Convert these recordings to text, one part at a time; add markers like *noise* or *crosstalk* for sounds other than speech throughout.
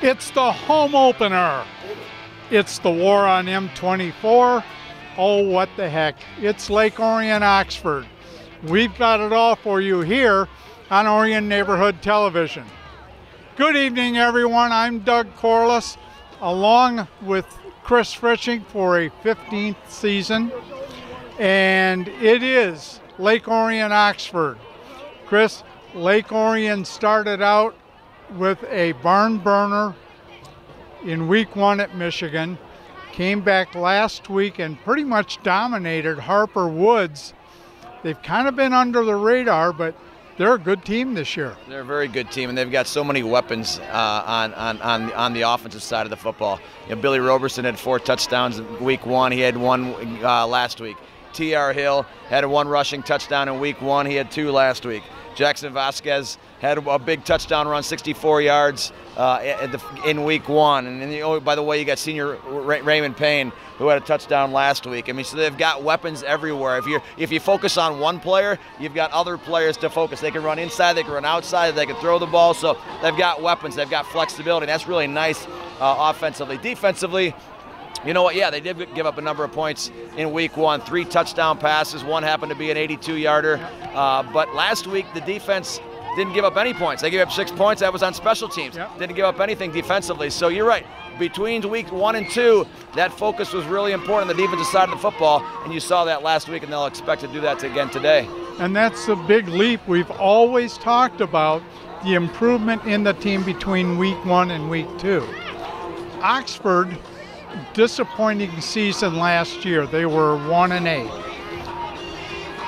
It's the home opener. It's the war on M24. Oh, what the heck. It's Lake Orion, Oxford. We've got it all for you here on Orion Neighborhood Television. Good evening, everyone. I'm Doug Corliss, along with Chris Frisching for a 15th season. And it is Lake Orion, Oxford. Chris, Lake Orion started out with a barn burner in week one at Michigan. Came back last week and pretty much dominated Harper Woods. They've kind of been under the radar, but they're a good team this year. They're a very good team, and they've got so many weapons uh, on, on, on, on the offensive side of the football. You know, Billy Roberson had four touchdowns in week one. He had one uh, last week. T.R. Hill had one rushing touchdown in week one. He had two last week. Jackson Vasquez had a big touchdown run, 64 yards uh, in week one. And then, oh, by the way, you got senior Raymond Payne, who had a touchdown last week. I mean, so they've got weapons everywhere. If you if you focus on one player, you've got other players to focus. They can run inside, they can run outside, they can throw the ball. So they've got weapons, they've got flexibility. That's really nice uh, offensively. Defensively, you know what? Yeah, they did give up a number of points in week one. Three touchdown passes. One happened to be an 82 yarder. Uh, but last week, the defense didn't give up any points. They gave up six points. That was on special teams. Yep. Didn't give up anything defensively. So you're right. Between week one and two, that focus was really important on the defensive side of the football. And you saw that last week, and they'll expect to do that again today. And that's a big leap. We've always talked about the improvement in the team between week one and week two. Oxford disappointing season last year. They were one and eight.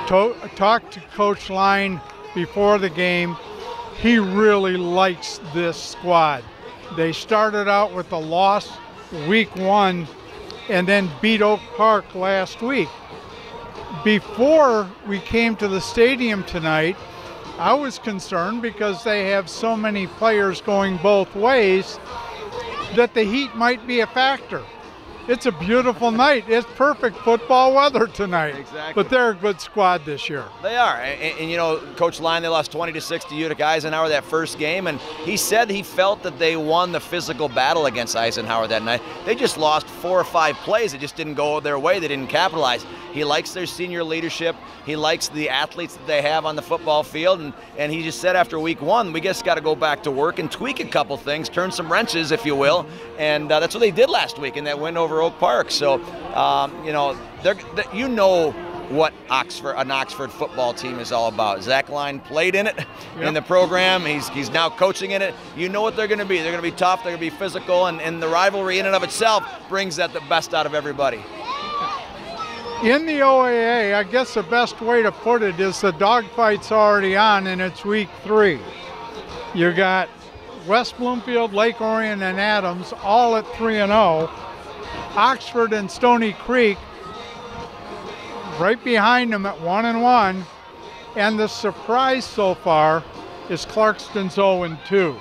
To- talked to Coach Line before the game. He really likes this squad. They started out with a loss week one and then beat Oak Park last week. Before we came to the stadium tonight, I was concerned because they have so many players going both ways that the heat might be a factor it's a beautiful night. It's perfect football weather tonight. Exactly. But they're a good squad this year. They are. And, and, you know, Coach Line, they lost 20 to 6 to Utica Eisenhower that first game, and he said he felt that they won the physical battle against Eisenhower that night. They just lost four or five plays. It just didn't go their way. They didn't capitalize. He likes their senior leadership. He likes the athletes that they have on the football field. And, and he just said after week one, we just got to go back to work and tweak a couple things, turn some wrenches, if you will. And uh, that's what they did last week in that win over Park. So, um, you know, they're, they're, you know what Oxford, an Oxford football team is all about. Zach Line played in it yep. in the program. He's, he's now coaching in it. You know what they're going to be. They're going to be tough. They're going to be physical, and, and the rivalry in and of itself brings that the best out of everybody. In the OAA, I guess the best way to put it is the dogfight's already on, and it's week three. You got West Bloomfield, Lake Orion, and Adams all at 3 and 0. Oxford and Stony Creek right behind them at 1 and 1. And the surprise so far is Clarkston's 0 and 2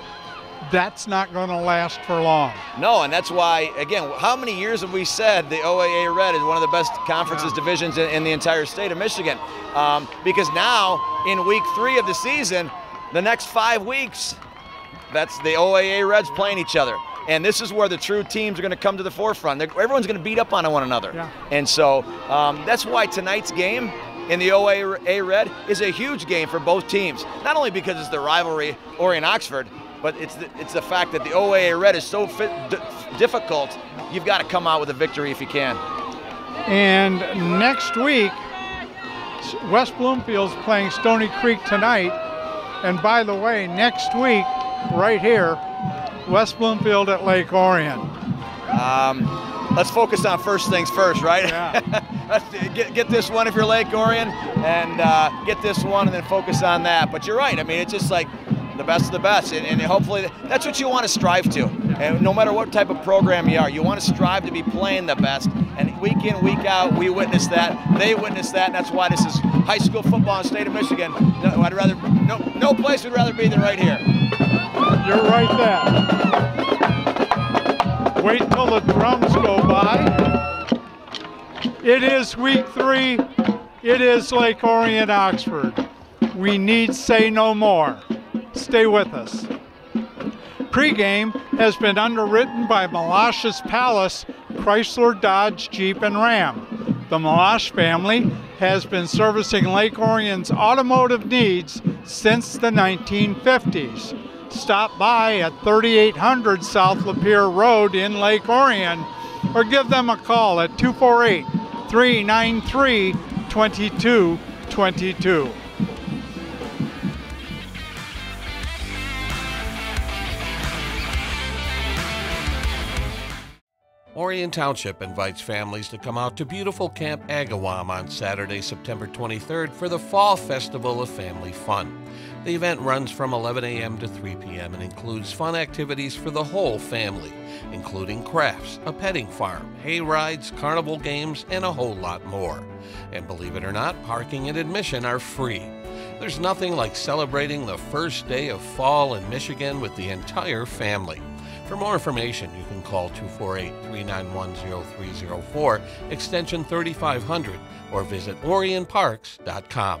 that's not going to last for long. No, and that's why, again, how many years have we said the OAA Red is one of the best conferences yeah. divisions in, in, the entire state of Michigan? Um, because now, in week three of the season, the next five weeks, that's the OAA Reds playing each other. And this is where the true teams are going to come to the forefront. They're, everyone's going to beat up on one another. Yeah. And so um, that's why tonight's game in the OAA Red is a huge game for both teams. Not only because it's the rivalry, Orion Oxford, but it's the, it's the fact that the OAA Red is so fit, difficult. You've got to come out with a victory if you can. And next week, West Bloomfield's playing Stony Creek tonight. And by the way, next week, right here, West Bloomfield at Lake Orion. Um, let's focus on first things first, right? Yeah. *laughs* get, get this one if you're Lake Orion, and uh, get this one, and then focus on that. But you're right. I mean, it's just like the best of the best, and, and hopefully that's what you want to strive to. And no matter what type of program you are, you want to strive to be playing the best. And week in, week out, we witness that. They witness that, and that's why this is high school football in the state of Michigan. No, I'd rather no no place would rather be than right here. You're right there. Wait till the drums go by. It is week three. It is Lake Orion, Oxford. We need say no more. Stay with us. Pregame has been underwritten by Malash's Palace, Chrysler, Dodge, Jeep, and Ram. The Malash family has been servicing Lake Orion's automotive needs since the 1950s. Stop by at 3800 South Lapeer Road in Lake Orion or give them a call at 248 393 2222. Orion Township invites families to come out to beautiful Camp Agawam on Saturday, September 23rd for the Fall Festival of Family Fun. The event runs from 11 a.m. to 3 p.m. and includes fun activities for the whole family, including crafts, a petting farm, hay rides, carnival games, and a whole lot more. And believe it or not, parking and admission are free. There's nothing like celebrating the first day of fall in Michigan with the entire family. For more information, you can call 248 391 0304, extension 3500, or visit OrionParks.com.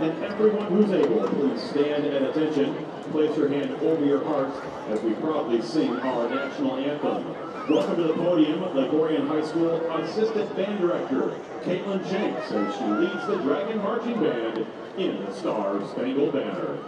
And everyone who's able, please stand at attention. Place your hand over your heart as we proudly sing our national anthem. Welcome to the podium, Lake Orion High School Assistant Band Director, Caitlin Jenks, as she leads the Dragon Marching Band in the Star Spangled Banner.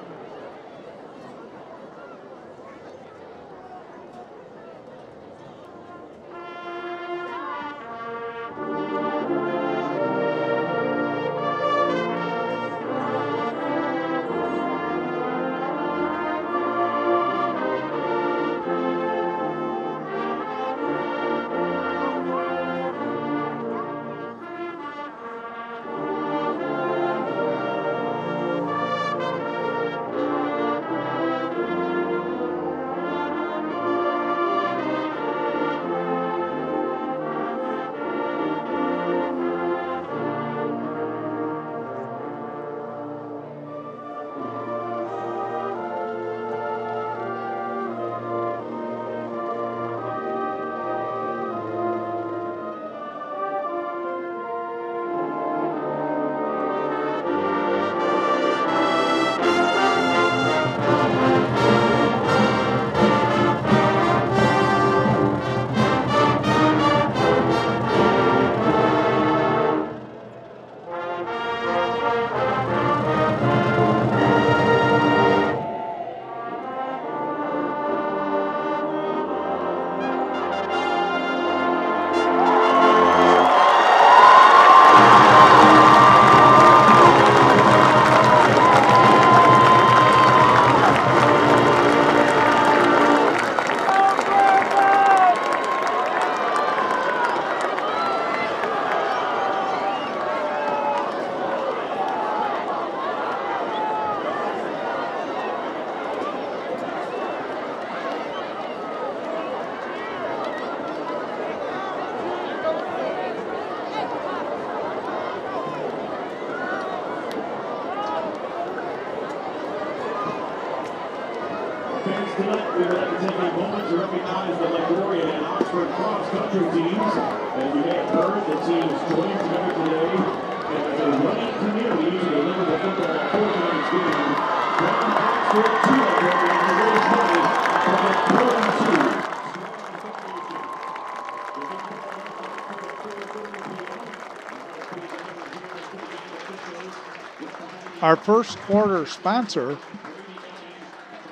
Our first quarter sponsor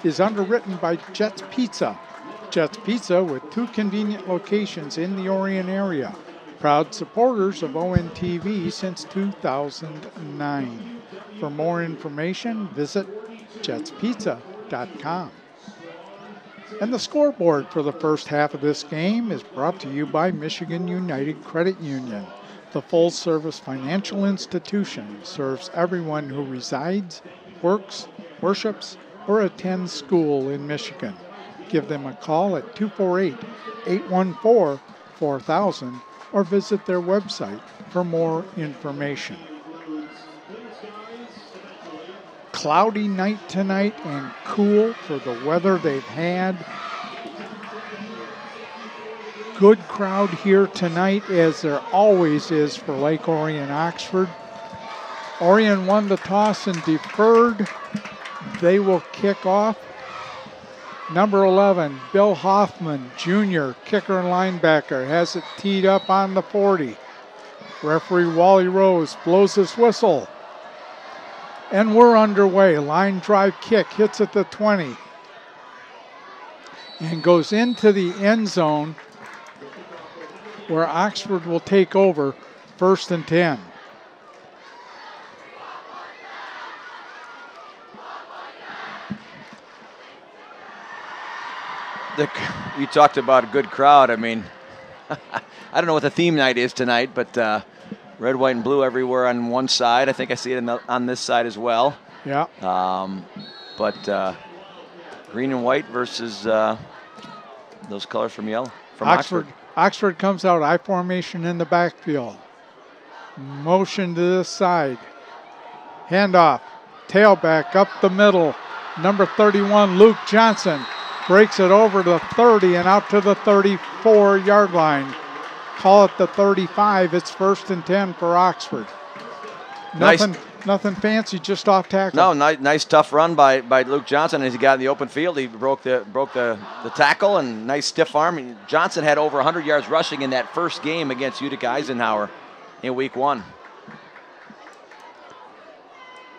is underwritten by Jets Pizza. Jets Pizza with two convenient locations in the Orion area. Proud supporters of ONTV since 2009. For more information, visit jetspizza.com. And the scoreboard for the first half of this game is brought to you by Michigan United Credit Union. The full service financial institution serves everyone who resides, works, worships, or attends school in Michigan. Give them a call at 248 814 4000 or visit their website for more information. Cloudy night tonight and cool for the weather they've had. Good crowd here tonight, as there always is for Lake Orion Oxford. Orion won the toss and deferred. They will kick off. Number 11, Bill Hoffman, Jr., kicker and linebacker, has it teed up on the 40. Referee Wally Rose blows his whistle. And we're underway. Line drive kick hits at the 20 and goes into the end zone where Oxford will take over first and 10. the, you talked about a good crowd. I mean, *laughs* I don't know what the theme night is tonight, but uh, red, white, and blue everywhere on one side. I think I see it the, on this side as well. Yeah. Um, but uh, green and white versus uh, those colors from yellow from Oxford. Oxford. Oxford comes out I formation in the backfield. Motion to this side. Handoff. Tailback up the middle. Number 31, Luke Johnson breaks it over to 30 and out to the 34 yard line. Call it the 35. It's first and 10 for Oxford. Nothing, nice. Nothing fancy, just off tackle. No, nice, nice tough run by, by Luke Johnson as he got in the open field. He broke the broke the, the tackle and nice stiff arm. Johnson had over 100 yards rushing in that first game against Utica Eisenhower in week one.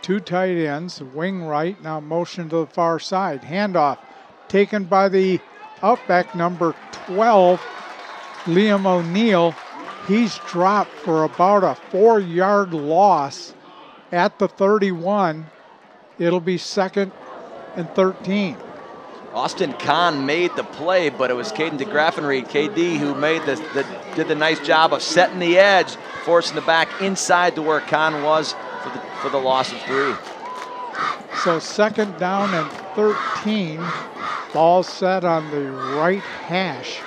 Two tight ends, wing right, now motion to the far side. Handoff taken by the outback number 12, Liam O'Neill. He's dropped for about a four yard loss at the 31. It'll be second and 13. Austin Kahn made the play, but it was Caden DeGraffenried, KD, who made the, the, did the nice job of setting the edge, forcing the back inside to where Kahn was for the, for the loss of three. So second down and 13. Ball set on the right hash.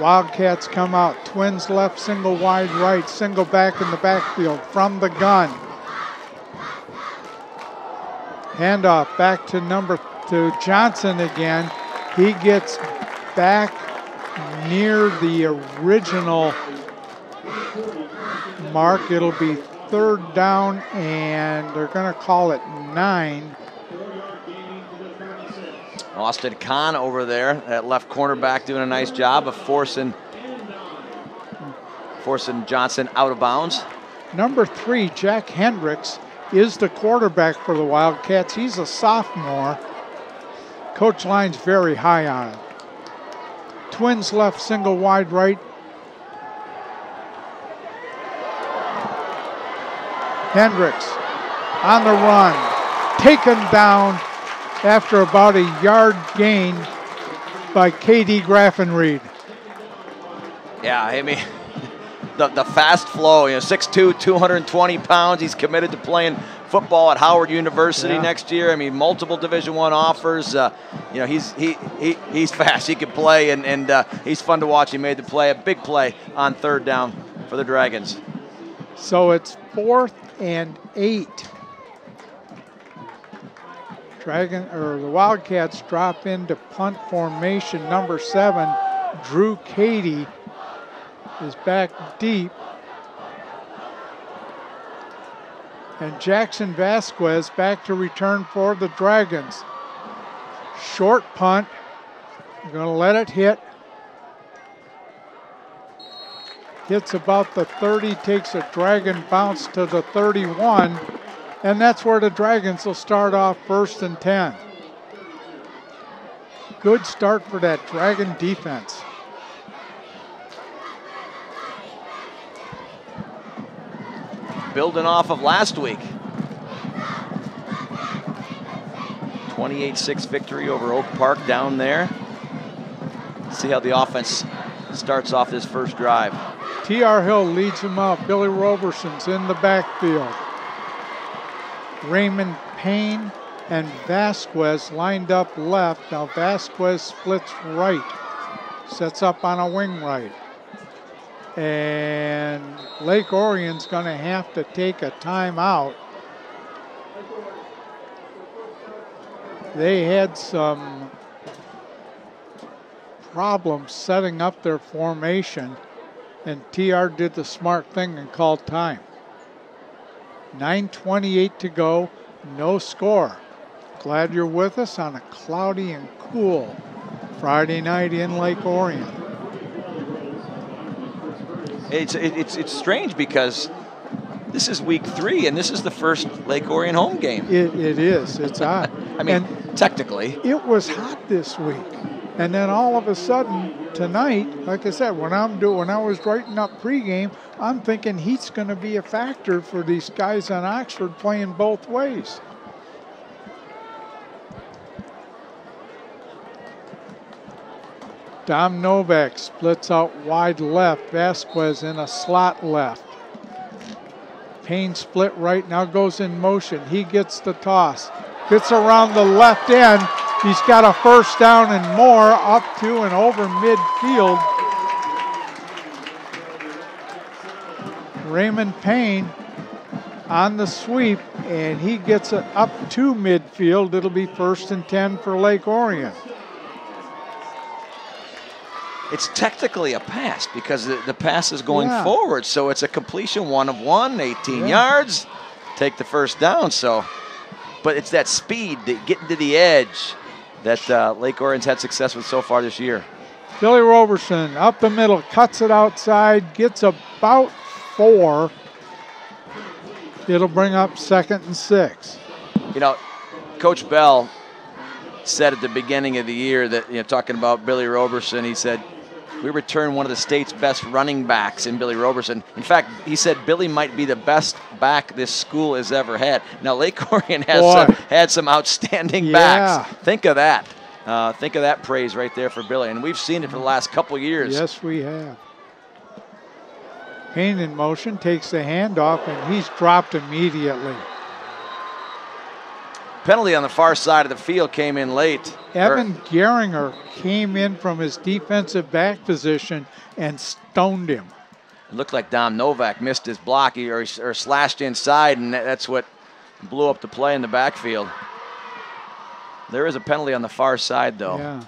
Wildcats come out. Twins left, single wide right, single back in the backfield from the gun. Handoff back to number to Johnson again. He gets back near the original mark. It'll be third down, and they're going to call it nine. Austin Kahn over there, that left cornerback, doing a nice job of forcing forcing Johnson out of bounds. Number three, Jack Hendricks, is the quarterback for the Wildcats. He's a sophomore. Coach Line's very high on him. Twins left, single wide right. Hendricks on the run, taken down after about a yard gain by KD Graffenried. Yeah, I mean, *laughs* the, the fast flow, you know, 6'2", 220 pounds. He's committed to playing football at Howard University yeah. next year. I mean, multiple Division One offers. Uh, you know, he's he, he he's *laughs* fast. He can play, and and uh, he's fun to watch. He made the play, a big play on third down for the Dragons. So it's fourth and eight. Dragon or the Wildcats drop into punt formation. Number seven, Drew Cady is back deep. And Jackson Vasquez back to return for the Dragons. Short punt. We're going to let it hit. Hits about the 30, takes a dragon bounce to the 31. And that's where the Dragons will start off first and 10. Good start for that Dragon defense. Building off of last week. 28-6 victory over Oak Park down there. See how the offense starts off this first drive. T.R. Hill leads them out. Billy Roberson's in the backfield. Raymond Payne and Vasquez lined up left. Now Vasquez splits right. sets up on a wing right. And Lake Orion's going to have to take a timeout. They had some problems setting up their formation, and TR did the smart thing and called time. 9.28 to go, no score. Glad you're with us on a cloudy and cool Friday night in Lake Orion. It's, it's, it's strange because this is week three and this is the first Lake Orion home game. It, it is. It's *laughs* odd. I mean, and technically. It was hot this week. And then all of a sudden tonight, like I said, when I'm doing when I was writing up pregame, I'm thinking heat's going to be a factor for these guys on Oxford playing both ways. Dom Novak splits out wide left. Vasquez in a slot left. Payne split right, now goes in motion. He gets the toss. Gets around the left end. He's got a first down and more up to and over midfield. Raymond Payne on the sweep, and he gets it up to midfield. It'll be first and 10 for Lake Orion it's technically a pass because the, the pass is going yeah. forward. So it's a completion one of one, 18 yeah. yards, take the first down. So, but it's that speed, that getting to the edge that uh, Lake Orion's had success with so far this year. Billy Roberson up the middle, cuts it outside, gets about four. It'll bring up second and six. You know, Coach Bell said at the beginning of the year that, you know, talking about Billy Roberson, he said, we return one of the state's best running backs in Billy Roberson. In fact, he said Billy might be the best back this school has ever had. Now, Lake *laughs* Orion has some, had some outstanding yeah. backs. Think of that. Uh, think of that praise right there for Billy. And we've seen it for the last couple years. Yes, we have. Payne in motion takes the handoff, and he's dropped immediately. Penalty on the far side of the field came in late. Evan Geringer came in from his defensive back position and stoned him. It looked like Dom Novak missed his block or, or slashed inside, and that's what blew up the play in the backfield. There is a penalty on the far side, though. Yeah.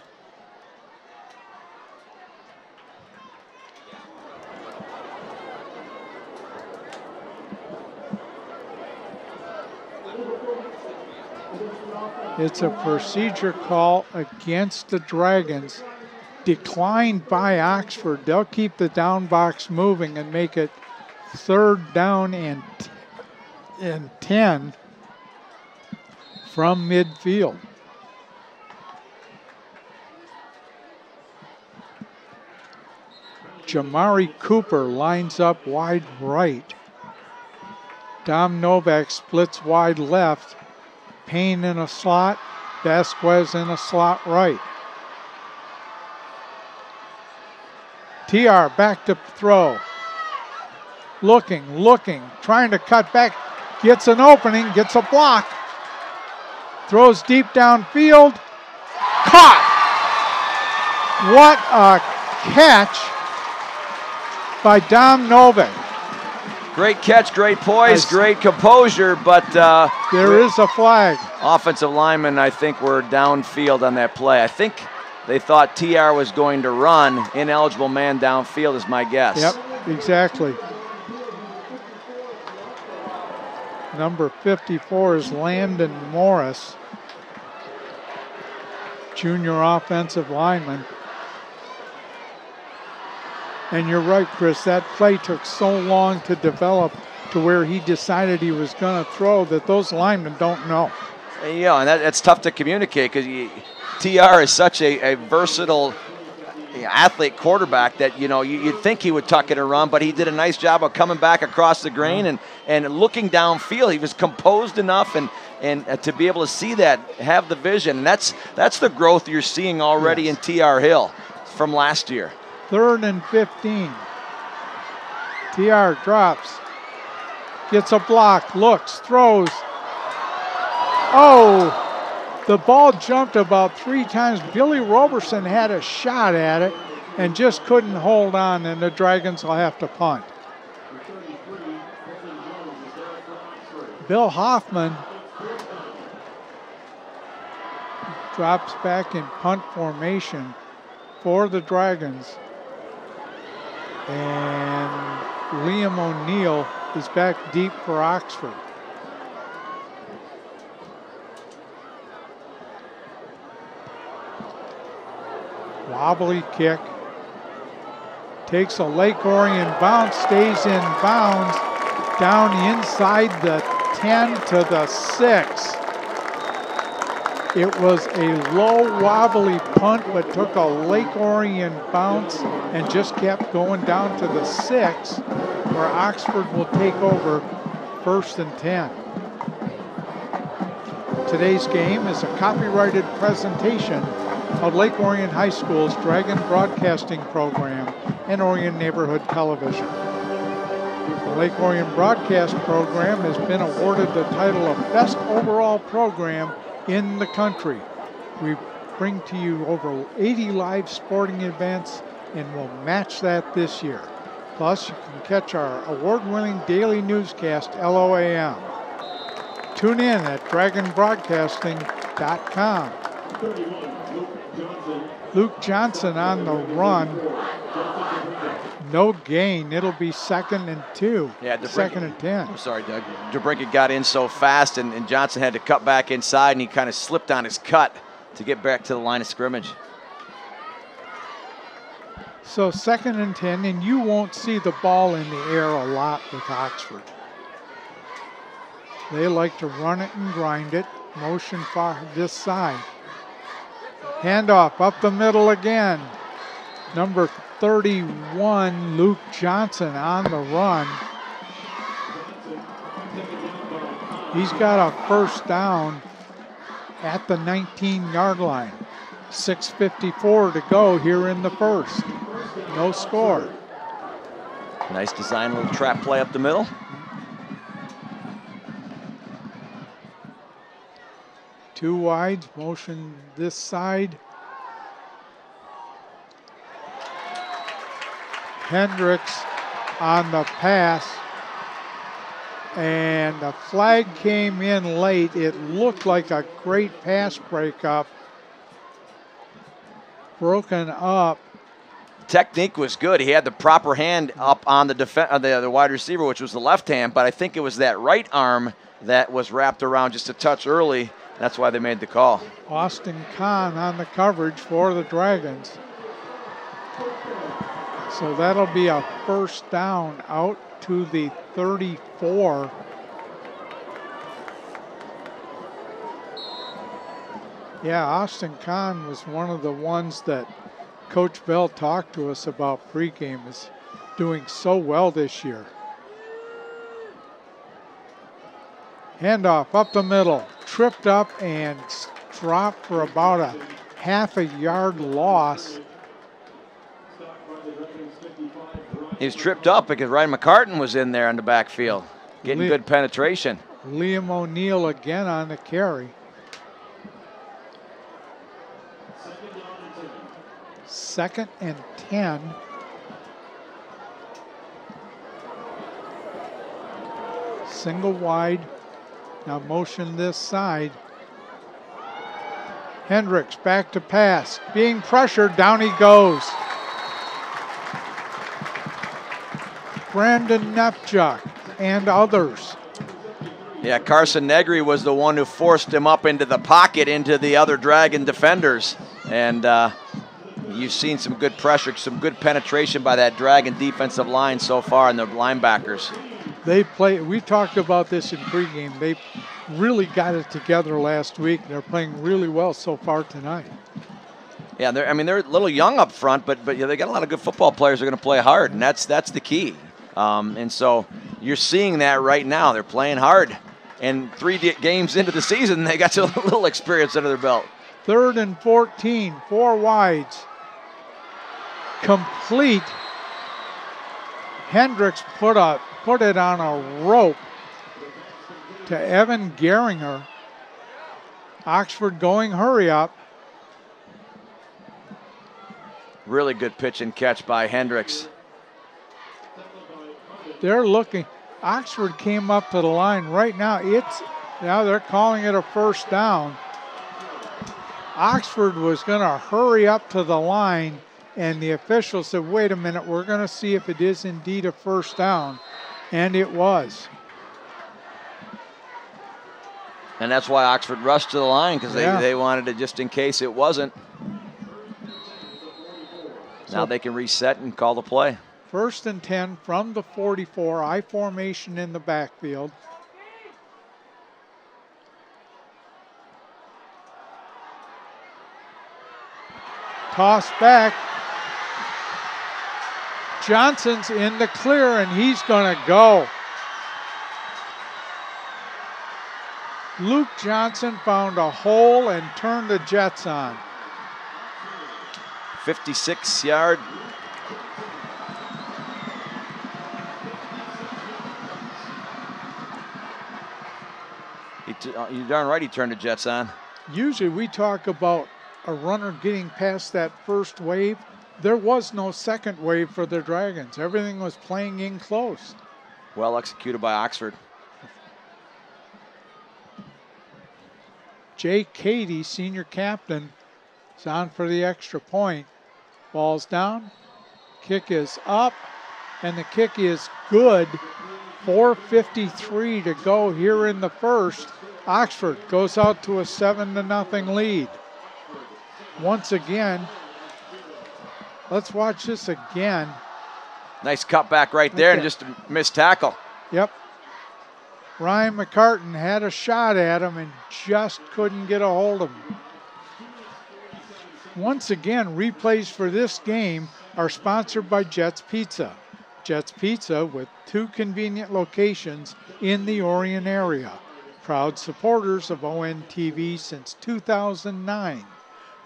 It's a procedure call against the Dragons, declined by Oxford. They'll keep the down box moving and make it third down and, and 10 from midfield. Jamari Cooper lines up wide right. Dom Novak splits wide left. Payne in a slot, Vasquez in a slot right. TR back to throw. Looking, looking, trying to cut back. Gets an opening, gets a block. Throws deep downfield. Caught! What a catch by Dom Novak. Great catch, great poise, great composure, but uh, there is a flag. Offensive linemen, I think, were downfield on that play. I think they thought TR was going to run. Ineligible man downfield is my guess. Yep, exactly. Number 54 is Landon Morris, junior offensive lineman. And you're right, Chris, that play took so long to develop to where he decided he was going to throw that those linemen don't know. Yeah, and that, that's tough to communicate because TR is such a, a versatile athlete quarterback that you know you, would think he would tuck it and run, but he did a nice job of coming back across the grain and and looking downfield. He was composed enough and and uh, to be able to see that, have the vision, and that's that's the growth you're seeing already yes. in TR Hill from last year. Third and 15. TR drops, gets a block, looks, throws. Oh, the ball jumped about three times. Billy Roberson had a shot at it, and just couldn't hold on, and the Dragons will have to punt. Bill Hoffman drops back in punt formation for the Dragons. And Liam O'Neill is back deep for Oxford. Wobbly kick. Takes a Lake Orion bounce, stays in bounds, down inside the 10 to the 6. It was a low wobbly punt, but took a Lake Orion bounce and just kept going down to the 6, where Oxford will take over first and 10. Today's game is a copyrighted presentation of Lake Orion High School's Dragon Broadcasting Program and Orion Neighborhood Television. The Lake Orion Broadcast Program has been awarded the title of Best Overall Program in the country. We bring to you over 80 live sporting events and we'll match that this year. Plus, you can catch our award-winning daily newscast, LOAM. Tune in at dragonbroadcasting.com. Luke Johnson on the run. No gain. It'll be second and two. Yeah, DeBrinket, second and ten. I'm sorry, Doug. DeBrinket got in so fast, and, and Johnson had to cut back inside, and he kind of slipped on his cut to get back to the line of scrimmage. So second and ten, and you won't see the ball in the air a lot with Oxford. They like to run it and grind it. Motion far this side. Handoff up the middle again. Number 31, Luke Johnson on the run. He's got a first down at the 19 yard line. 6.54 to go here in the first. No score. Nice design, little trap play up the middle. Two wides, motion this side. Hendricks on the pass. And the flag came in late. It looked like a great pass breakup. Broken up. Technique was good. He had the proper hand up on the, def- uh, the the wide receiver, which was the left hand, but I think it was that right arm that was wrapped around just a touch early. That's why they made the call. Austin Kahn on the coverage for the Dragons. So that'll be a first down out to the 34. Yeah, Austin Kahn was one of the ones that Coach Bell talked to us about pregame is doing so well this year. Handoff up the middle, tripped up and dropped for about a half a yard loss. He was tripped up because Ryan McCartan was in there in the backfield, getting Le- good penetration. Liam O'Neill again on the carry. Second and 10. Single wide. Now motion this side. Hendricks back to pass. Being pressured, down he goes. Brandon Nepchuk and others. Yeah, Carson Negri was the one who forced him up into the pocket into the other Dragon defenders. And uh, you've seen some good pressure, some good penetration by that Dragon defensive line so far and the linebackers. They play. We talked about this in pregame. They really got it together last week. They're playing really well so far tonight. Yeah, they're, I mean they're a little young up front, but but yeah, they got a lot of good football players who are going to play hard, and that's that's the key. Um, and so you're seeing that right now. They're playing hard, and three d- games into the season, they got *laughs* a little experience under their belt. Third and 14, four wides. Complete. Hendricks put a put it on a rope to Evan Geringer. Oxford going hurry up. Really good pitch and catch by Hendricks. They're looking. Oxford came up to the line right now. It's now they're calling it a first down. Oxford was going to hurry up to the line, and the official said, "Wait a minute, we're going to see if it is indeed a first down," and it was. And that's why Oxford rushed to the line because they, Yeah. they wanted it just in case it wasn't. now they can reset and call the play. First and 10 from the 44, I formation in the backfield. Toss back. Johnson's in the clear and he's going to go. Luke Johnson found a hole and turned the Jets on. 56 yard. He t- uh, you're darn right he turned the Jets on. Usually we talk about a runner getting past that first wave. There was no second wave for the Dragons. Everything was playing in close. Well executed by Oxford. Jay Cady, senior captain, is on for the extra point. Ball's down. Kick is up. And the kick is good. 4.53 to go here in the first. Oxford goes out to a 7 to nothing lead. Once again, let's watch this again. Nice cut back right there and just a missed tackle. Yep. Ryan McCartan had a shot at him and just couldn't get a hold of him. Once again, replays for this game are sponsored by Jets Pizza. Jets Pizza with two convenient locations in the Orion area. Proud supporters of ONTV since 2009.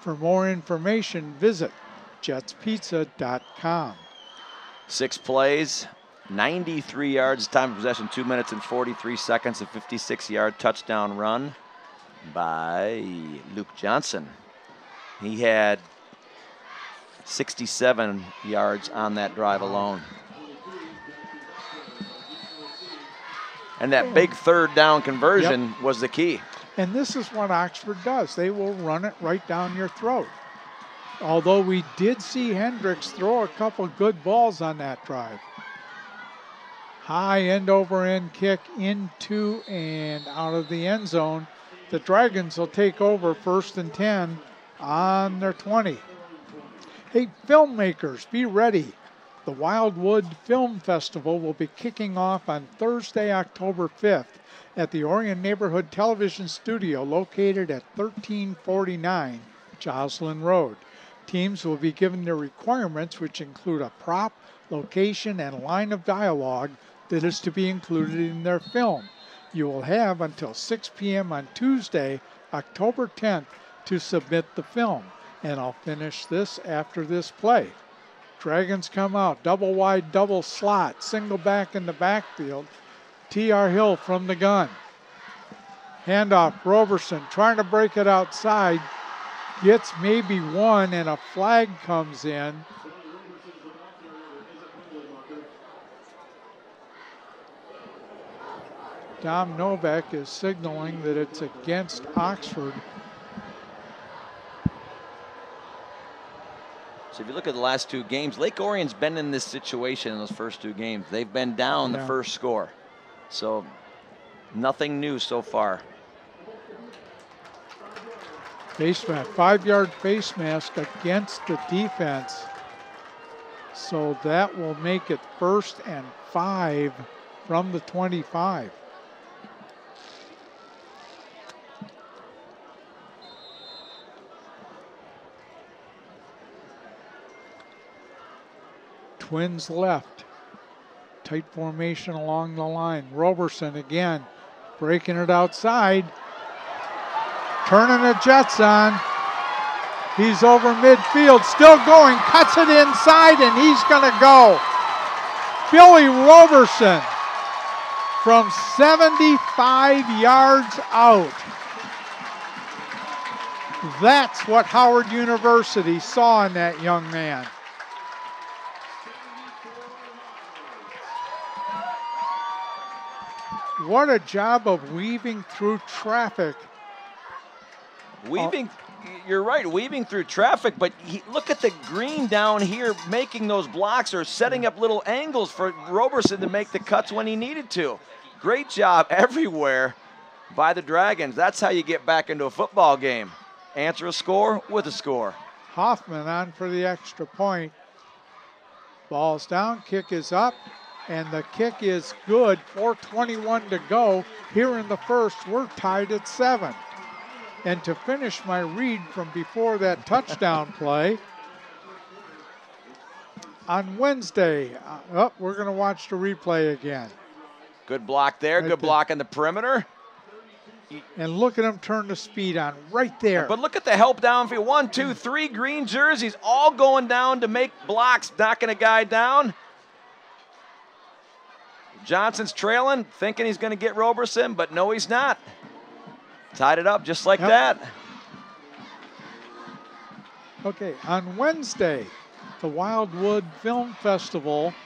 For more information, visit jetspizza.com. Six plays, 93 yards, time of possession, two minutes and 43 seconds, a 56 yard touchdown run by Luke Johnson. He had 67 yards on that drive alone. And that big third down conversion was the key. And this is what Oxford does. They will run it right down your throat. Although we did see Hendricks throw a couple good balls on that drive. High end over end kick into and out of the end zone. The Dragons will take over first and 10 on their 20. Hey, filmmakers, be ready. The Wildwood Film Festival will be kicking off on Thursday, October 5th at the Orion Neighborhood Television Studio located at 1349 Joslyn Road. Teams will be given their requirements, which include a prop, location, and line of dialogue that is to be included in their film. You will have until 6 p.m. on Tuesday, October 10th, to submit the film, and I'll finish this after this play. Dragons come out, double wide, double slot, single back in the backfield. T.R. Hill from the gun. Handoff, Roberson trying to break it outside. Gets maybe one, and a flag comes in. Dom Novak is signaling that it's against Oxford. So if you look at the last two games, Lake Orion's been in this situation in those first two games. They've been down the first score. So nothing new so far. Face mask, five yard face mask against the defense. So that will make it first and five from the 25. Twins left. Tight formation along the line. Roberson again breaking it outside. Turning the Jets on. He's over midfield, still going, cuts it inside, and he's going to go. Billy Roberson from 75 yards out. That's what Howard University saw in that young man. What a job of weaving through traffic. Weaving, you're right, weaving through traffic, but he, look at the green down here making those blocks or setting up little angles for Roberson to make the cuts when he needed to. Great job everywhere by the Dragons. That's how you get back into a football game. Answer a score with a score. Hoffman on for the extra point. Ball's down, kick is up, and the kick is good. 4.21 to go here in the first. We're tied at seven. And to finish my read from before that touchdown *laughs* play, on Wednesday, uh, oh, we're going to watch the replay again. Good block there. Right Good there. block in the perimeter. And look at him turn the speed on right there. But look at the help downfield. One, two, three green jerseys all going down to make blocks, knocking a guy down. Johnson's trailing, thinking he's going to get Roberson, but no, he's not. Tied it up just like Yep. that. Okay, on Wednesday, the Wildwood Film Festival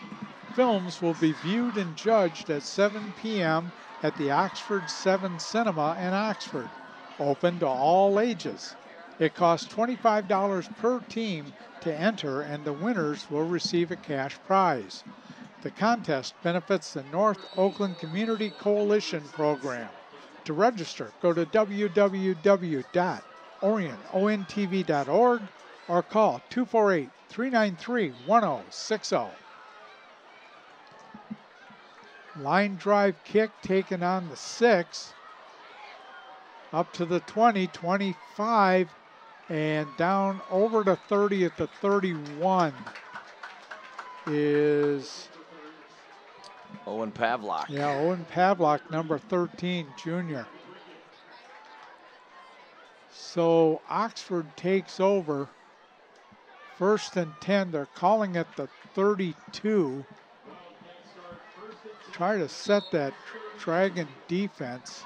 films will be viewed and judged at 7 p.m. at the Oxford 7 Cinema in Oxford, open to all ages. It costs $25 per team to enter, and the winners will receive a cash prize. The contest benefits the North Oakland Community Coalition program. To register, go to www.orion.ontv.org or call 248 393 1060. Line drive kick taken on the 6. Up to the 20, 25, and down over to 30 at the 31 is, Owen Pavlock. yeah, Owen Pavlock, number 13, junior. So Oxford takes over. First and 10. They're calling it the 32. Try to set that Dragon defense.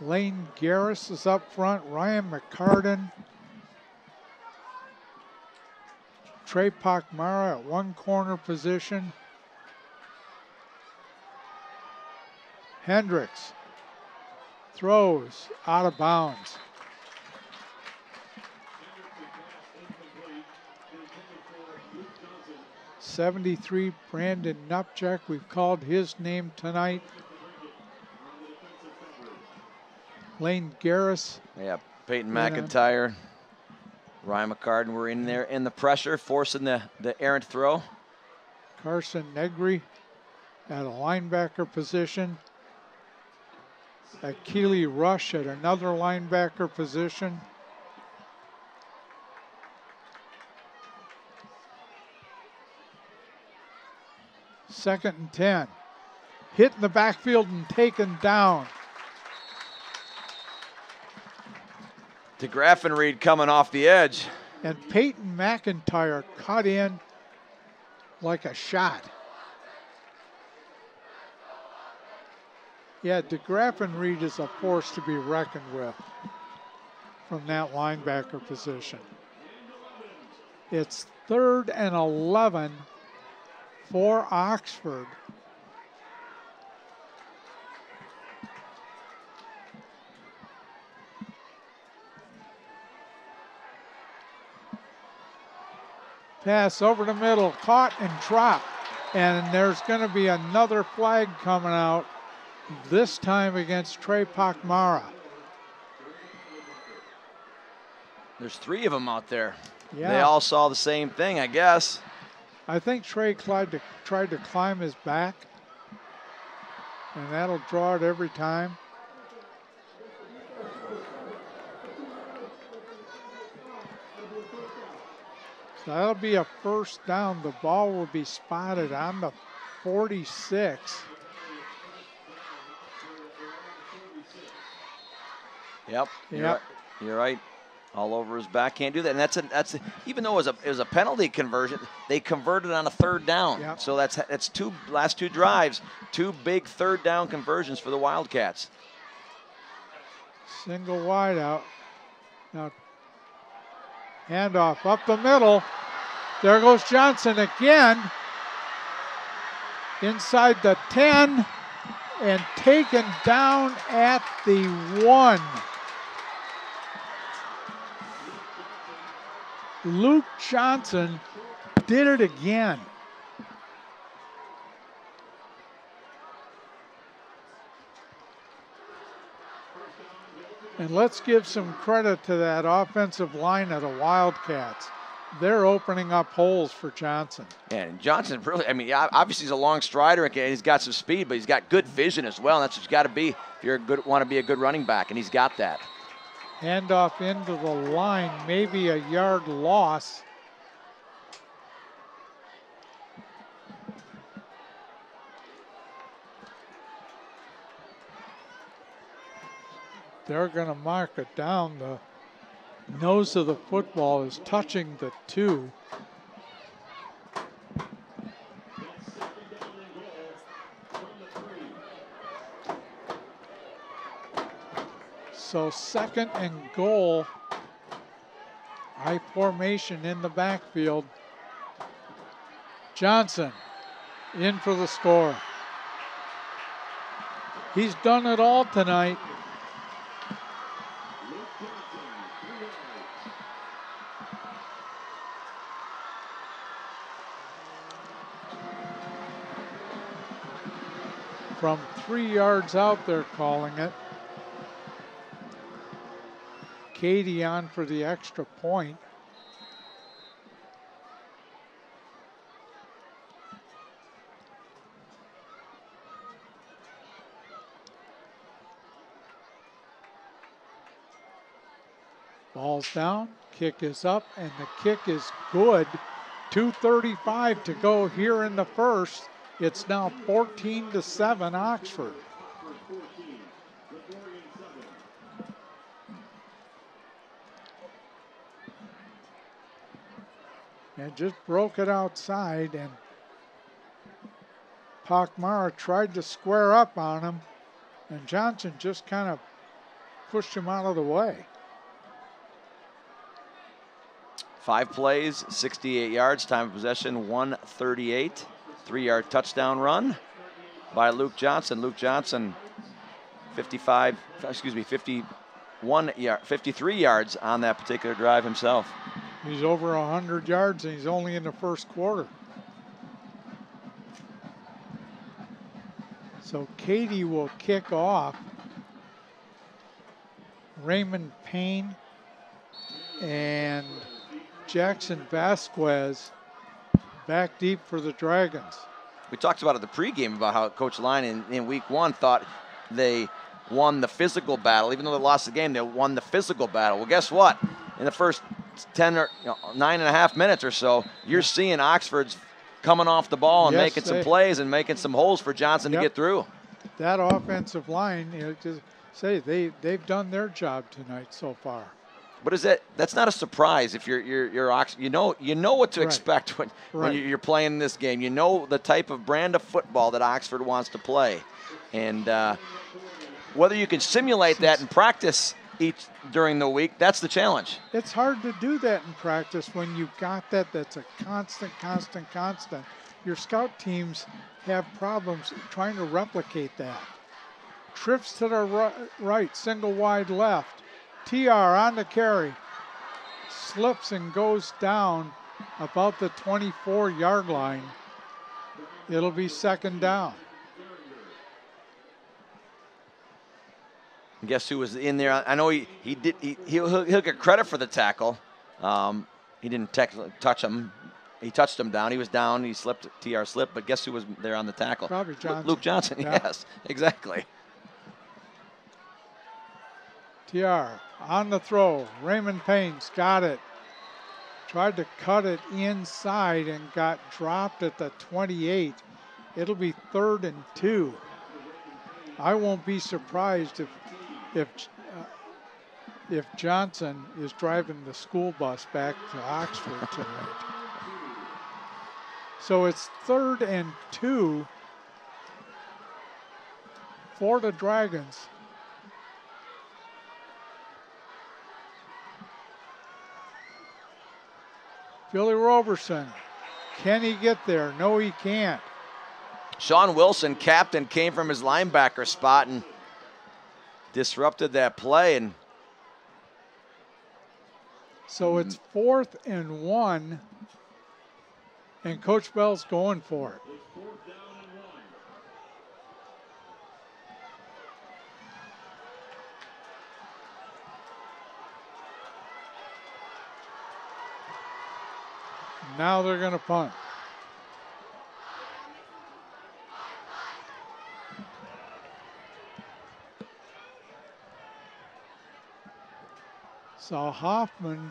Lane Garris is up front. Ryan McCartan. Trey Pakmara at one corner position. Hendricks throws out of bounds. Seventy-three, Brandon Nupchak. We've called his name tonight. Lane Garris. Yeah, Peyton. McIntyre, Ryan McCartan were in there in the pressure, forcing the, the errant throw. Carson Negri at a linebacker position. Akili Rush at another linebacker position. Second and 10. Hit in the backfield and taken down. DeGraffenried coming off the edge. And Peyton McIntyre cut in like a shot. Yeah, DeGraff and is a force to be reckoned with from that linebacker position. It's third and 11 for Oxford. Pass over the middle, caught and dropped. And there's going to be another flag coming out, this time against Trey Pakmara. There's three of them out there. Yeah. They all saw the same thing, I guess. I think Trey tried to, tried to climb his back, and that'll draw it every time. So that'll be a first down. The ball will be spotted on the 46. Yep. You're, Yep. right. You're right. All over his back. Can't do that. And that's a, that's a, even though it was a it was a penalty conversion, they converted on a third down. Yep. So that's that's two last two drives, two big third down conversions for the Wildcats. Single wide out. Now handoff up the middle. There goes Johnson again. Inside the 10 and taken down at the one. Luke Johnson did it again. And let's give some credit to that offensive line of the Wildcats. They're opening up holes for Johnson. And Johnson really, I mean, obviously he's a long strider and he's got some speed, but he's got good vision as well. And that's what you got to be if you're good, want to be a good running back, and he's got that. Handoff into the line, maybe a yard loss. They're going to mark it down. The nose of the football is touching the two. So second and goal. High formation in the backfield. Johnson in for the score. He's done it all tonight. From three yards out, they're calling it. Cady on for the extra point. Ball's down, kick is up, and the kick is good. 2.35 to go here in the first. It's now 14 to 7 Oxford. and just broke it outside and Pakmara tried to square up on him and Johnson just kind of pushed him out of the way. Five plays, 68 yards, time of possession 138. Three yard touchdown run by Luke Johnson. Luke Johnson, 55, excuse me, 51 yard, 53 yards on that particular drive himself. He's over 100 yards and he's only in the first quarter. So Cady will kick off. Raymond Payne and Jackson Vasquez back deep for the Dragons. We talked about it the pregame about how Coach Line in, in week one thought they won the physical battle. Even though they lost the game, they won the physical battle. Well, guess what? In the first 10 or you know, nine and a half minutes or so, you're seeing Oxford's coming off the ball and yes, making some plays and making some holes for Johnson yep. to get through. That offensive line, you know, just say they they've done their job tonight so far. But is that that's not a surprise if you're you're, you're. You know you know what to right. expect when, right. when you're playing this game. You know the type of brand of football that Oxford wants to play, and uh, whether you can simulate that in practice each during the week. That's the challenge. It's hard to do that in practice when you've got that. That's a constant, constant, constant. Your scout teams have problems trying to replicate that. Trips to the right, single wide left. TR on the carry. Slips and goes down about the 24 yard line. It'll be second down. guess who was in there? I know he, he did. He, he'll, he'll get credit for the tackle. Um, he didn't touch him. He touched him down. He was down. He slipped. Tr slipped. But guess who was there on the tackle? Probably Johnson. Luke Johnson. *laughs* Yeah. Yes, exactly. Tr on the throw. Raymond Payne's got it. Tried to cut it inside and got dropped at the 28. It'll be third and two. I won't be surprised if if uh, if Johnson is driving the school bus back to Oxford tonight. So it's third and two for the Dragons. Billy Roberson. Can he get there? No, he can't. Sean Wilson, captain, came from his linebacker spot and disrupted that play. And so it's fourth and one, and Coach Bell's going for it. Now they're going to punt. So Hoffman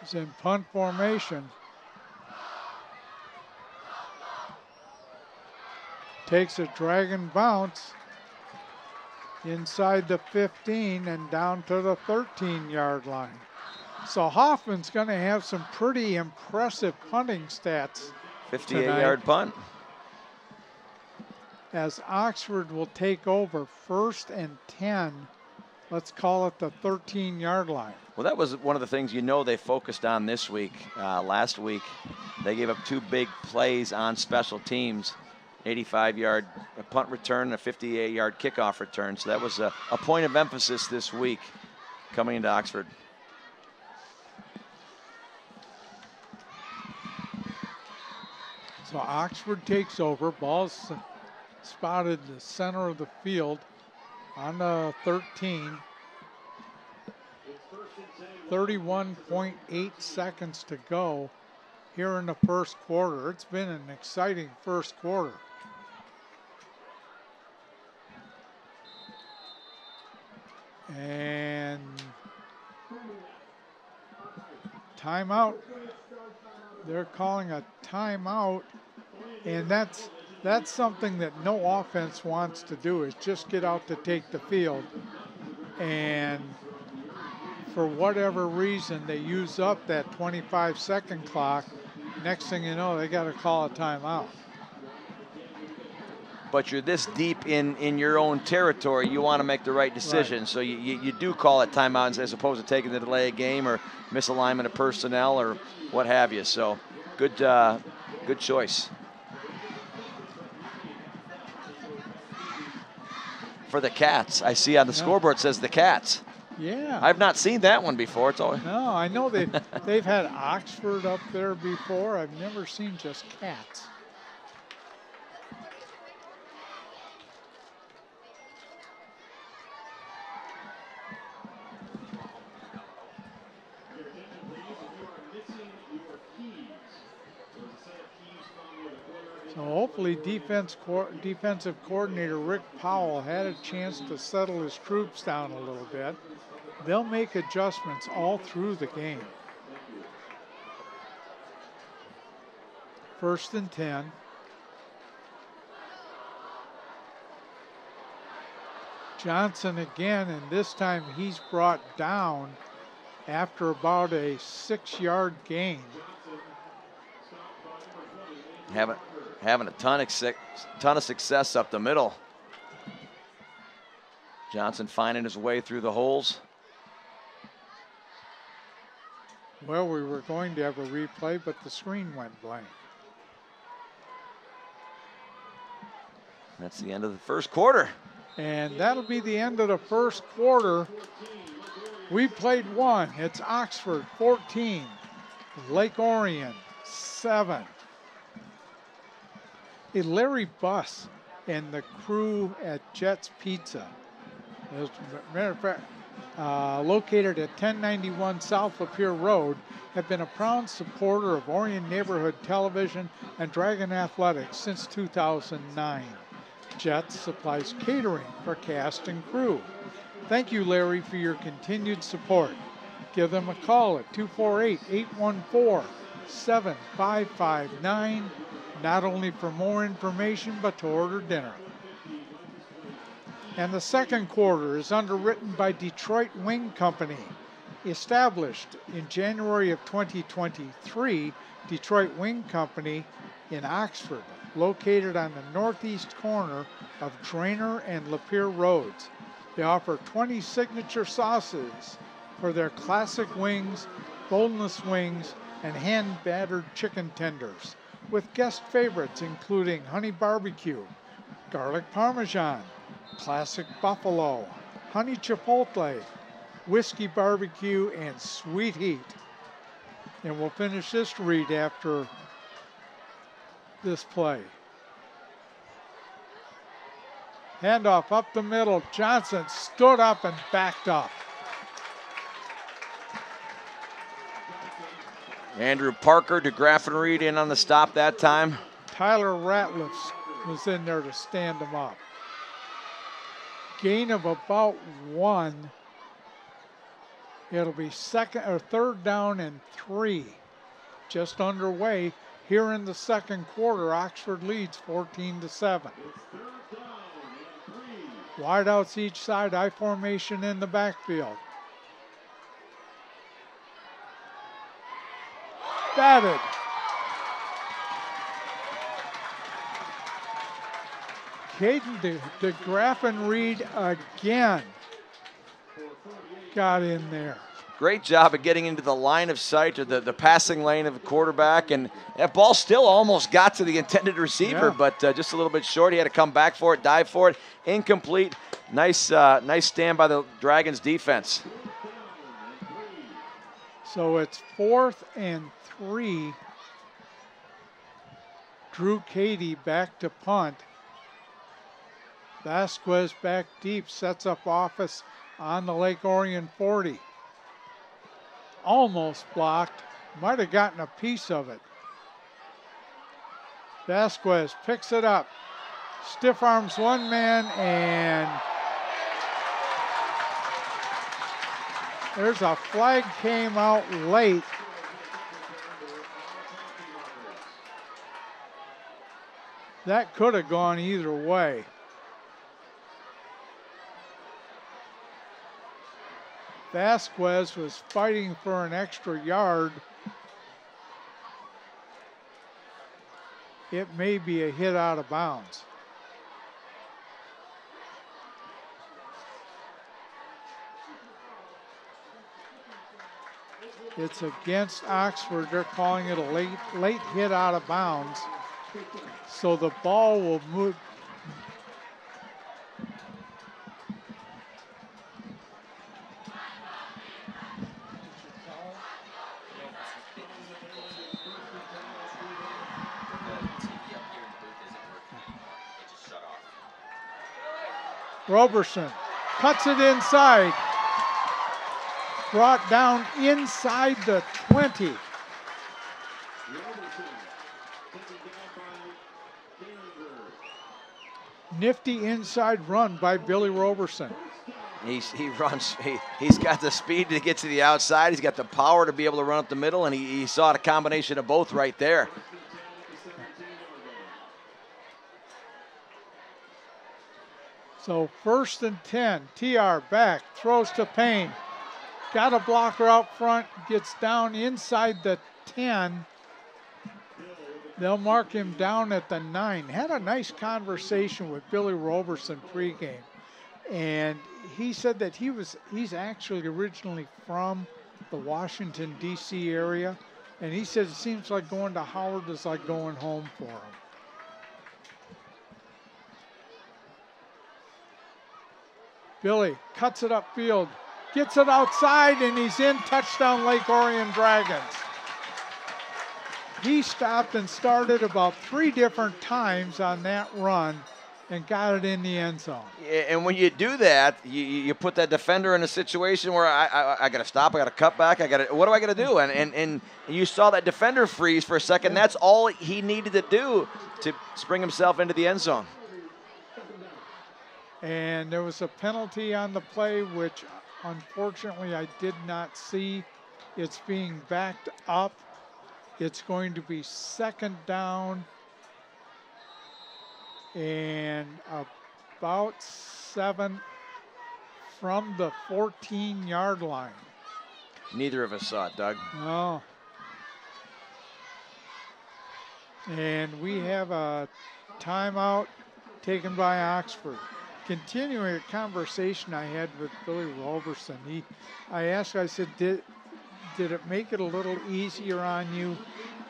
is in punt formation. Takes a dragon bounce inside the 15 and down to the 13 yard line. So Hoffman's going to have some pretty impressive punting stats. 58 tonight. yard punt. As Oxford will take over first and 10, let's call it the 13 yard line. Well, that was one of the things you know they focused on this week. Uh, last week, they gave up two big plays on special teams 85 yard punt return and a 58 yard kickoff return. So that was a, a point of emphasis this week coming into Oxford. So Oxford takes over. Ball's spotted the center of the field on the 13. 31.8 seconds to go here in the first quarter. It's been an exciting first quarter. And timeout they're calling a timeout, and that's that's something that no offense wants to do is just get out to take the field. And for whatever reason, they use up that 25 second clock. Next thing you know, they got to call a timeout. But you're this deep in, in your own territory, you want to make the right decision. Right. So you, you, you, do call it timeouts as opposed to taking the delay of game or misalignment of personnel or what have you. So good, uh, good choice. For the Cats, I see on the yeah. scoreboard says the Cats. Yeah. I've not seen that one before. It's always no, I know they *laughs* they've had Oxford up there before. I've never seen just Cats. So defense defensive coordinator Rick Powell had a chance to settle his troops down a little bit. They'll make adjustments all through the game. First and 10. Johnson again, and this time he's brought down after about a six yard gain. Haven't having a ton of, ton of success up the middle. Johnson finding his way through the holes. Well, we were going to have a replay, but the screen went blank. That's the end of the first quarter. And that'll be the end of the first quarter. We played one. It's Oxford 14, Lake Orion 7. Larry Buss and the crew at Jets Pizza, as a matter of fact, uh, located at 1091 South Lapeer Road, have been a proud supporter of Orion Neighborhood Television and Dragon Athletics since 2009. Jets supplies catering for cast and crew. Thank you, Larry, for your continued support. Give them a call at 248 814 7559 not only for more information, but to order dinner. And the second quarter is underwritten by Detroit Wing Company. Established in January of 2023, Detroit Wing Company in Oxford, located on the northeast corner of Drahner and Lapeer Roads. They offer 20 signature sauces for their classic wings, boneless wings, and hand battered chicken tenders with guest favorites including honey barbecue, garlic parmesan, classic buffalo, honey chipotle, whiskey barbecue, and sweet heat. And we'll finish this read after this play. Handoff up the middle. Johnson stood up and backed up. Andrew Parker DeGraffenried in on the stop that time. Tyler Ratliff was in there to stand him up. Gain of about one. It'll be second or third down and three. Just underway here in the second quarter. Oxford leads 14 to 7. Wideouts each side, I formation in the backfield. Batted. Caden de, DeGraffenried again got in there. Great job of getting into the line of sight or the, the passing lane of the quarterback. And that ball still almost got to the intended receiver, Yeah. but uh, just a little bit short. He had to come back for it, dive for it. Incomplete. Nice, uh, nice stand by the Dragons defense. So it's fourth and three. Drew Cady back to punt. Vasquez back deep, sets up office on the Lake Orion 40. Almost blocked, might have gotten a piece of it. Vasquez picks it up, stiff arms one man, and There's a flag came out late. That could have gone either way. Vasquez was fighting for an extra yard. It may be a hit out of bounds. It's against Oxford. They're calling it a late late hit out of bounds. So the ball will move. Roberson cuts it inside. Brought down inside the 20. Nifty inside run by Billy Roberson. He's, he runs, he, he's got the speed to get to the outside. He's got the power to be able to run up the middle, and he, he saw a combination of both right there. So first and 10. TR back, throws to Payne. Got a blocker out front, gets down inside the 10. They'll mark him down at the 9. Had a nice conversation with Billy Roberson pregame. And he said that he was he's actually originally from the Washington D.C. area. And he said it seems like going to Howard is like going home for him. Billy cuts it upfield, gets it outside, and he's in touchdown Lake Orion Dragons. He stopped and started about three different times on that run and got it in the end zone. And when you do that, you, you put that defender in a situation where I, I, I got to stop, I got to cut back, I got to, what do I got to do? And, and, and you saw that defender freeze for a second. That's all he needed to do to spring himself into the end zone. And there was a penalty on the play, which unfortunately I did not see. It's being backed up. It's going to be second down and about seven from the 14 yard line. Neither of us saw it, Doug. No. And we have a timeout taken by Oxford. Continuing a conversation I had with Billy Roberson, he, I asked, I said, did, did it make it a little easier on you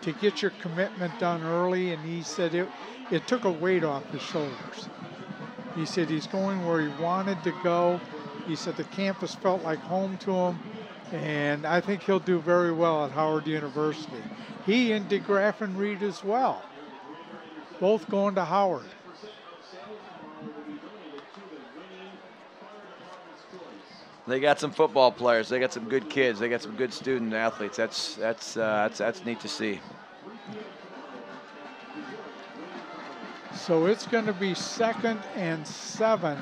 to get your commitment done early? And he said it, it took a weight off his shoulders. He said he's going where he wanted to go. He said the campus felt like home to him, and I think he'll do very well at Howard University. He and DeGraffenried as well, both going to Howard. They got some football players. They got some good kids. They got some good student athletes. That's that's uh, that's that's neat to see. So it's going to be second and seven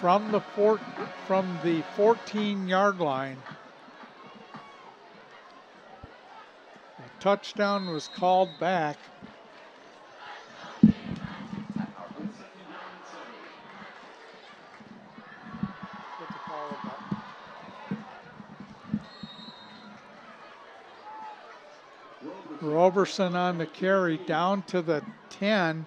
from the four, from the 14 yard line. A touchdown was called back. Roberson on the carry down to the 10.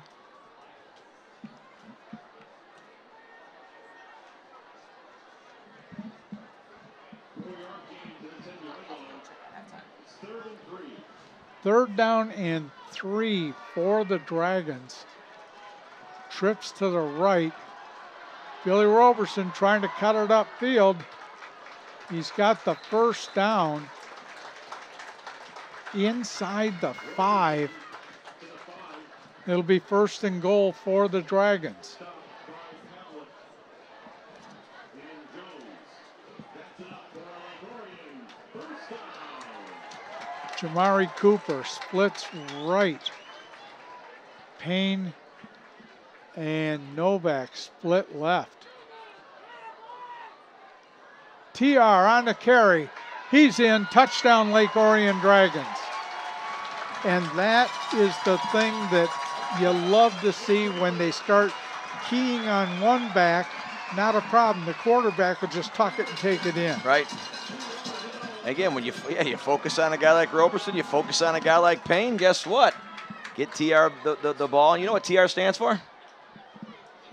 Third down and three for the Dragons. Trips to the right. Billy Roberson trying to cut it upfield. He's got the first down inside the five. It'll be first and goal for the Dragons. Jamari Cooper splits right. Payne and Novak split left. TR on the carry. He's in. Touchdown, Lake Orion Dragons. And that is the thing that you love to see when they start keying on one back. Not a problem. The quarterback will just tuck it and take it in. Right. Again, when you yeah you focus on a guy like Roberson, you focus on a guy like Payne. Guess what? Get TR the, the, the ball. You know what TR stands for?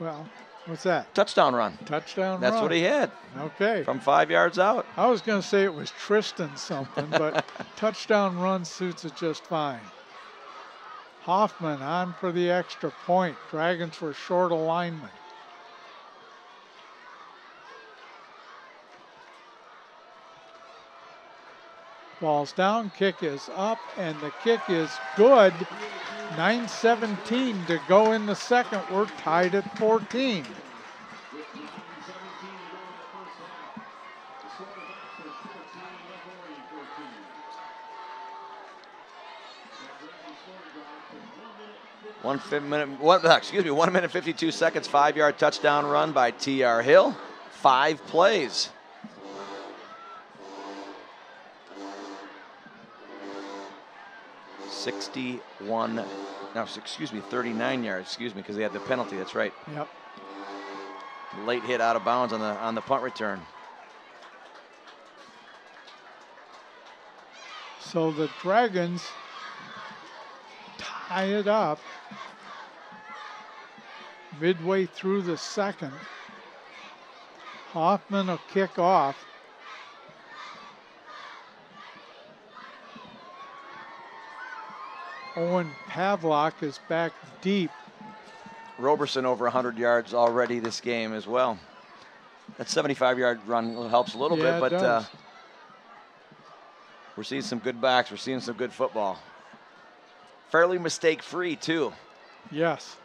Well, What's that? Touchdown run. Touchdown run. That's run. what he had Okay. from five yards out. I was going to say it was Tristan something, but *laughs* touchdown run suits it just fine. Hoffman on for the extra point. Dragons were short alignment. Ball's down, kick is up, and the kick is good. 9.17 to go in the second. We're tied at 14. One minute, one, *laughs* excuse me, one minute 52 seconds, five yard touchdown run by T.R. Hill. Five plays. Sixty-one, no, excuse me, thirty-nine yards. Excuse me, because they had the penalty. That's right. Yep. Late hit out of bounds on the on the punt return. So the Dragons tie it up midway through the second. Hoffman will kick off. Owen Pavlock is back deep. Roberson over 100 yards already this game as well. That 75 yard run helps a little Yeah, bit, it but uh, we're seeing some good backs. We're seeing some good football. Fairly mistake free, too. Yes.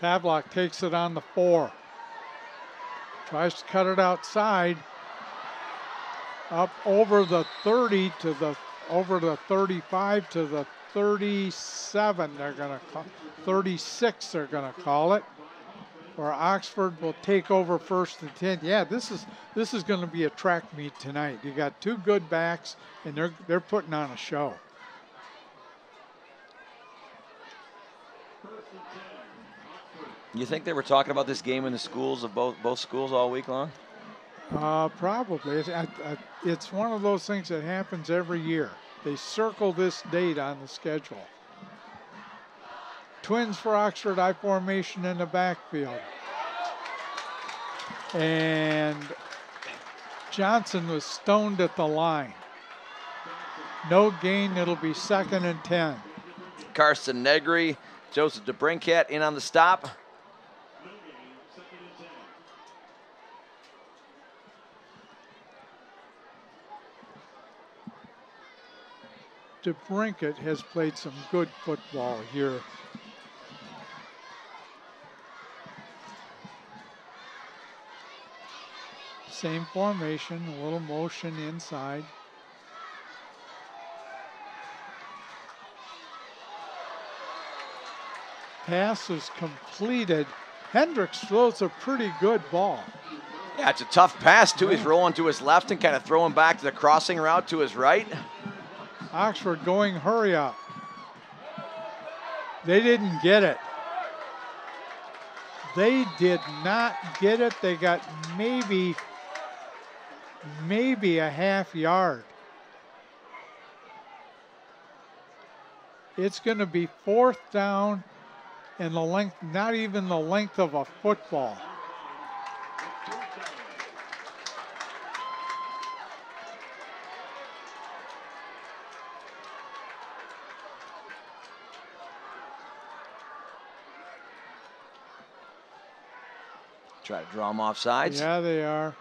Pavlock takes it on the four. Tries to cut it outside. Up over the 30 to the over the 35 to the 37 they're going to call 36 they're going to call it where Oxford will take over first and 10 yeah this is this is going to be a track meet tonight you got two good backs and they're they're putting on a show You think they were talking about this game in the schools of both both schools all week long? Uh, probably. It's, I, I, it's one of those things that happens every year. They circle this date on the schedule. Twins for Oxford I formation in the backfield. And Johnson was stoned at the line. No gain, it'll be second and 10. Carson Negri, Joseph DeBrincat in on the stop. DeBrincat has played some good football here. Same formation, a little motion inside. Pass is completed. Hendricks throws a pretty good ball. Yeah, it's a tough pass, too. He's rolling to his left and kind of throwing back to the crossing route to his right. Oxford going hurry up. They didn't get it. They did not get it. They got maybe, maybe a half yard. It's going to be fourth down and the length, not even the length of a football. Try to draw them off sides. Yeah, they are.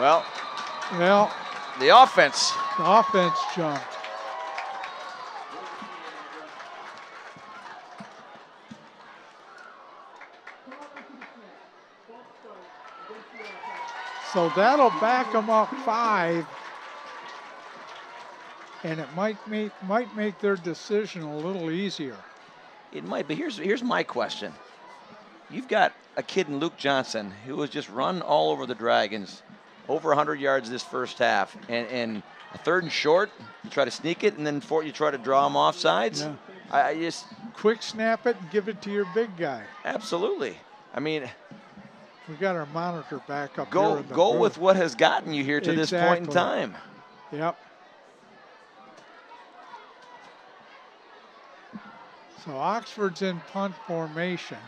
Well, Well, the offense. the offense jumped. So that'll back them up five. And it might make might make their decision a little easier. It might, but here's here's my question. You've got a kid in Luke Johnson who has just run all over the Dragons, over 100 yards this first half, and, and a third and short, you try to sneak it, and then fourth, you try to draw him off sides. Yeah. I, I just Quick snap it and give it to your big guy. absolutely. I mean, We got our monitor back up go go booth. with what has gotten you here to this point in Exactly. time. Yep. So Oxford's in punt formation.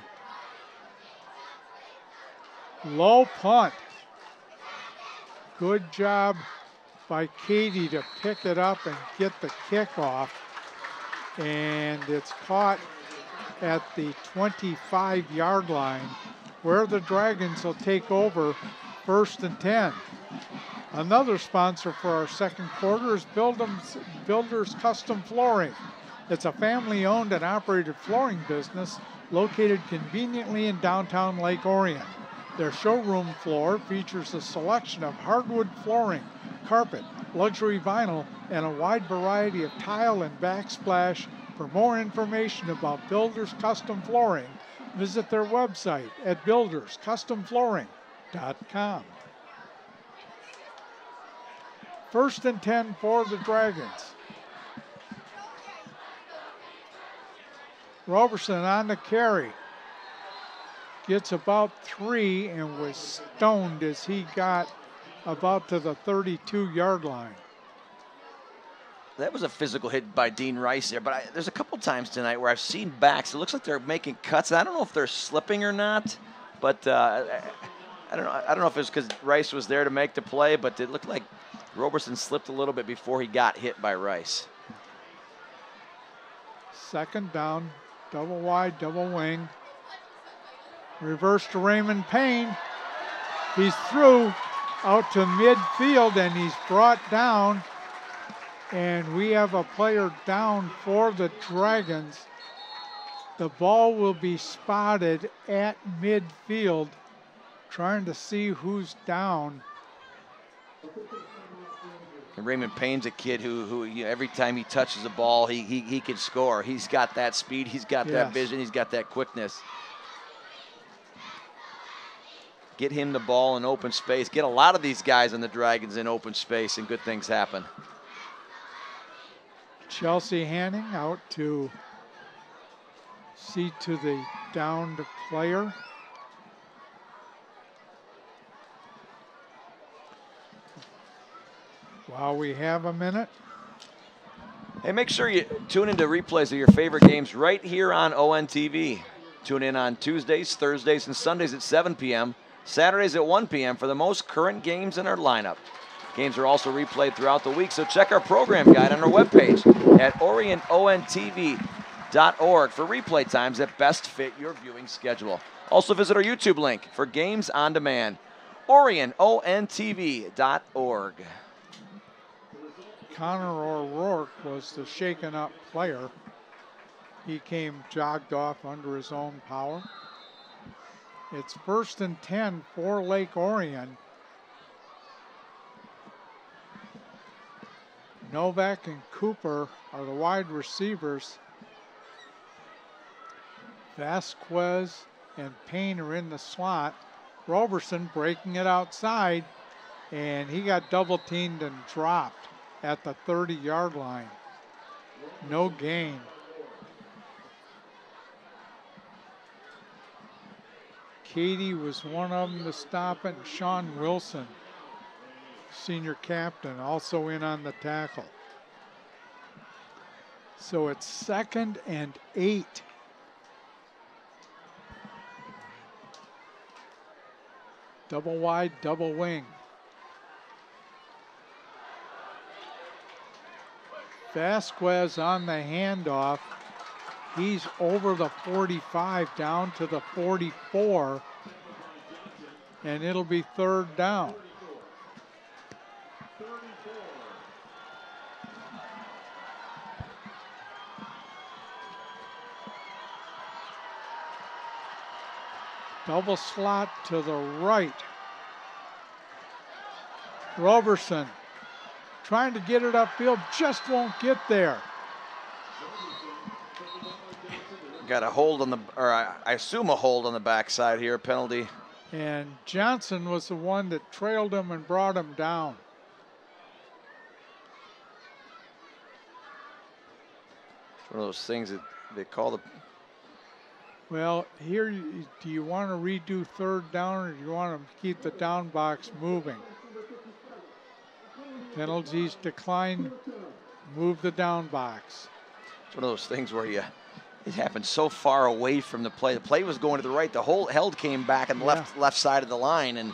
Low punt. Good job by Cady to pick it up and get the kickoff. And it's caught at the 25 yard line where the Dragons will take over first and 10. Another sponsor for our second quarter is Builders, Builders Custom Flooring. It's a family owned and operated flooring business located conveniently in downtown Lake Orion. Their showroom floor features a selection of hardwood flooring, carpet, luxury vinyl, and a wide variety of tile and backsplash. For more information about Builders Custom Flooring, visit their website at builderscustomflooring.com. First and 10 for the Dragons. Roberson on the carry. Gets about three and was stoned as he got about to the 32 yard line. That was a physical hit by Dean Rice there, but I, there's a couple times tonight where I've seen backs. It looks like they're making cuts. I don't know if they're slipping or not, but uh, I, I don't know. I don't know if it's because Rice was there to make the play, but it looked like Roberson slipped a little bit before he got hit by Rice. Second down, double wide, double wing. Reverse to Raymond Payne. He's through out to midfield and he's brought down. And we have a player down for the Dragons. The ball will be spotted at midfield, trying to see who's down. And Raymond Payne's a kid who, who you know, every time he touches the ball, he, he, he can score. He's got that speed, he's got that vision, he's got that quickness. Get him the ball in open space. Get a lot of these guys on the Dragons in open space, and good things happen. Chelsea Hanning out to see to the downed player. While we have a minute, Hey, make sure you tune into replays of your favorite games right here on ONTV. Tune in on Tuesdays, Thursdays, and Sundays at 7 p.m., Saturdays at 1 p.m. for the most current games in our lineup. Games are also replayed throughout the week, so check our program guide on our webpage at orionontv.org for replay times that best fit your viewing schedule. Also visit our YouTube link for games on demand, orionontv.org. Connor O'Rourke was the shaken up player. He came jogged off under his own power. It's first and 10 for Lake Orion. Novak and Cooper are the wide receivers. Vasquez and Payne are in the slot. Roberson breaking it outside, and he got double teamed and dropped at the 30 yard line. No gain. Cady was one of them to stop it. Sean Wilson, senior captain, also in on the tackle. So it's second and eight. Double wide, double wing. Vasquez on the handoff. He's over the 45 down to the 44, and it'll be third down. Double slot to the right. Roberson trying to get it upfield, just won't get there. Got a hold on the, or I, assume a hold on the backside here, penalty. And Johnson was the one that trailed him and brought him down. It's one of those things that they call the Well, here, do you want to redo third down or do you want to keep the down box moving? Penalties decline, move the down box. It's one of those things where you it happened so far away from the play. The play was going to the right. The whole held came back on the left left side of the line, and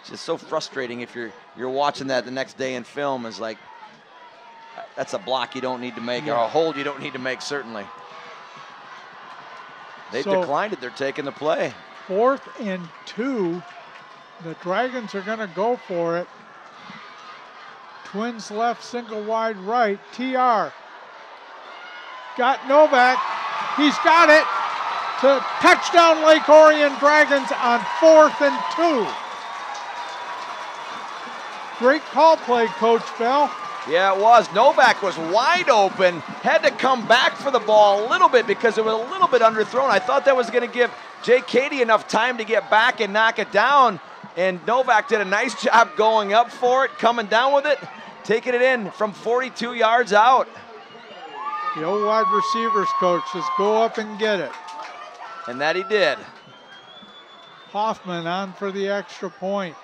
it's just so frustrating if you're you're watching that the next day in film. Is like that's a block you don't need to make, or a hold you don't need to make. Certainly, they So- declined it. They're taking the play. Fourth and two, the Dragons are going to go for it. Twins left, single wide right. TR got Novak. He's got it to touchdown Lake Orion Dragons on fourth and two. Great call play, Coach Bell. Yeah, it was. Novak was wide open, had to come back for the ball a little bit because it was a little bit underthrown. I thought that was going to give Jay Cady enough time to get back and knock it down. And Novak did a nice job going up for it, coming down with it, taking it in from 42 yards out. The old wide receivers coach says go up and get it. And that he did. Hoffman on for the extra point.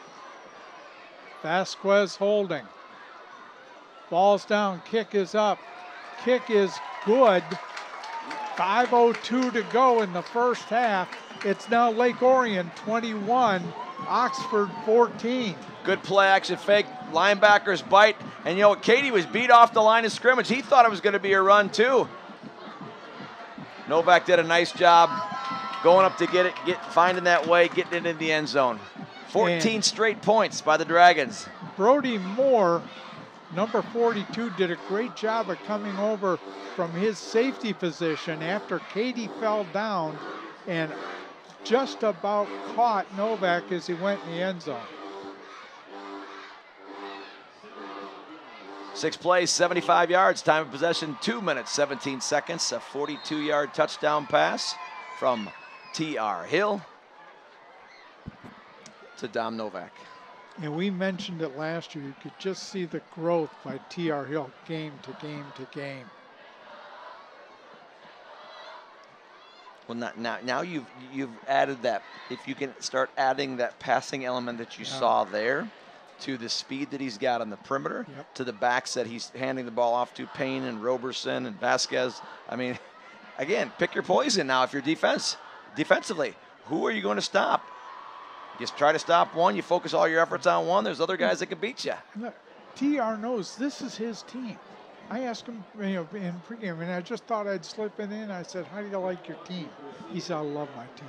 Vasquez holding. Ball's down, kick is up. Kick is good. 5.02 to go in the first half. It's now Lake Orion 21, Oxford 14. Good play action fake, linebackers bite. And you know what? Cady was beat off the line of scrimmage. He thought it was going to be a run, too. Novak did a nice job going up to get it, get finding that way, getting it in the end zone. 14 And- straight points by the Dragons. Brody Moore, number 42, did a great job of coming over from his safety position after Cady fell down and just about caught Novak as he went in the end zone. Six plays, 75 yards. Time of possession, two minutes, 17 seconds. A 42 yard touchdown pass from T.R. Hill to Dom Novak. And we mentioned it last year. You could just see the growth by T.R. Hill game to game to game. Well, not, now, now you've you've added that. If you can start adding that passing element that you Yeah. saw there, to the speed that he's got on the perimeter, Yep. to the backs that he's handing the ball off to, Payne and Roberson and Vasquez. I mean, *laughs* again, pick your poison now if you're defense. defensively, who are you going to stop? Just try to stop one. You focus all your efforts on one. There's other guys that can beat you. Look, TR knows this is his team. I asked him, you know, in pregame, and I just thought I'd slip it in. I said, "How do you like your team?" He said, "I love my team."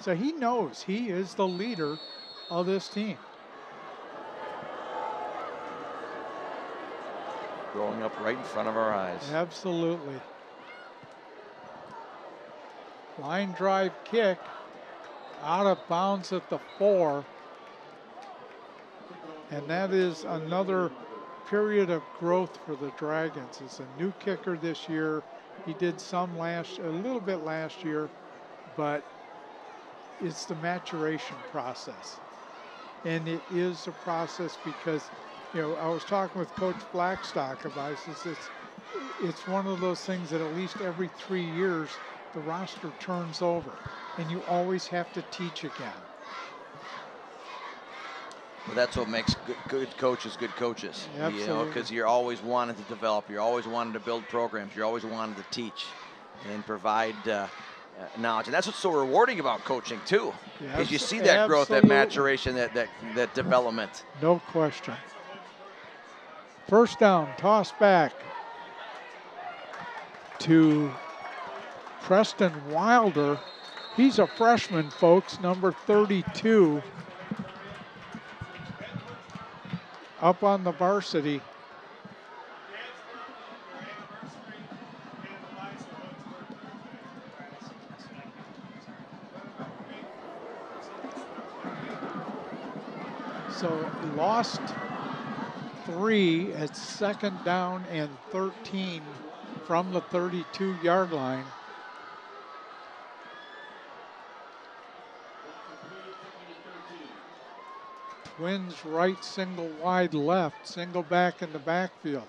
So he knows he is the leader of this team. Growing up right in front of our eyes. Absolutely. Line drive kick out of bounds at the four. And that is another period of growth for the Dragons. It's a new kicker this year. He did some last, a little bit last year, but it's the maturation process. And it is a process because, you know, I was talking with Coach Blackstock about it. It's, it's, one of those things that at least every three years the roster turns over and you always have to teach again. Well, that's what makes good, good coaches good coaches. You know, Absolutely. because you're always wanting to develop, you're always wanting to build programs, you're always wanting to teach and provide uh, uh, knowledge. And that's what's so rewarding about coaching too, Yeah, because you see that growth, that maturation, that that that development. No question. First down, toss back to Preston Wilder. He's a freshman, folks, number 32. Up on the varsity. So lost three at second down and 13 from the 32 yard line. Twins right, single wide left, single back in the backfield.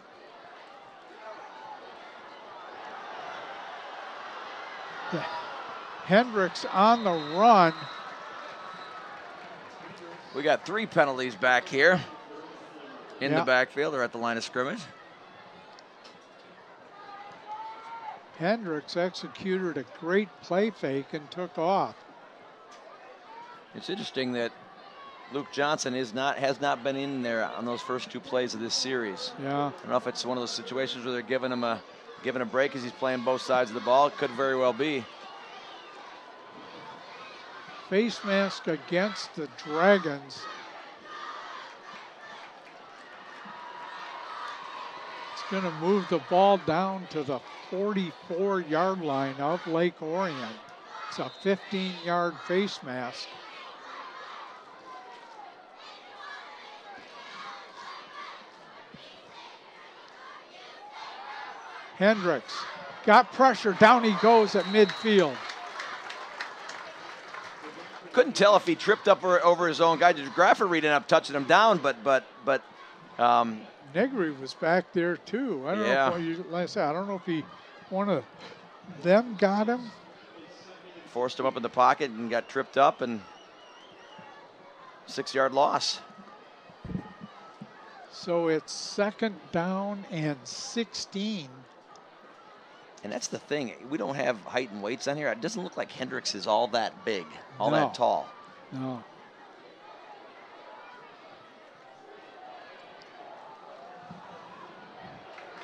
Hendricks on the run. We got three penalties back here in Yeah. the backfield or at the line of scrimmage. Hendricks executed a great play fake and took off. It's interesting that Luke Johnson is not has not been in there on those first two plays of this series. Yeah. I don't know if it's one of those situations where they're giving him a giving a break as he's playing both sides of the ball. It could very well be. face mask against the Dragons. Going to move the ball down to the 44 yard line of Lake Orion. It's a 15 yard face mask. Hendricks got pressure. Down he goes at midfield. Couldn't tell if he tripped up or, over his own guy. DeGraffenried ended up touching him down, but but but um, Negri was back there too. I don't Yeah. know if you, like I said, I don't know if he one of them got him. forced him up in the pocket and got tripped up and six yard loss. So it's second down and 16. And that's the thing. We don't have height and weights on here. It doesn't look like Hendricks is all that big, all No. that tall. No.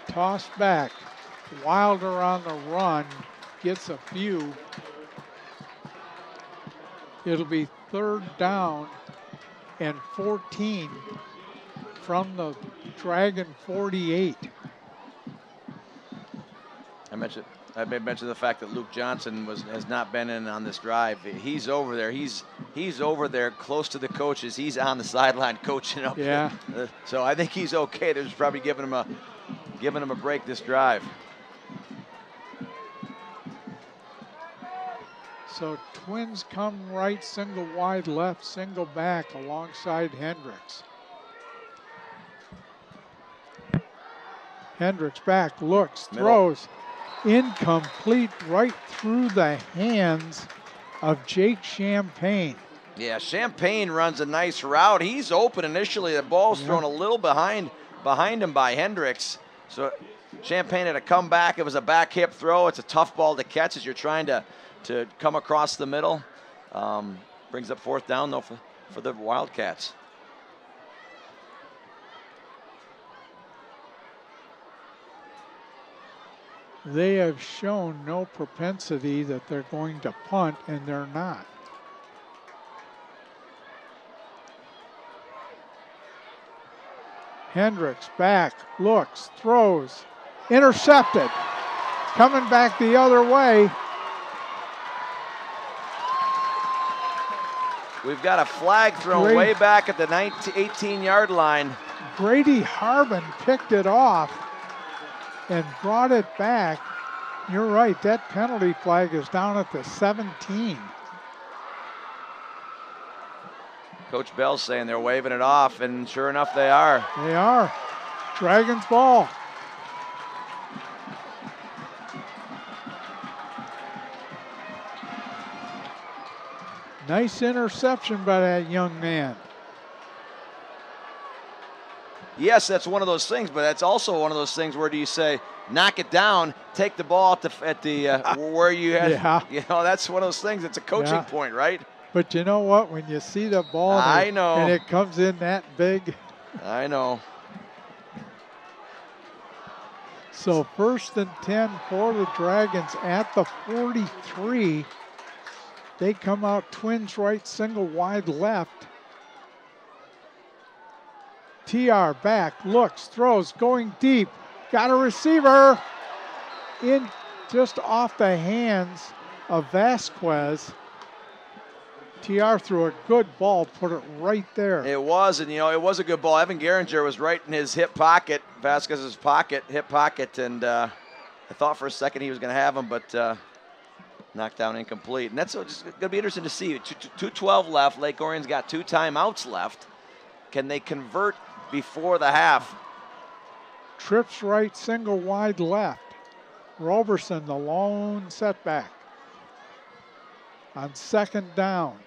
Toss back. Wilder on the run gets a few. It'll be third down and 14 from the Dragon 48. I mentioned I may mention the fact that Luke Johnson was has not been in on this drive. He's over there. He's he's over there close to the coaches. He's on the sideline *laughs* coaching up. Yeah. Uh, So I think he's okay. They're just probably giving him a giving him a break this drive. So twins come right, single wide left, single back alongside Hendricks. Hendricks back, looks, Middle. throws, incomplete right through the hands of Jake Champagne. Yeah, Champagne runs a nice route. He's open initially. The ball's Yeah. thrown a little behind behind him by Hendricks. So Champagne had to come back. It was a back hip throw. It's a tough ball to catch as you're trying to to come across the middle. Um, brings up fourth down though for, for the Wildcats. They have shown no propensity that they're going to punt, and they're not. Hendricks back, looks, throws, intercepted. Coming back the other way. We've got a flag thrown way back at the 19, 18 yard line. Grady Harbin picked it off and brought it back. You're right, that penalty flag is down at the 17. Coach Bell's saying they're waving it off, and sure enough, they are. They are. Dragons ball. Nice interception by that young man. Yes, that's one of those things, but that's also one of those things where do you say, knock it down, take the ball at the, at the uh, *laughs* where you had, Yeah. *laughs* you know, that's one of those things. It's a coaching Yeah. point, right? But you know what? When you see the ball and I it- know. and it comes in that big, I know. So first and 10 for the Dragons at the 43. They come out twins right, single wide left. TR back, looks, throws, going deep. Got a receiver in just off the hands of Vasquez. TR threw a good ball, put it right there. It was, and you know, it was a good ball. Evan Geringer was right in his hip pocket, Vasquez's pocket, hip pocket, and uh, I thought for a second he was going to have him, but uh, knocked down incomplete. And that's going to be interesting to see. Two- two- 212 left. Lake Orion's got two timeouts left. Can they convert before the half? Trips right, single wide left. Roberson, the lone setback. On second down.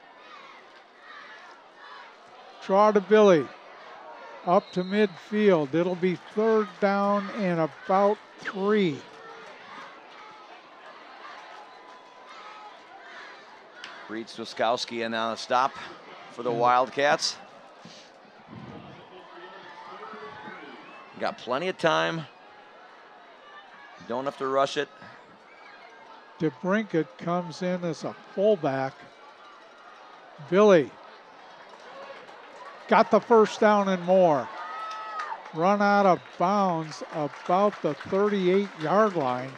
Draw to Billy. Up to midfield. It'll be third down and about three. Reed Swiskowski and on a stop for the Wildcats. Got plenty of time. Don't have to rush it. DeBrinket comes in as a fullback. Billy got the first down and more. Run out of bounds about the 38 yard line.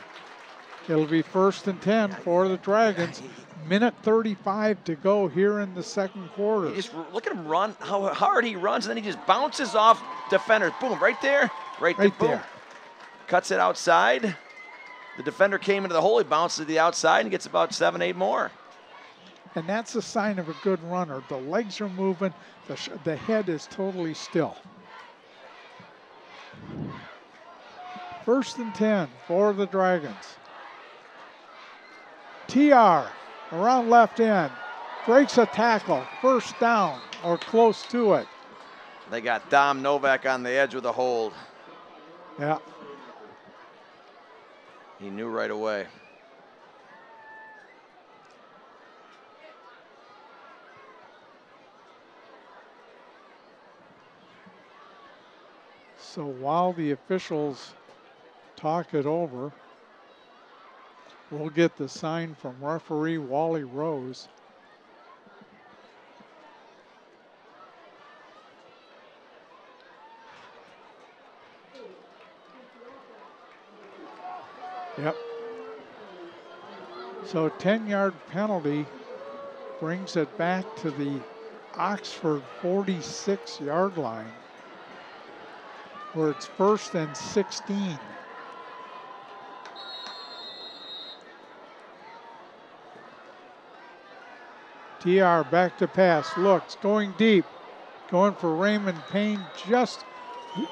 It'll be first and 10 for the Dragons. Minute 35 to go here in the second quarter. You just look at him run, how hard he runs, and then he just bounces off defenders. Boom, right there. Right, there. Right boom. there. Cuts it outside. The defender came into the hole, he bounces to the outside and gets about seven, eight more. And that's a sign of a good runner. The legs are moving, the, the head is totally still. First and 10 for the Dragons. TR around left end, breaks a tackle, first down or close to it. They got Dom Novak on the edge with a hold. Yeah, He knew right away. So while the officials talk it over, we'll get the sign from referee Wally Rose. Yep. So 10 yard penalty brings it back to the Oxford 46 yard line where it's first and 16. TR back to pass, looks, going deep, going for Raymond Payne. Just,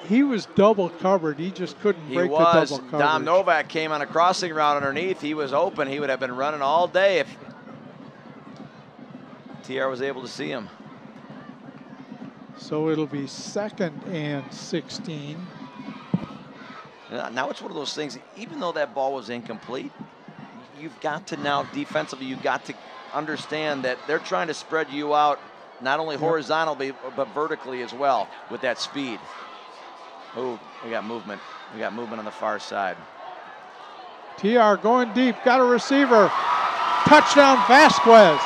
he- was double covered. He just couldn't He break was. the double Dom. Novak came on a crossing route underneath. He was open. He would have been running all day if TR was able to see him. So it'll be second and 16. Now it's one of those things, even though that ball was incomplete, you've got to now defensively, you've got to understand that they're trying to spread you out not only horizontally but vertically as well with that speed. Oh, we got movement. We got movement on the far side. TR going deep, got a receiver. Touchdown Vasquez.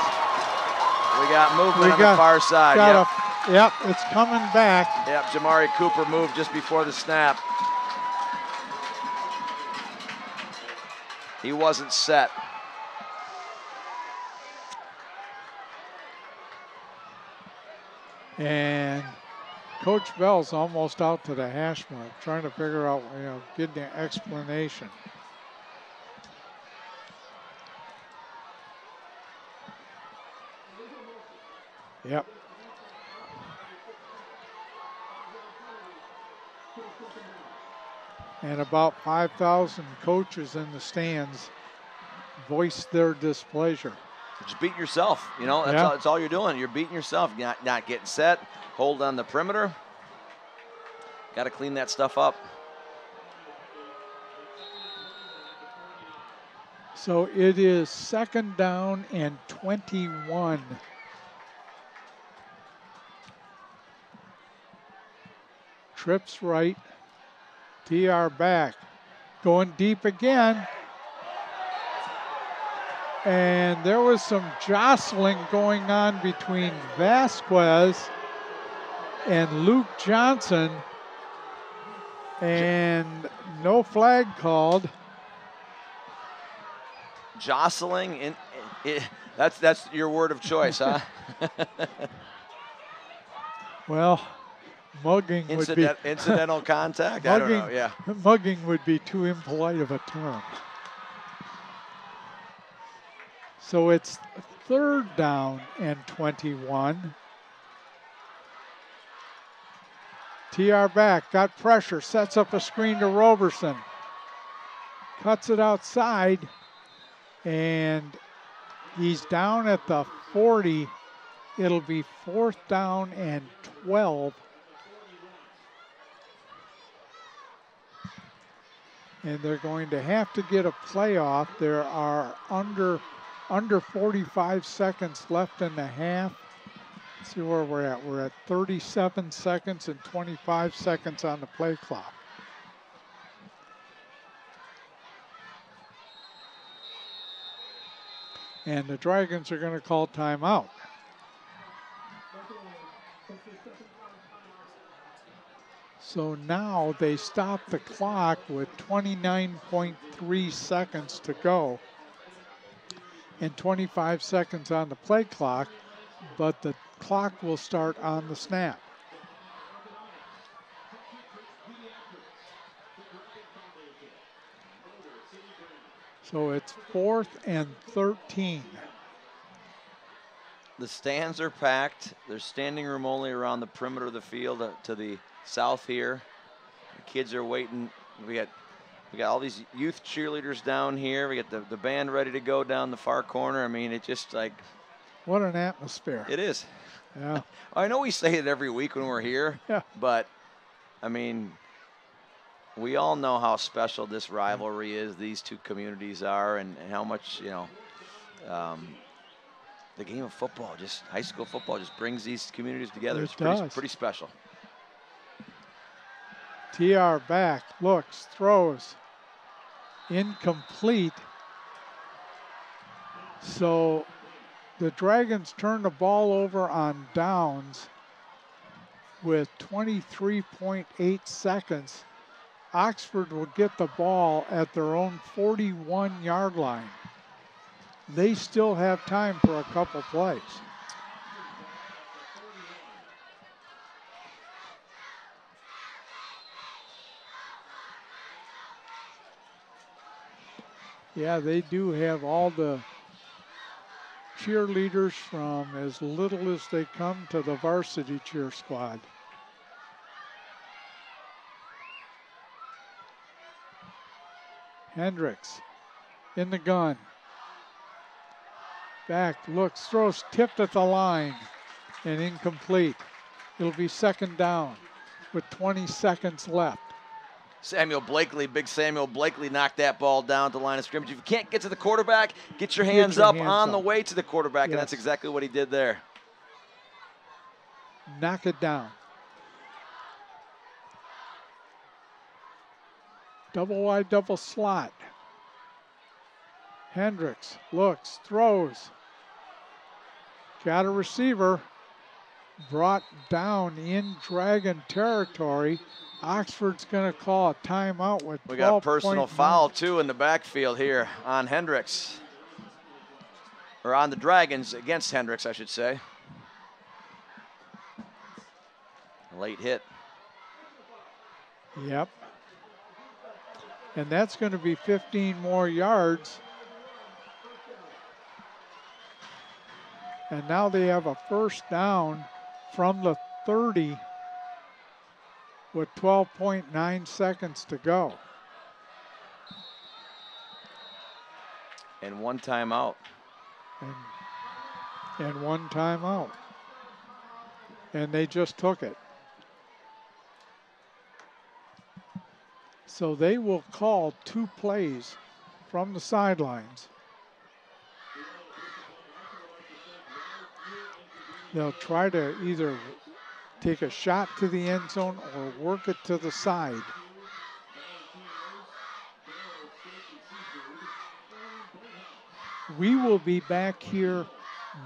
We got movement we on got, the far side. Yep. A, yep, it's coming back. Yep, Jamari Cooper moved just before the snap. He wasn't set. And Coach Bell's almost out to the hash mark, trying to figure out, you know, getting an explanation. Yep. And about 5,000 coaches in the stands voiced their displeasure. Just beat yourself. You know, that's, yeah. all, that's all you're doing. You're beating yourself. You're not, not getting set. Hold on the perimeter. Got to clean that stuff up. So it is second down and 21. Trips right. TR back. Going deep again. And there was some jostling going on between Vasquez and Luke Johnson. And no flag called. Jostling in, in, that's that's your word of choice, huh? *laughs* well, mugging would be incidental contact. mugging, I don't know. Yeah, mugging would be too impolite of a term. So it's third down and 21. TR back, got pressure, sets up a screen to Roberson. Cuts it outside, and he's down at the 40. It'll be fourth down and 12. And they're going to have to get a playoff. There are under under 45 seconds left in the half. Let's see where we're at. We're at 37 seconds and 25 seconds on the play clock. And the Dragons are going to call timeout. So now they stop the clock with 29.3 seconds to go and 25 seconds on the play clock, but the clock will start on the snap. So it's fourth and 13. The stands are packed. There's standing room only around the perimeter of the field uh, to the south here. The kids are waiting. We got we got all these youth cheerleaders down here. We got the, the band ready to go down the far corner. I mean, it just like. What an atmosphere. It is. Yeah. *laughs* I know we say it every week when we're here. *laughs* Yeah. But, I mean, we all know how special this rivalry is, these two communities are, and, and how much, you know, um, the game of football, just high school football, just brings these communities together. It it's pretty, pretty special. TR back, looks, throws, incomplete. So the Dragons turn the ball over on downs with 23.8 seconds. Oxford will get the ball at their own 41 yard line. They still have time for a couple plays. Yeah, they do have all the cheerleaders from as little as they come to the varsity cheer squad. Hendricks in the gun. Back, looks, throws, tipped at the line and incomplete. It'll be second down with 20 seconds left. Samuel Blakely, big Samuel Blakely knocked that ball down to the line of scrimmage. If you can't get to the quarterback, get your hands your up hands on up. the way to the quarterback, and that's exactly what he did there. knock it down. Double wide, double slot. Hendricks looks, throws. Got a receiver. Brought down in Dragon territory. Oxford's going to call a timeout with We got personal foul too in the backfield here on Hendricks. Or on the Dragons against Hendricks, I should say. Late hit. Yep. And that's going to be 15 more yards. And now they have a first down from the 30 with 12.9 seconds to go. And one timeout. And, and one timeout. And they just took it. So they will call two plays from the sidelines. They'll try to either take a shot to the end zone or work it to the side. We will be back here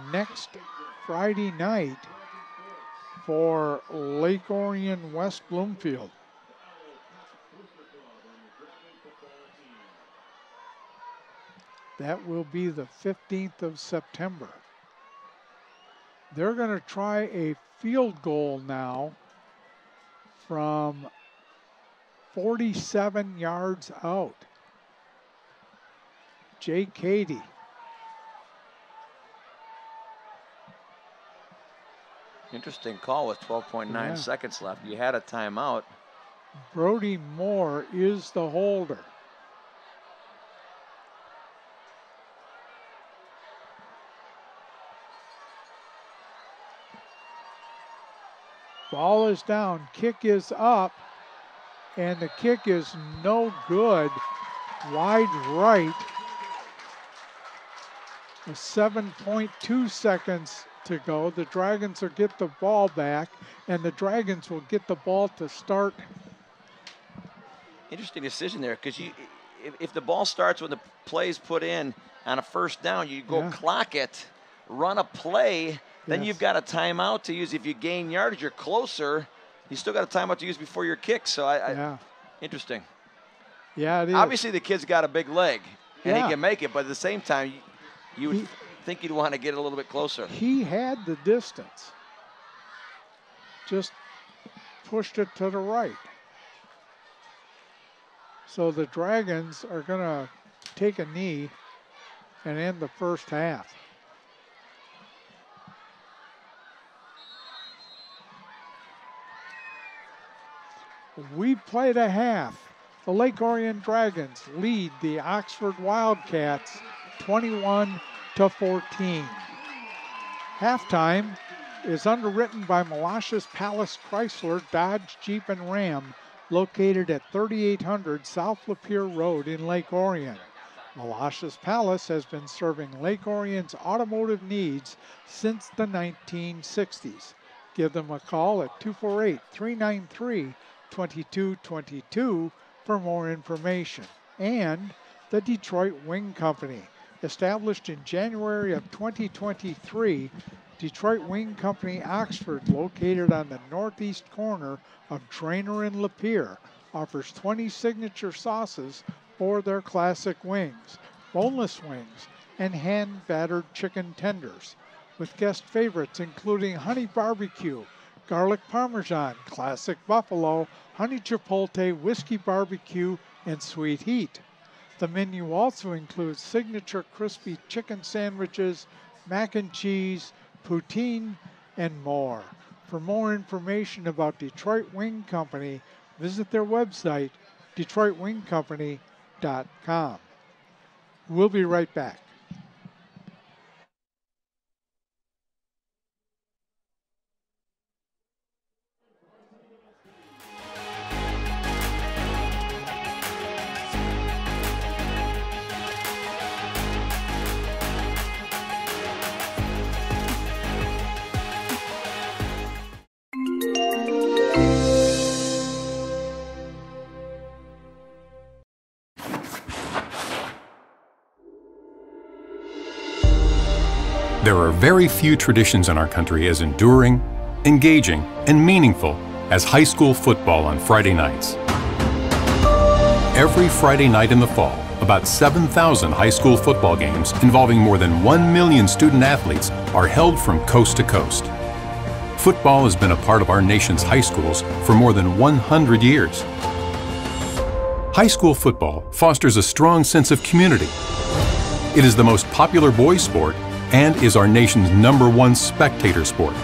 next Friday night for Lake Orion West Bloomfield. That will be the 15th of September. They're going to try a field goal now from 47 yards out. Jay Cady. Interesting call with 12.9 Yeah. seconds left. You had a timeout. Brody Moore is the holder. Ball is down, kick is up, and the kick is no good. Wide right. With 7.2 seconds to go. The Dragons will get the ball back, and the Dragons will get the ball to start Interesting decision there because you, if, if the ball starts when the play is put in on a first down, you go Yeah. clock it, run a play, then Yes. you've got a timeout to use. If you gain yardage, you're closer. You still got a timeout to use before your kick. So I, I Yeah, interesting. yeah, it is. Obviously, the kid's got a big leg and Yeah. he can make it, but at the same time, you, you think you'd want to get a little bit closer. he had the distance. Just pushed it to the right. So the Dragons are going to take a knee and end the first half. We played a half. The Lake Orion Dragons lead the Oxford Wildcats 21 to 14. Halftime is underwritten by Malashas Palace Chrysler Dodge Jeep and Ram located at 3800 South Lapeer Road in Lake Orion. Malashas Palace has been serving Lake Orion's automotive needs since the 1960s. Give them a call at 248 393 2222 for more information. And the Detroit Wing Company. Established in January of 2023, Detroit Wing Company Oxford, located on the northeast corner of Drahner and Lapeer, offers 20 signature sauces for their classic wings, boneless wings, and hand battered chicken tenders, with guest favorites including honey barbecue, garlic parmesan, classic buffalo, honey chipotle, whiskey barbecue, and sweet heat. The menu also includes signature crispy chicken sandwiches, mac and cheese, poutine, and more. For more information about Detroit Wing Company, visit their website, DetroitWingCompany.com. We'll be right back. Very few traditions in our country as enduring, engaging, and meaningful as high school football on Friday nights. Every Friday night in the fall, about 7,000 high school football games involving more than 1 million student athletes are held from coast to coast. Football has been a part of our nation's high schools for more than 100 years. High school football fosters a strong sense of community. It is the most popular boys' sport and is our nation's number one spectator sport.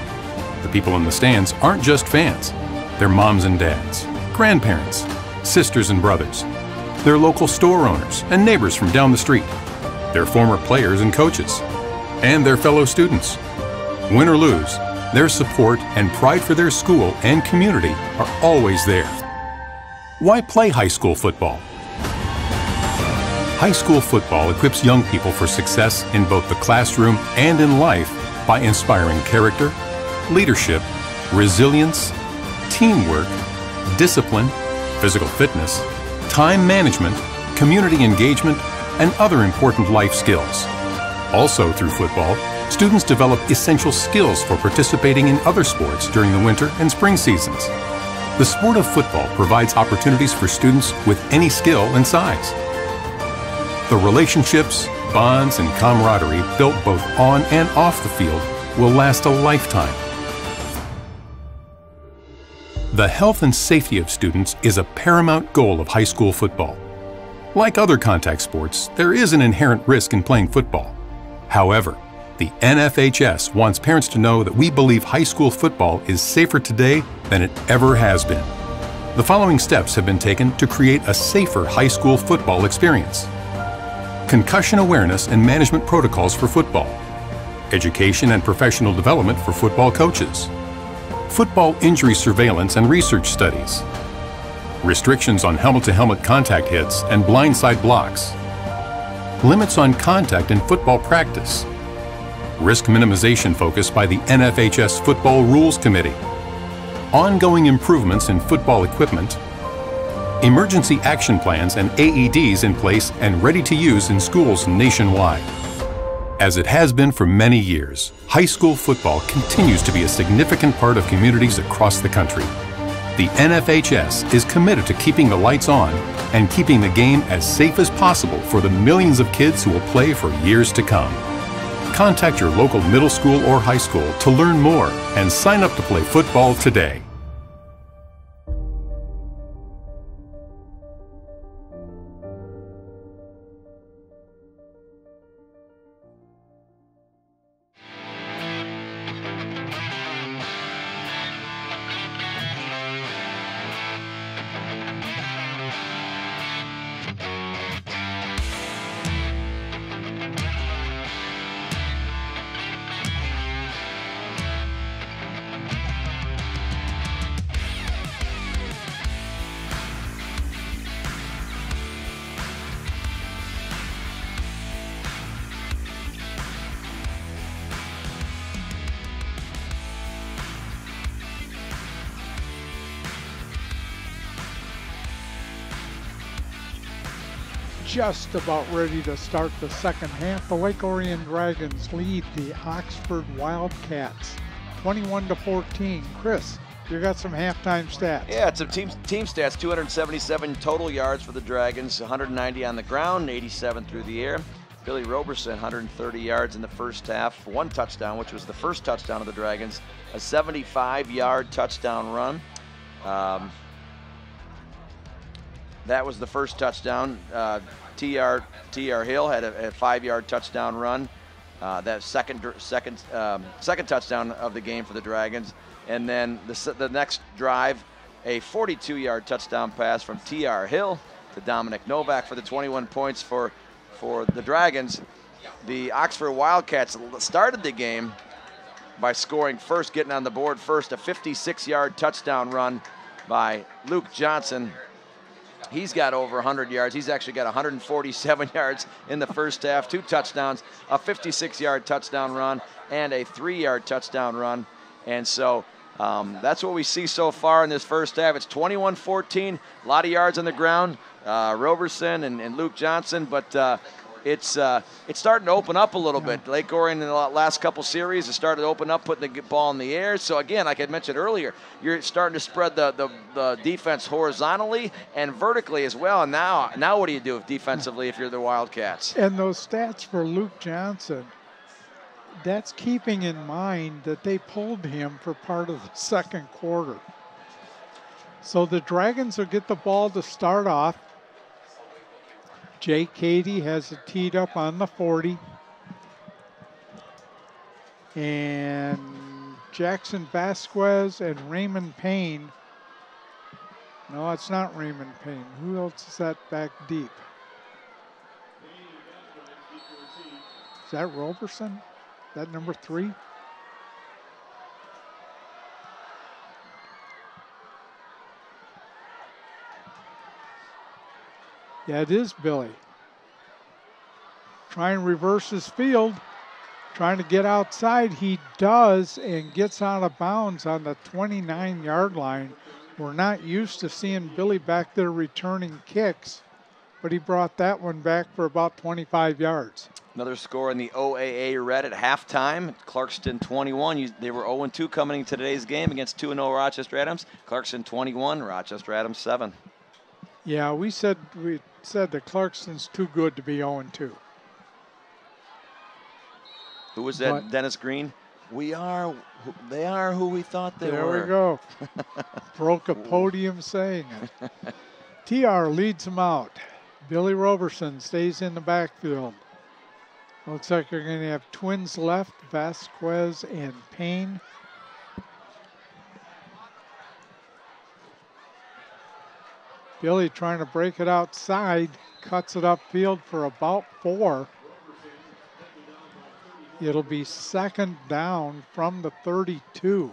The people in the stands aren't just fans, they're moms and dads, grandparents, sisters and brothers. They're local store owners and neighbors from down the street. They're former players and coaches, and their fellow students. Win or lose, their support and pride for their school and community are always there. Why play high school football? High school football equips young people for success in both the classroom and in life by inspiring character, leadership, resilience, teamwork, discipline, physical fitness, time management, community engagement, and other important life skills. Also, through football, students develop essential skills for participating in other sports during the winter and spring seasons. The sport of football provides opportunities for students with any skill and size. The relationships, bonds, and camaraderie built both on and off the field will last a lifetime. The health and safety of students is a paramount goal of high school football. Like other contact sports, there is an inherent risk in playing football. However, the NFHS wants parents to know that we believe high school football is safer today than it ever has been. The following steps have been taken to create a safer high school football experience concussion awareness and management protocols for football, education and professional development for football coaches, football injury surveillance and research studies, restrictions on helmet-to-helmet contact hits and blindside blocks, limits on contact in football practice, risk minimization focus by the NFHS Football Rules Committee, ongoing improvements in football equipment, emergency action plans and AEDs in place and ready to use in schools nationwide. As it has been for many years, high school football continues to be a significant part of communities across the country. The NFHS is committed to keeping the lights on and keeping the game as safe as possible for the millions of kids who will play for years to come. Contact your local middle school or high school to learn more and sign up to play football today. Just about ready to start the second half. The Lake Orion Dragons lead the Oxford Wildcats 21 to 14. Chris, you got some halftime stats. Yeah, it's some team team stats: 277 total yards for the Dragons, 190 on the ground, 87 through the air. Billy Roberson, 130 yards in the first half, one touchdown, which was the first touchdown of the Dragons, a 75-yard touchdown run. Um, that was the first touchdown. Uh, TR TR Hill had a, a five-yard touchdown run. Uh, that second second um, second touchdown of the game for the Dragons, and then the the next drive, a 42-yard touchdown pass from TR Hill to Dominic Novak for the 21 points for for the Dragons. The Oxford Wildcats started the game by scoring first, getting on the board first, a 56-yard touchdown run by Luke Johnson He's got over 100 yards. He's actually got 147 *laughs* yards in the first half, two touchdowns, a 56 yard touchdown run, and a three yard touchdown run. And so Um, that's what we see so far in this first half. It's 21-14, a lot of yards on the ground. Uh, Roberson and, and, Luke Johnson, but uh, it's uh, it's starting to open up a little yeah. bit. Lake Orion in the last couple series has started to open up, putting the ball in the air. So again, like I mentioned earlier, you're starting to spread the, the, the defense horizontally and vertically as well. And now, now what do you do if defensively if you're the Wildcats? And those stats for Luke Johnson, that's keeping in mind that they pulled him for part of the second quarter. So the Dragons will get the ball to start off. Jake Cady has it teed up on the 40. And Jackson Vasquez and Raymond Payne. No, it's not Raymond Payne. Who else is that back deep? Is that Roberson? That number three? Yeah, it is Billy. Trying to reverse his field, trying to get outside. He does and gets out of bounds on the 29 yard line. We're not used to seeing Billy back there returning kicks, but he brought that one back for about 25 yards. Another score in the OAA Red at halftime. Clarkston 21. They were 0 2 coming into today's game against 2 0 Rochester Adams. Clarkston 21, Rochester Adams 7. Yeah, we said we said that Clarkston's too good to be 0 2. Who was that? But Dennis Green. We are. They are who we thought they there were. There we go. *laughs* Broke a podium saying it. TR leads them out. Billy Roberson stays in the backfield. Looks like you're going to have twins left, Vasquez and Payne. Billy trying to break it outside, cuts it upfield for about four. It'll be second down from the 32.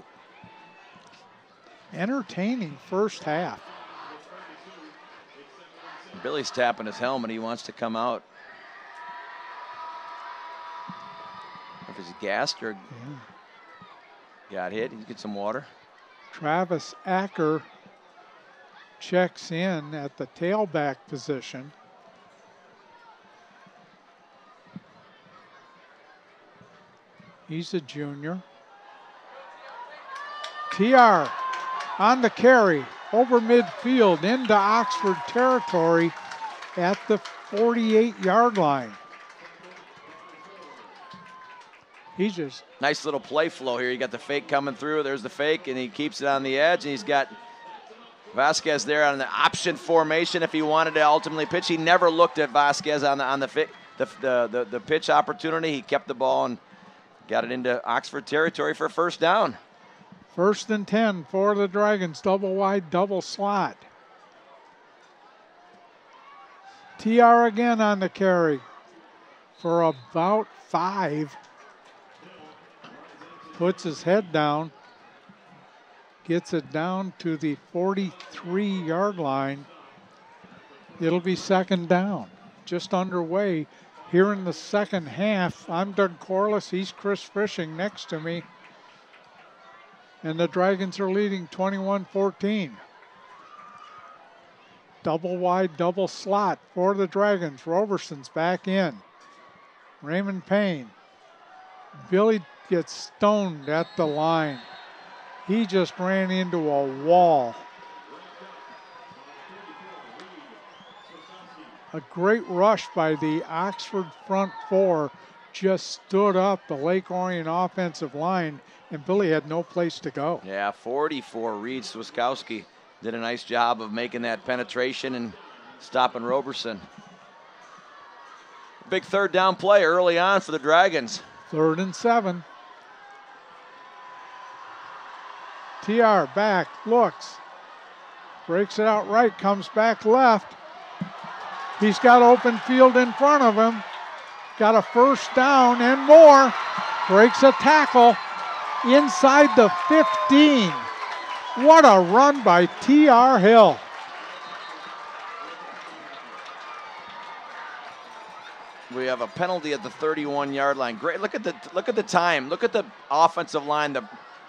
Entertaining first half. Billy's tapping his helmet. He wants to come out. If he's gassed or yeah. got hit, he get some water. Travis Acker checks in at the tailback position. He's a junior. TR on the carry over midfield into Oxford territory at the 48 yard line. He's just nice little play flow here. You got the fake coming through. There's the fake, and he keeps it on the edge, and he's got Vasquez there on the option formation if he wanted to ultimately pitch. He never looked at Vasquez on the on the the, the, the, the pitch opportunity. He kept the ball and got it into Oxford territory for first down. First and 10 for the Dragons. Double wide, double slot. TR again on the carry for about five. Puts his head down gets it down to the 43 yard line. It'll be second down, just underway here in the second half. I'm Doug Corliss. He's Chris Fishing next to me. And the Dragons are leading 21 14. Double wide, double slot for the Dragons. Roberson's back in. Raymond Payne. Billy gets stoned at the line. He just ran into a wall. A great rush by the Oxford front four just stood up the Lake Orion offensive line, and Billy had no place to go. Yeah, 44 Reed Swiskowski did a nice job of making that penetration and stopping Roberson. Big third down play early on for the Dragons. Third and seven. TR back, looks, breaks it out right, comes back left. He's got open field in front of him. Got a first down and more. Breaks a tackle inside the 15. What a run by TR Hill. We have a penalty at the 31 yard line. Great. Look at the look at the time. Look at the offensive line. The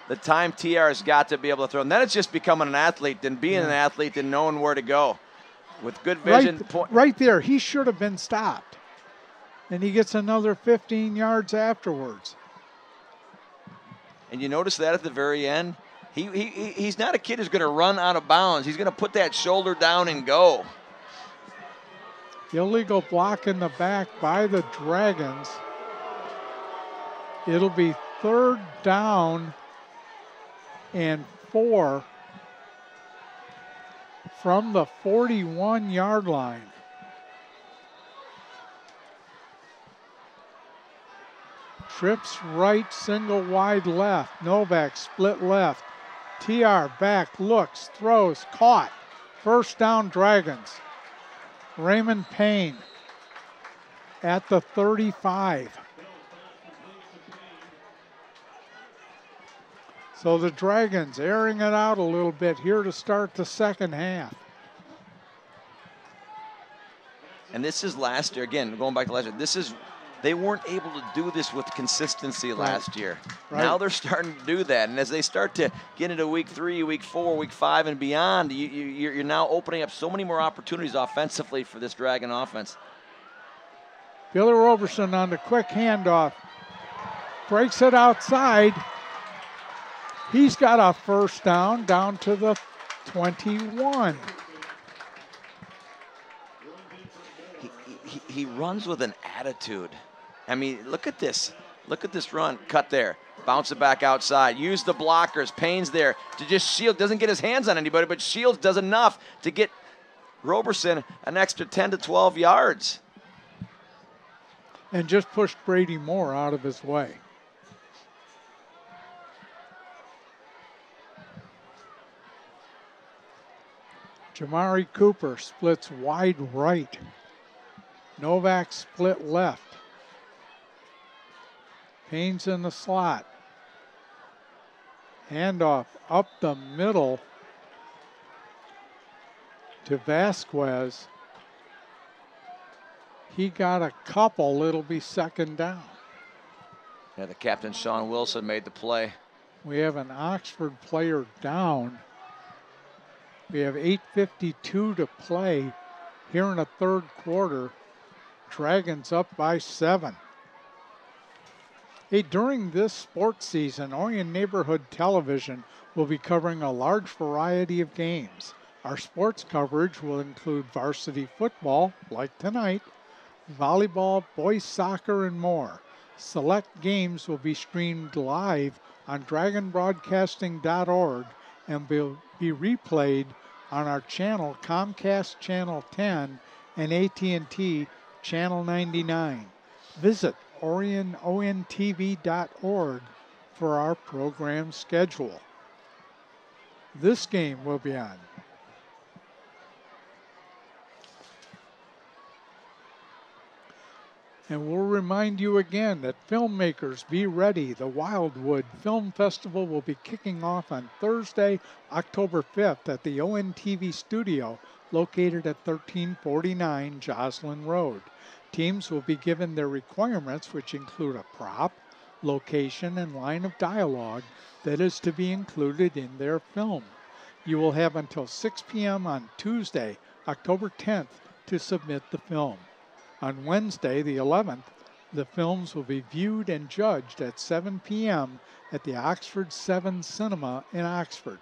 the time TR has got to be able to throw. And then it's just becoming an athlete, then being an athlete, and knowing where to go. With good vision. Right, point- right there, he should have been stopped. And he gets another 15 yards afterwards. And you notice that at the very end? He, he, he- he's not a kid who's going to run out of bounds. He's going to put that shoulder down and go. Illegal block in the back by the Dragons. It'll be third down and four from the 41 yard line. Trips right, single wide left. Novak split left. TR back, looks, throws, caught. First down, Dragons. Raymond Payne at the 35. So the Dragons airing it out a little bit here to start the second half. And this is last year. Again, going back to last year, this is they weren't able to do this with consistency last year. Right. Now they're starting to do that, and as they start to get into week three, week four, week five, and beyond, you, you, you're you're now opening up so many more opportunities offensively for this Dragon offense. Billy Roberson on the quick handoff. Breaks it outside. He's got a first down down to the 21. He, he, he runs with an attitude. I mean, look at this. Look at this run. Cut there. Bounce it back outside. Use the blockers. Payne's there to just shield. Doesn't get his hands on anybody, but Shields does enough to get Roberson an extra 10 to 12 yards. and just pushed Brady Moore out of his way. Jamari Cooper splits wide right. Novak split left. Payne's in the slot. Handoff up the middle to Vasquez. He got a couple. It'll be second down. Yeah, the captain, Sean Wilson, made the play. We have an Oxford player down. We have 8.52 to play here in the third quarter. Dragons up by seven. Hey, during this sports season, Orion Neighborhood Television will be covering a large variety of games. Our sports coverage will include varsity football, like tonight, volleyball, boys soccer, and more. Select games will be streamed live on dragonbroadcasting.org and will be replayed on our channel Comcast Channel 10 and AT&T Channel 99. Visit orionontv.org for our program schedule. This game will be on And we'll remind you again that filmmakers be ready. The Wildwood Film Festival will be kicking off on Thursday, October 5th at the ONTV studio located at 1349 Joslyn Road. Teams will be given their requirements, which include a prop, location, and line of dialogue that is to be included in their film. You will have until 6 p.m. on Tuesday, October 10th, to submit the film. On Wednesday, the 11th, the films will be viewed and judged at 7 p.m. at the Oxford 7 Cinema in Oxford.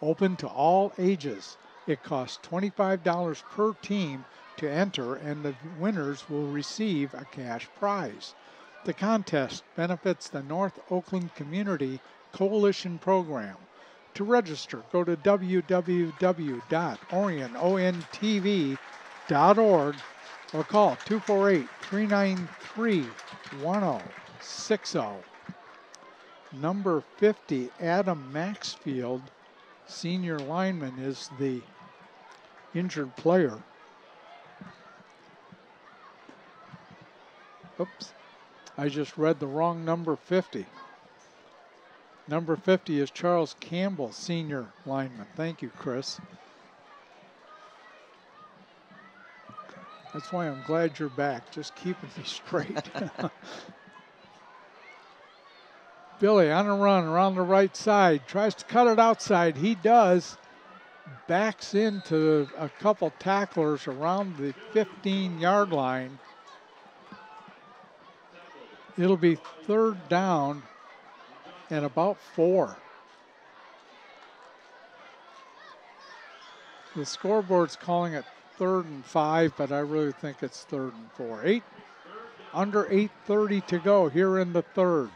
Open to all ages. It costs $25 per team to enter, and the winners will receive a cash prize. The contest benefits the North Oakland Community Coalition Program. To register, go to www.orionontv.org or call 248 393 1060. Number 50, Adam Maxfield, senior lineman, is the injured player. Oops, I just read the wrong number 50. Number 50 is Charles Campbell, senior lineman. Thank you, Chris. That's why I'm glad you're back, just keeping me *laughs* straight. *laughs* Billy on a run around the right side, tries to cut it outside. He does. Backs into a couple tacklers around the 15 yard line. It'll be third down and about four. The scoreboard's calling it third and five, but I really think it's third and four. Eight under 8.30 to go here in the third.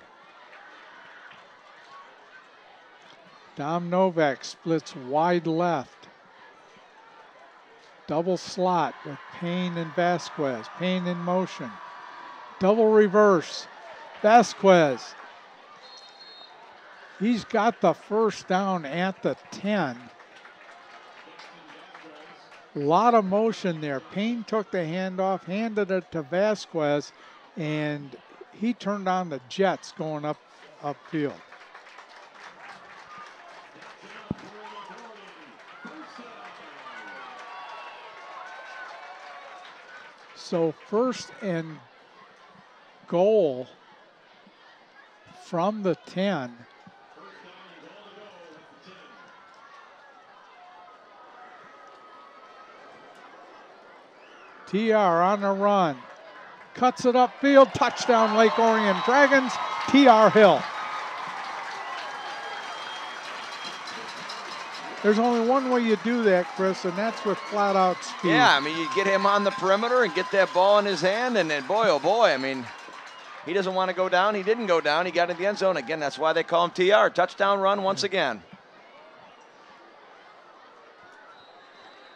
Dom Novak splits wide left. Double slot with Payne and Vasquez. Payne in motion. Double reverse. Vasquez. He's got the first down at the 10. Lot of motion there. Payne took the handoff, handed it to Vasquez, and he turned on the jets going up upfield. So first and goal from the 10. TR on the run. Cuts it upfield. Touchdown, Lake Orion Dragons. TR Hill. There's only one way you do that, Chris, and that's with flat out speed. Yeah, I mean, you get him on the perimeter and get that ball in his hand, and then, boy, oh boy, I mean, he doesn't want to go down. He didn't go down. He got in the end zone again. That's why they call him TR. Touchdown run once again.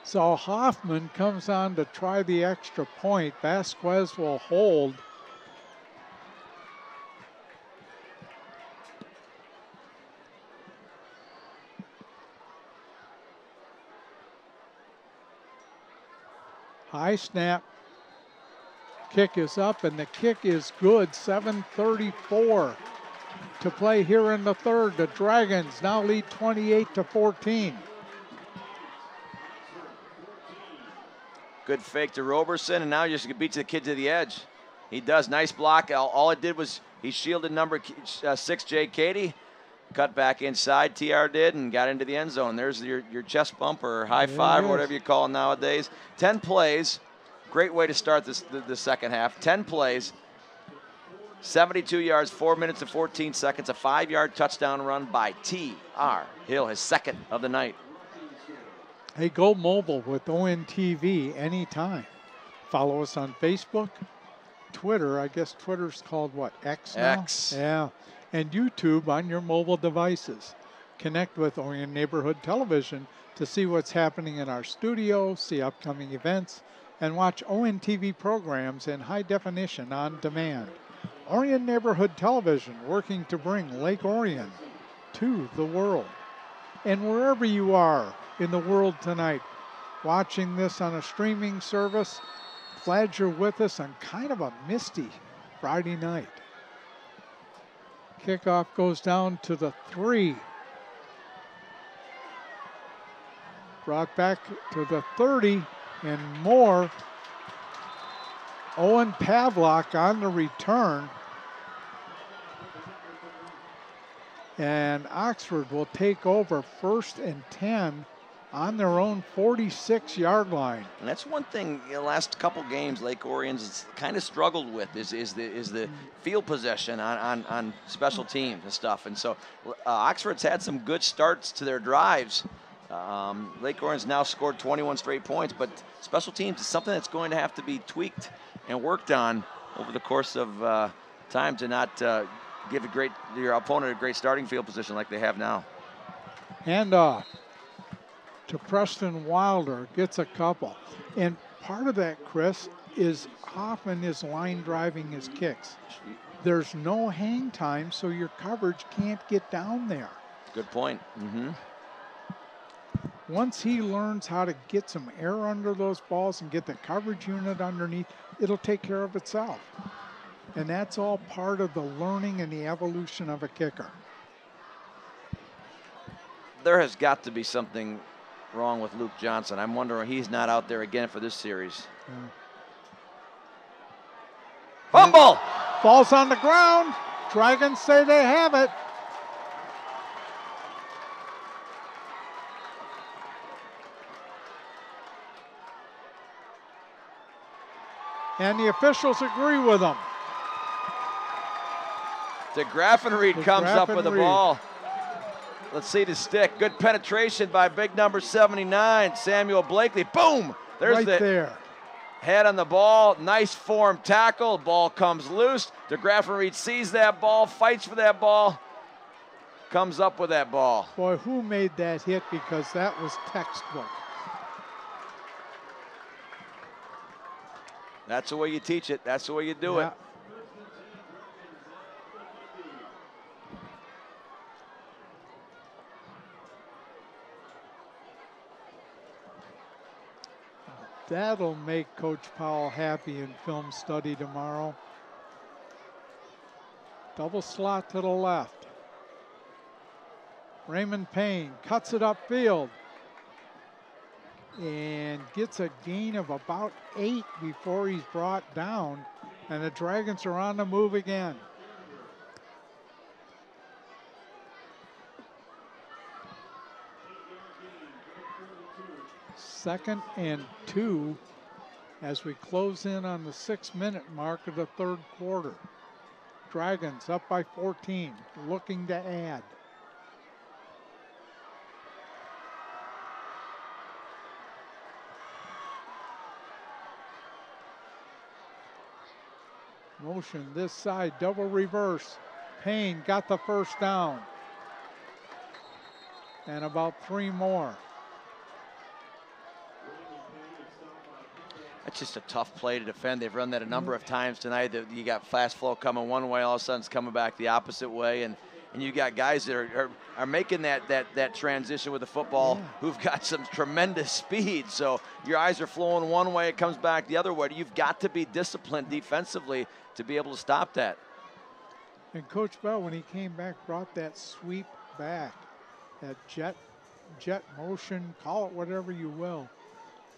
So Hoffman comes on to try the extra point. Vasquez will hold. High snap. Kick is up and the kick is good. 734 to play here in the third. The Dragons now lead 28 to 14. Good fake to Roberson, and now just beats the kid to the edge. He does. Nice block. All, it did was he shielded number uh, six, Jay Cady, cut back inside, TR did, and got into the end zone. There's your, your chest bump or high five, or whatever you call it nowadays. 10 plays. Great way to start this the, the second half. 10 plays. 72 yards, 4 minutes and 14 seconds. A five yard touchdown run by T.R. Hill, his second of the night. Hey, go mobile with ONTV anytime. Follow us on Facebook, Twitter. I guess Twitter's called what? X now? X. Yeah. And YouTube on your mobile devices. Connect with Orion Neighborhood Television to see what's happening in our studio, see upcoming events, and watch ONTV programs in high definition on demand. Orion Neighborhood Television working to bring Lake Orion to the world. And wherever you are, in the world tonight. Watching this on a streaming service, glad you're with us on kind of a misty Friday night. Kickoff goes down to the three. Brought back to the 30 and more. Owen Pavlock on the return. And Oxford will take over first and 10 on their own 46 yard line. And that's one thing the last couple games Lake Orion's kind of struggled with is, is the is the field possession on, on, on special teams and stuff. And so uh, Oxford's had some good starts to their drives. Um, Lake Orion's now scored 21 straight points, but special teams is something that's going to have to be tweaked and worked on over the course of uh, time to not uh, give a great your opponent a great starting field position like they have now. Handoff to Preston Wilder, gets a couple. And part of that, Chris, is Hoffman is line driving his kicks. There's no hang time, so your coverage can't get down there. Good point. Mm-hmm. Once he learns how to get some air under those balls and get the coverage unit underneath, it'll take care of itself. And that's all part of the learning and the evolution of a kicker. There has got to be something wrong with Luke Johnson. I'm wondering he's not out there again for this series. Hmm. Fumble! Falls on the ground. Dragons say they have it. And the officials agree with them. DeGraffenried comes up with the ball. Let's see the stick. Good penetration by big number 79, Samuel Blakely. Boom! There's right the there. head on the ball. Nice form tackle. Ball comes loose. DeGraffenried sees that ball, fights for that ball, comes up with that ball. Boy, who made that hit? Because that was textbook. That's the way you teach it. That's the way you do Yeah. it. That'll make Coach Powell happy in film study tomorrow. Double slot to the left. Raymond Payne cuts it upfield and gets a gain of about eight before he's brought down. And the Dragons are on the move again. Second and two as we close in on the six minute mark of the third quarter. Dragons up by 14, looking to add. Motion this side, double reverse. Payne got the first down. And about three more. That's just a tough play to defend. They've run that a number of times tonight. That You got fast flow coming one way, all of a sudden it's coming back the opposite way, and and you got guys that are, are, are making that, that that transition with the football who've got some tremendous *laughs* speed. So your eyes are flowing one way, it comes back the other way. You've got to be disciplined defensively to be able to stop that. And Coach Bell, when he came back, brought that sweep back, that jet, jet motion, call it whatever you will.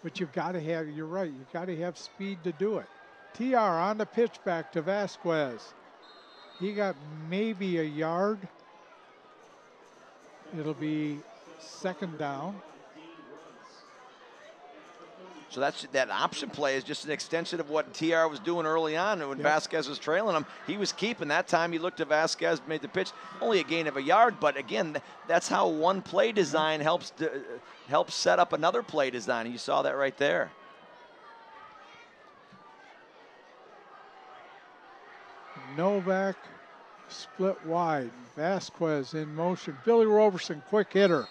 But you've got to have, you're right, you've got to have speed to do it. TR on the pitch back to Vasquez. He got maybe a yard. It'll be second down. So that's that option play is just an extension of what TR was doing early on when Yep. Vasquez was trailing him. He was keeping that time. He looked at Vasquez, made the pitch, only a gain of a yard, but again, that's how one play design helps d- uh, helps set up another play design. You saw that right there. Novak split wide. Vasquez in motion. Billy Roberson, quick hitter.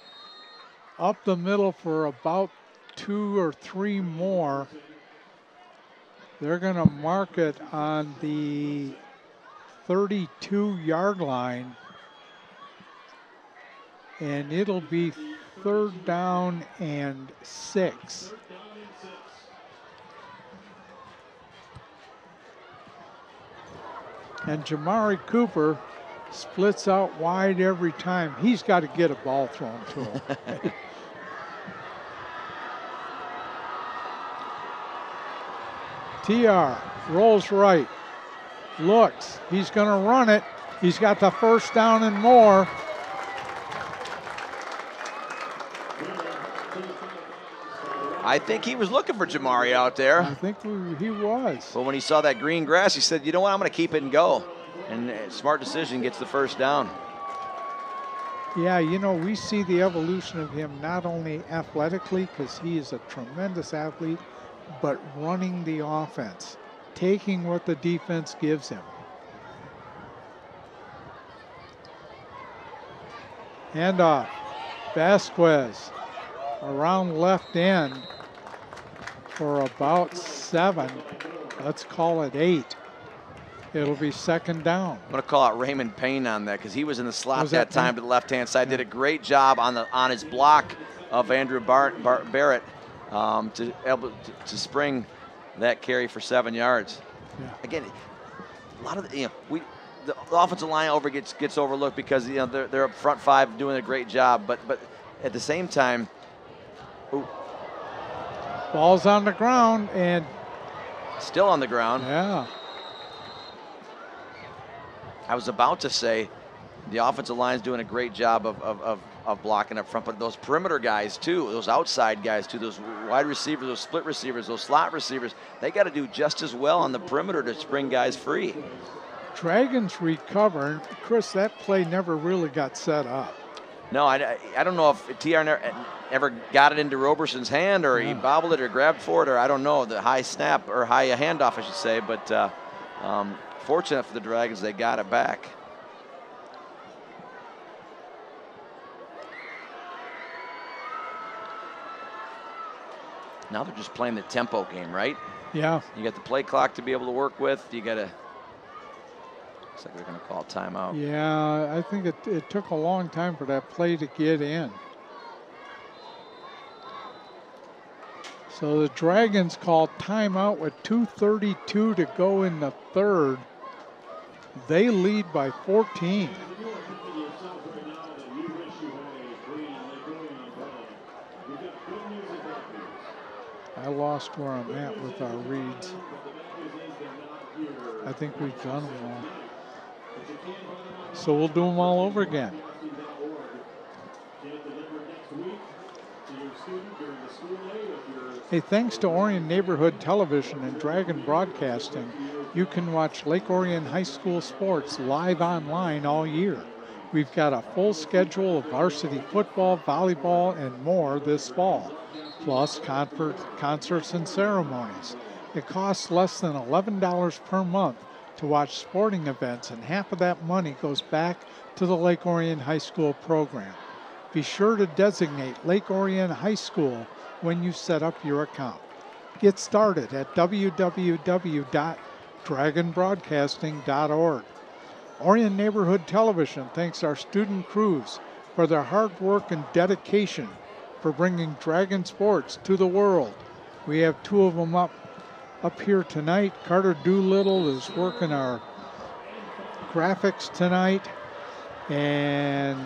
Up the middle for about two or three more. They're going to mark it on the 32 yard line. And it'll be third down and six. And Jamari Cooper splits out wide every time. He's got to get a ball thrown to him. *laughs* TR rolls right, looks. He's going to run it. He's got the first down and more. I think he was looking for Jamari out there. I think he was. But when he saw that green grass, he said, "You know what? I'm going to keep it and go." And uh, smart decision gets the first down. Yeah, you know, we see the evolution of him not only athletically, because he is a tremendous athlete, but running the offense, taking what the defense gives him. Handoff. Vasquez around left end for about seven. Let's call it eight. It'll be second down. I'm going to call out Raymond Payne on that because he was in the slot that, that time Payne? to the left-hand side. Did a great job on the on his block of Andrew Bar- Bar- Barrett um, to able to, to spring that carry for seven yards. Yeah. Again, a lot of the, you know we the offensive line over gets gets overlooked because you know they're, they're up front five doing a great job, but but at the same time, Ball's on the ground, and still on the ground. yeah, I was about to say the offensive line is doing a great job of, of, of, of, blocking up front, but those perimeter guys too, those outside guys too, those wide receivers, those split receivers, those slot receivers, they got to do just as well on the perimeter to spring guys free. Dragons recover. Chris, that play never really got set up. No, I, I don't know if TR ever got it into Roberson's hand or he bobbled it or grabbed for it or I don't know, the high snap or high handoff, I should say. But uh, um, fortunate for the Dragons, they got it back. Now they're just playing the tempo game, right? Yeah. You got the play clock to be able to work with. You got to. Looks like they're going to call timeout. Yeah, I think it, it took a long time for that play to get in. So the Dragons call timeout with 2.32 to go in the third. They lead by 14. I lost where I'm at with our reads. I think we've done them all. So we'll do them all over again. Hey, thanks to Orion Neighborhood Television and Dragon Broadcasting, you can watch Lake Orion High School sports live online all year. We've got a full schedule of varsity football, volleyball, and more this fall plus concerts and ceremonies. It costs less than $11 per month to watch sporting events, and half of that money goes back to the Lake Orion High School program. Be sure to designate Lake Orion High School when you set up your account. Get started at www.dragonbroadcasting.org. Orion Neighborhood Television thanks our student crews for their hard work and dedication for bringing Dragon Sports to the world. We have two of them up up here tonight. Carter Doolittle is working our graphics tonight, and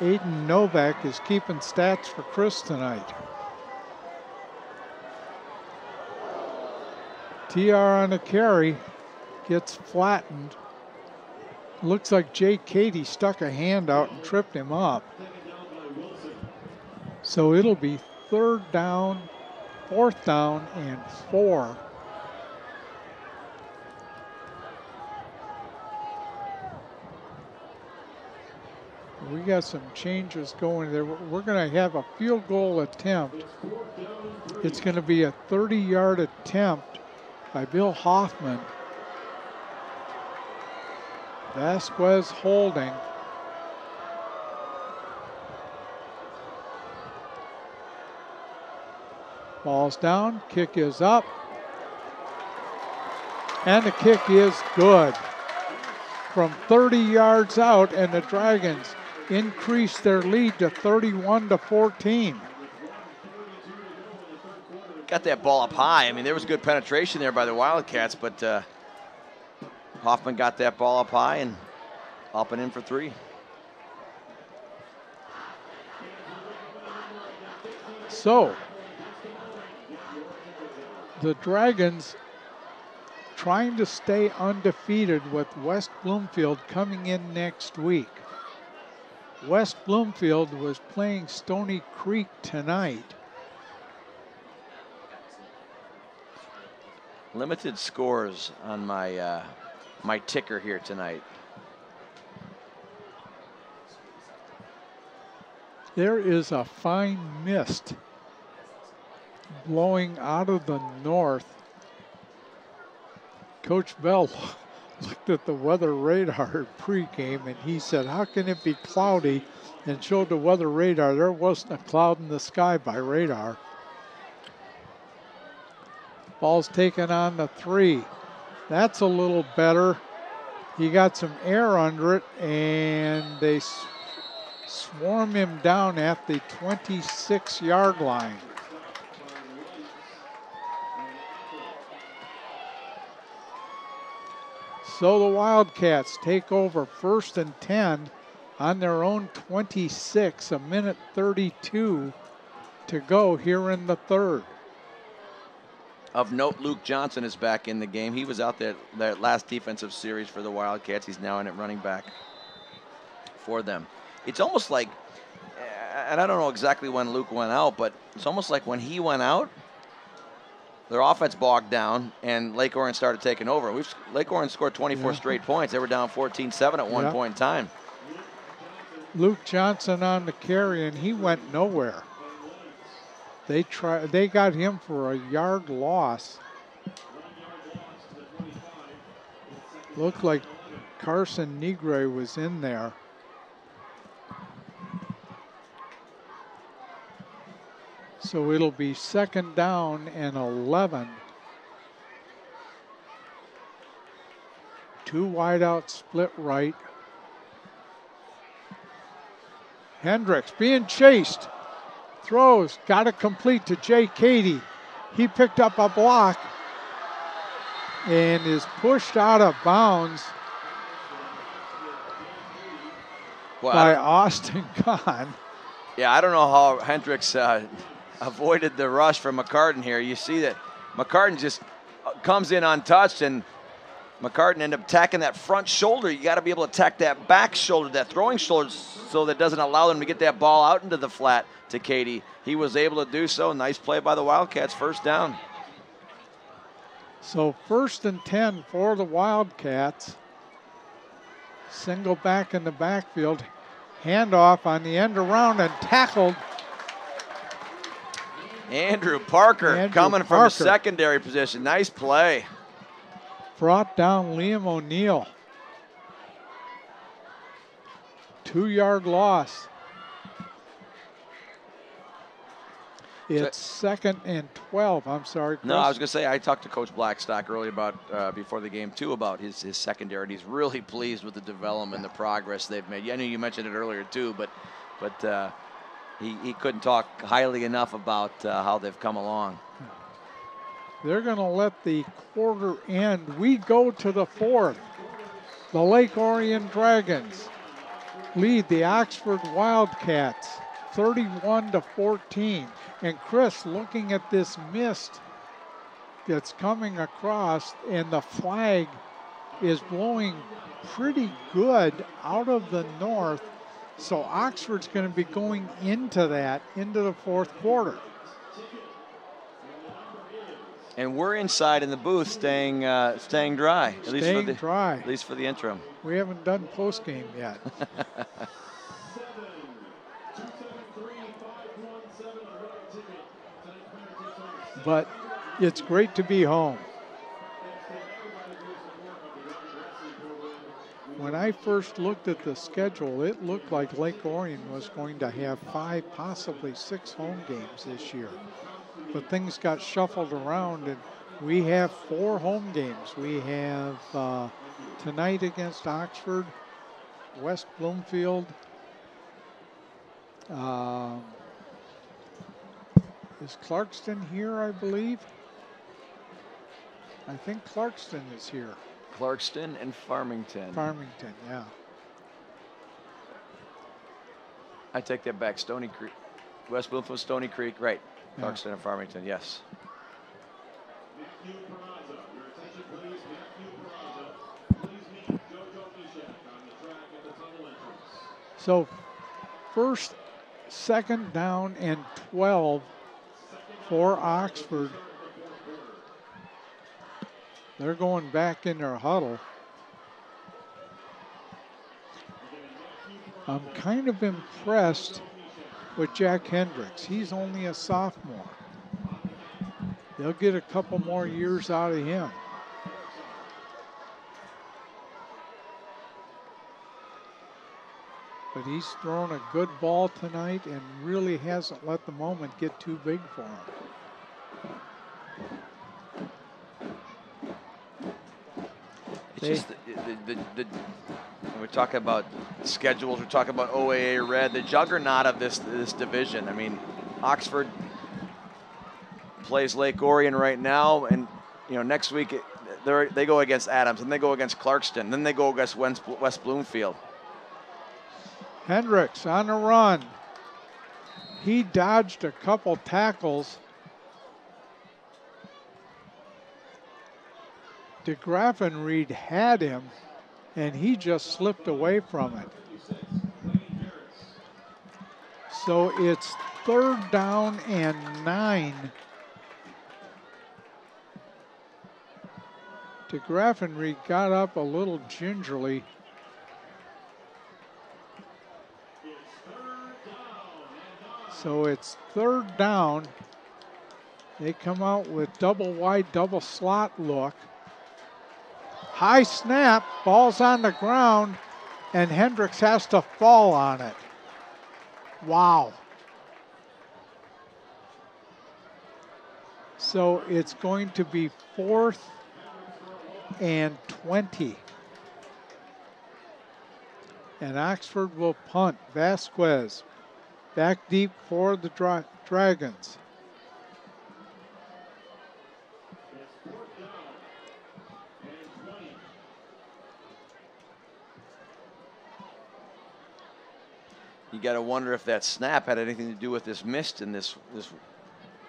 Aiden Novak is keeping stats for Chris tonight. TR on a carry gets flattened. Looks like Jay Cady stuck a hand out and tripped him up. So it'll be third down, fourth down, and four. We got some changes going there. We're going to have a field goal attempt. It's going to be a 30 yard attempt by Bill Hoffman. Vasquez holding. Ball's down, kick is up. And the kick is good. From 30 yards out, and the Dragons increase their lead to 31 to 14. Got that ball up high. I mean, there was good penetration there by the Wildcats, but uh, Hoffman got that ball up high and up and in for three. So, the Dragons trying to stay undefeated with West Bloomfield coming in next week. West Bloomfield was playing Stony Creek tonight. Limited scores on my uh, my ticker here tonight. There is a fine mist blowing out of the north. Coach Bell *laughs* looked at the weather radar *laughs* pregame and he said, How can it be cloudy? And showed the weather radar. There wasn't a cloud in the sky by radar. Ball's taken on the three. That's a little better. He got some air under it and they swarm him down at the 26 yard line. So the Wildcats take over first and 10 on their own 26, a minute 32 to go here in the third. Of note, Luke Johnson is back in the game. He was out there that last defensive series for the Wildcats. He's now in at running back for them. It's almost like, and I don't know exactly when Luke went out, but it's almost like when he went out, their offense bogged down, and Lake Orion started taking over. We've Lake Orion scored 24 Yeah. straight points. They were down 14-7 at one Yeah. point in time. Luke Johnson on the carry, and he went nowhere. They try. They got him for a yard loss. Looked like Carson Negre was in there. So it'll be second down and 11. Two wide out, split right. Hendricks being chased. Throws, got it complete to Jay Cady. He picked up a block and is pushed out of bounds Well, by Austin *laughs* Kahn. Yeah, I don't know how Hendricks uh, avoided the rush from McCartan here. You see that McCartan just uh, comes in untouched, and McCartan ended up attacking that front shoulder. You got to be able to attack that back shoulder, that throwing shoulder, so that doesn't allow them to get that ball out into the flat to Cady. He was able to do so. Nice play by the Wildcats. First down. So first and 10 for the Wildcats. Single back in the backfield. Handoff on the end around and tackled. Andrew Parker Andrew coming from a secondary position. Nice play. Brought down Liam O'Neill. Two yard loss. It's second and 12. I'm sorry. Chris. No, I was going to say I talked to Coach Blackstock earlier about uh, before the game too about his his secondary. and He's really pleased with the development, the progress they've made. Yeah, I know you mentioned it earlier too, but but uh, he he couldn't talk highly enough about uh, how they've come along. They're going to let the quarter end. We go to the fourth. The Lake Orion Dragons lead the Oxford Wildcats 31 to 14. And Chris, looking at this mist that's coming across, and the flag is blowing pretty good out of the north. So Oxford's going to be going into that, into the fourth quarter. And we're inside in the booth, staying uh, staying dry. At least for the dry. at least for the interim. We haven't done post game yet. *laughs* but it's great to be home. When I first looked at the schedule, it looked like Lake Orion was going to have five, possibly six home games this year. But things got shuffled around, and we have four home games. We have uh, tonight against Oxford, West Bloomfield. Um, is Clarkston here, I believe? I think Clarkston is here. Clarkston and Farmington. Farmington, yeah. I take that back. Stony Creek, West Bloomfield, Stony Creek, right? Yeah. Clarkston and Farmington. Yes. So, first, second down and 12 for Oxford. They're going back in their huddle. I'm kind of impressed with Jack Hendricks. He's only a sophomore. They'll get a couple more years out of him. But he's thrown a good ball tonight and really hasn't let the moment get too big for him. It's They- just the, the, the, the when we're talking about schedules. We're talking about OAA Red, the juggernaut of this this division. I mean, Oxford plays Lake Orion right now, and you know next week they they go against Adams, and they go against Clarkston, then they go against West, West Bloomfield. Hendricks on the run. He dodged a couple tackles. DeGraffenried had him, and he just slipped away from it. So it's third down and nine. DeGraffenried got up a little gingerly. So it's third down. They come out with double wide, double slot look. High snap, ball's on the ground, and Hendricks has to fall on it. Wow. So it's going to be fourth and 20. And Oxford will punt. Vasquez back deep for the dra Dragons. Got to wonder if that snap had anything to do with this mist and this this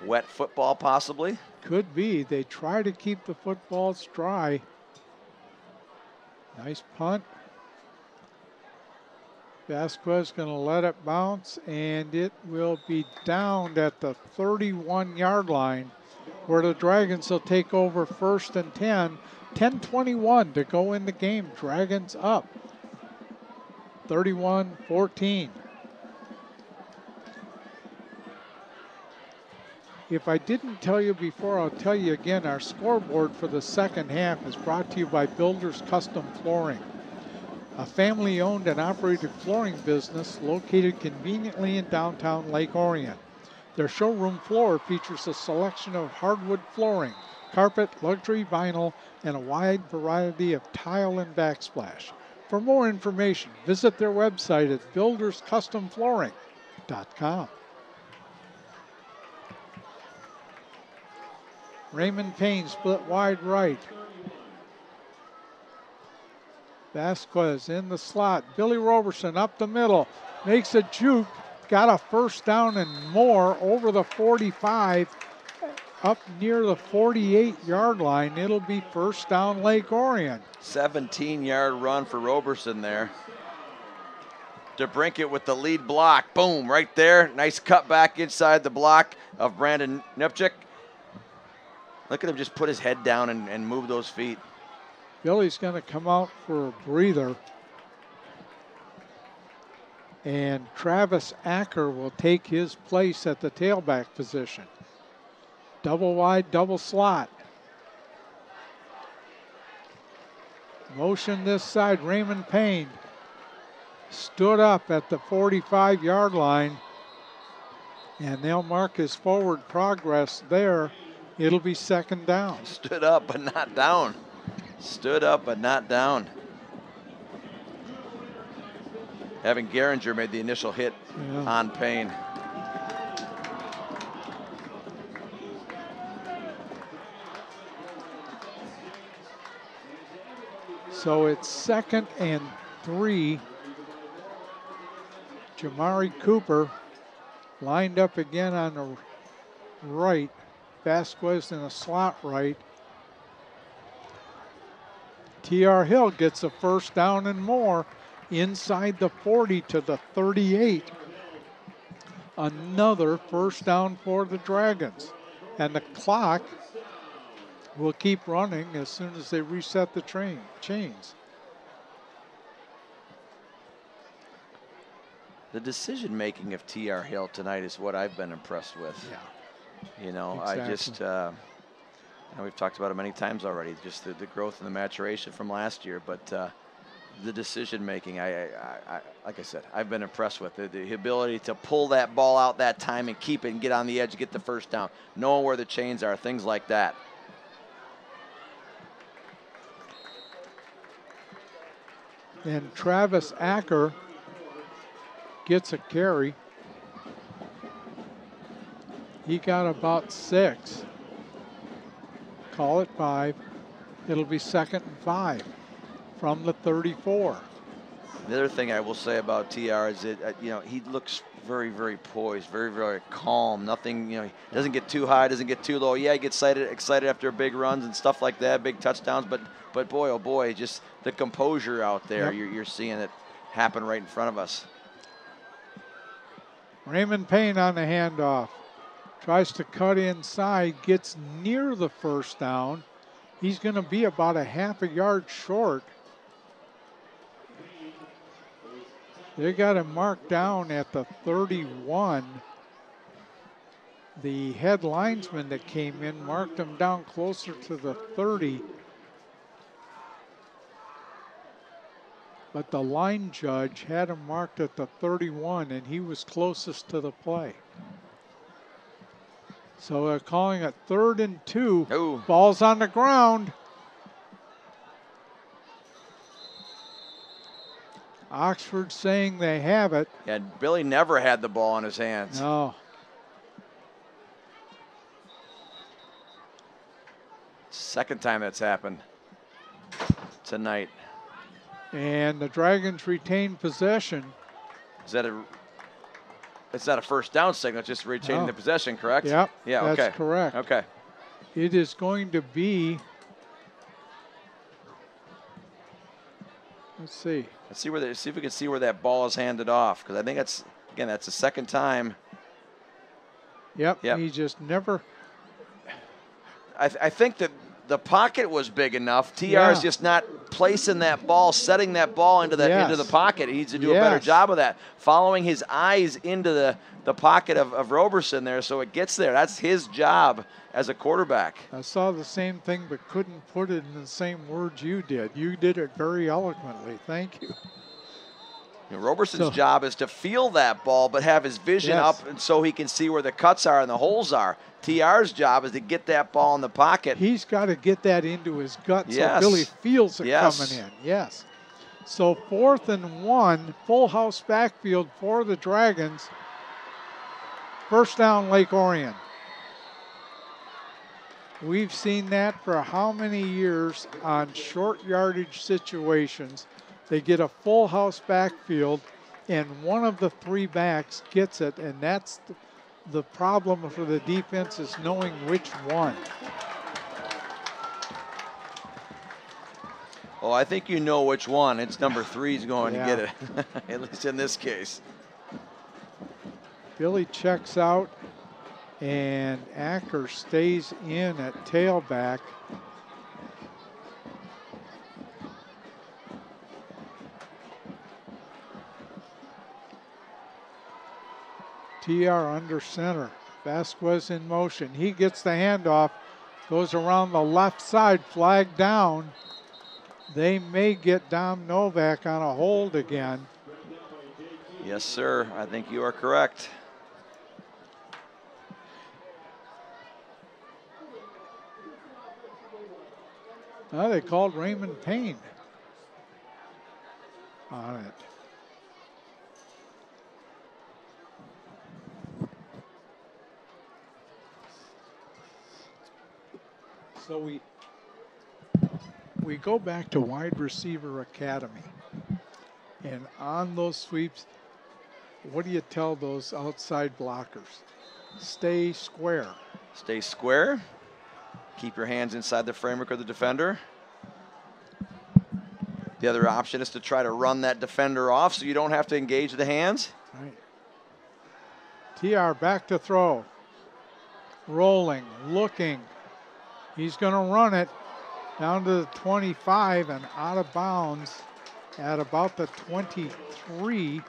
wet football, possibly. Could be. They try to keep the footballs dry. Nice punt. Vasquez going to let it bounce, and it will be downed at the 31 yard line where the Dragons will take over first and 10. 10 21 to go in the game. Dragons up 31 14. If I didn't tell you before, I'll tell you again. Our scoreboard for the second half is brought to you by Builders Custom Flooring, a family owned and operated flooring business located conveniently in downtown Lake Orion. Their showroom floor features a selection of hardwood flooring, carpet, luxury vinyl, and a wide variety of tile and backsplash. For more information, visit their website at builderscustomflooring.com. Raymond Payne split wide right. Vasquez in the slot. Billy Roberson up the middle. Makes a juke. Got a first down and more over the 45 up near the 48 yard line. It'll be first down Lake Orion. 17 yard run for Roberson there. DeBrinket with the lead block. Boom, right there. Nice cut back inside the block of Brandon Nepchik. Look at him just put his head down and, and move those feet. Billy's going to come out for a breather. And Travis Acker will take his place at the tailback position. Double wide, double slot. Motion this side, Raymond Payne stood up at the 45 yard line and they'll mark his forward progress there. It'll be second down. Stood up but not down. Stood up but not down. Evan Geringer made the initial hit yeah. on Payne. So it's second and three. Jamari Cooper lined up again on the right. Vasquez in a slot right. TR Hill gets a first down and more inside the 40 to the 38. Another first down for the Dragons. And the clock will keep running as soon as they reset the train chains. The decision making of TR Hill tonight is what I've been impressed with. Yeah. You know, exactly. I just, uh, we've talked about it many times already, just the, the, growth and the maturation from last year, but uh, the decision making, I, I, I, like I said, I've been impressed with the, the, ability to pull that ball out that time and keep it and get on the edge, get the first down, knowing where the chains are, things like that. And Travis Acker gets a carry. He got about six. Call it five. It'll be second and five from the 34. The other thing I will say about TR is that, uh, you know, he looks very, very poised, very, very calm. Nothing, you know, he doesn't get too high, doesn't get too low. Yeah, he gets excited, excited after big runs and stuff like that, big touchdowns. But, but boy, oh boy, just the composure out there. Yep. You're, you're seeing it happen right in front of us. Raymond Payne on the handoff. Tries to cut inside, gets near the first down. He's going to be about a half a yard short. They got him marked down at the 31. The head linesman that came in marked him down closer to the 30. But the line judge had him marked at the 31, and he was closest to the play. So they're calling it third and two. Ooh. Ball's on the ground. Oxford saying they have it. Yeah, Billy never had the ball in his hands. No. Second time that's happened tonight. And the Dragons retain possession. Is that a? It's not a first down signal. It's just retaining No. the oh. possession, correct? Yep, Yeah. that's okay. correct. Okay. It is going to be. Let's see. Let's see where the, see if we can see where that ball is handed off because I think that's again that's the second time. Yep, Yep. he just never. I, th- I think that the pocket was big enough. Tr Yeah. is just not placing that ball, setting that ball into the into the pocket. He needs to do a better job of that, following his eyes into the the pocket of, of Roberson there, so it gets there. That's his job as a quarterback. I saw the same thing, but couldn't put it in the same words you did. You did it very eloquently. Thank you. You know, Roberson's So- job is to feel that ball, but have his vision Yes. up and so he can see where the cuts are and the holes are. Tr's job is to get that ball in the pocket. He's got to get that into his gut Yes. so Billy feels it Yes. coming in. Yes. So fourth and one, full house backfield for the Dragons. First down, Lake Orion. We've seen that for how many years on short yardage situations. They get a full house backfield, and one of the three backs gets it, and that's the, problem for the defense is knowing which one. Oh, I think you know which one. It's number three's going Yeah. to get it, *laughs* at least in this case. Billy checks out, and Acker stays in at tailback. TR under center. Vasquez in motion. He gets the handoff, goes around the left side, flag down. They may get Dom Novak on a hold again. Yes, sir. I think you are correct. Oh, they called Raymond Payne on it. So we we go back to wide receiver academy. And on those sweeps, what do you tell those outside blockers? Stay square. Stay square. Keep your hands inside the framework of the defender. The other option is to try to run that defender off so you don't have to engage the hands. Right. TR back to throw. Rolling, looking. He's going to run it down to the 25 and out of bounds at about the 23.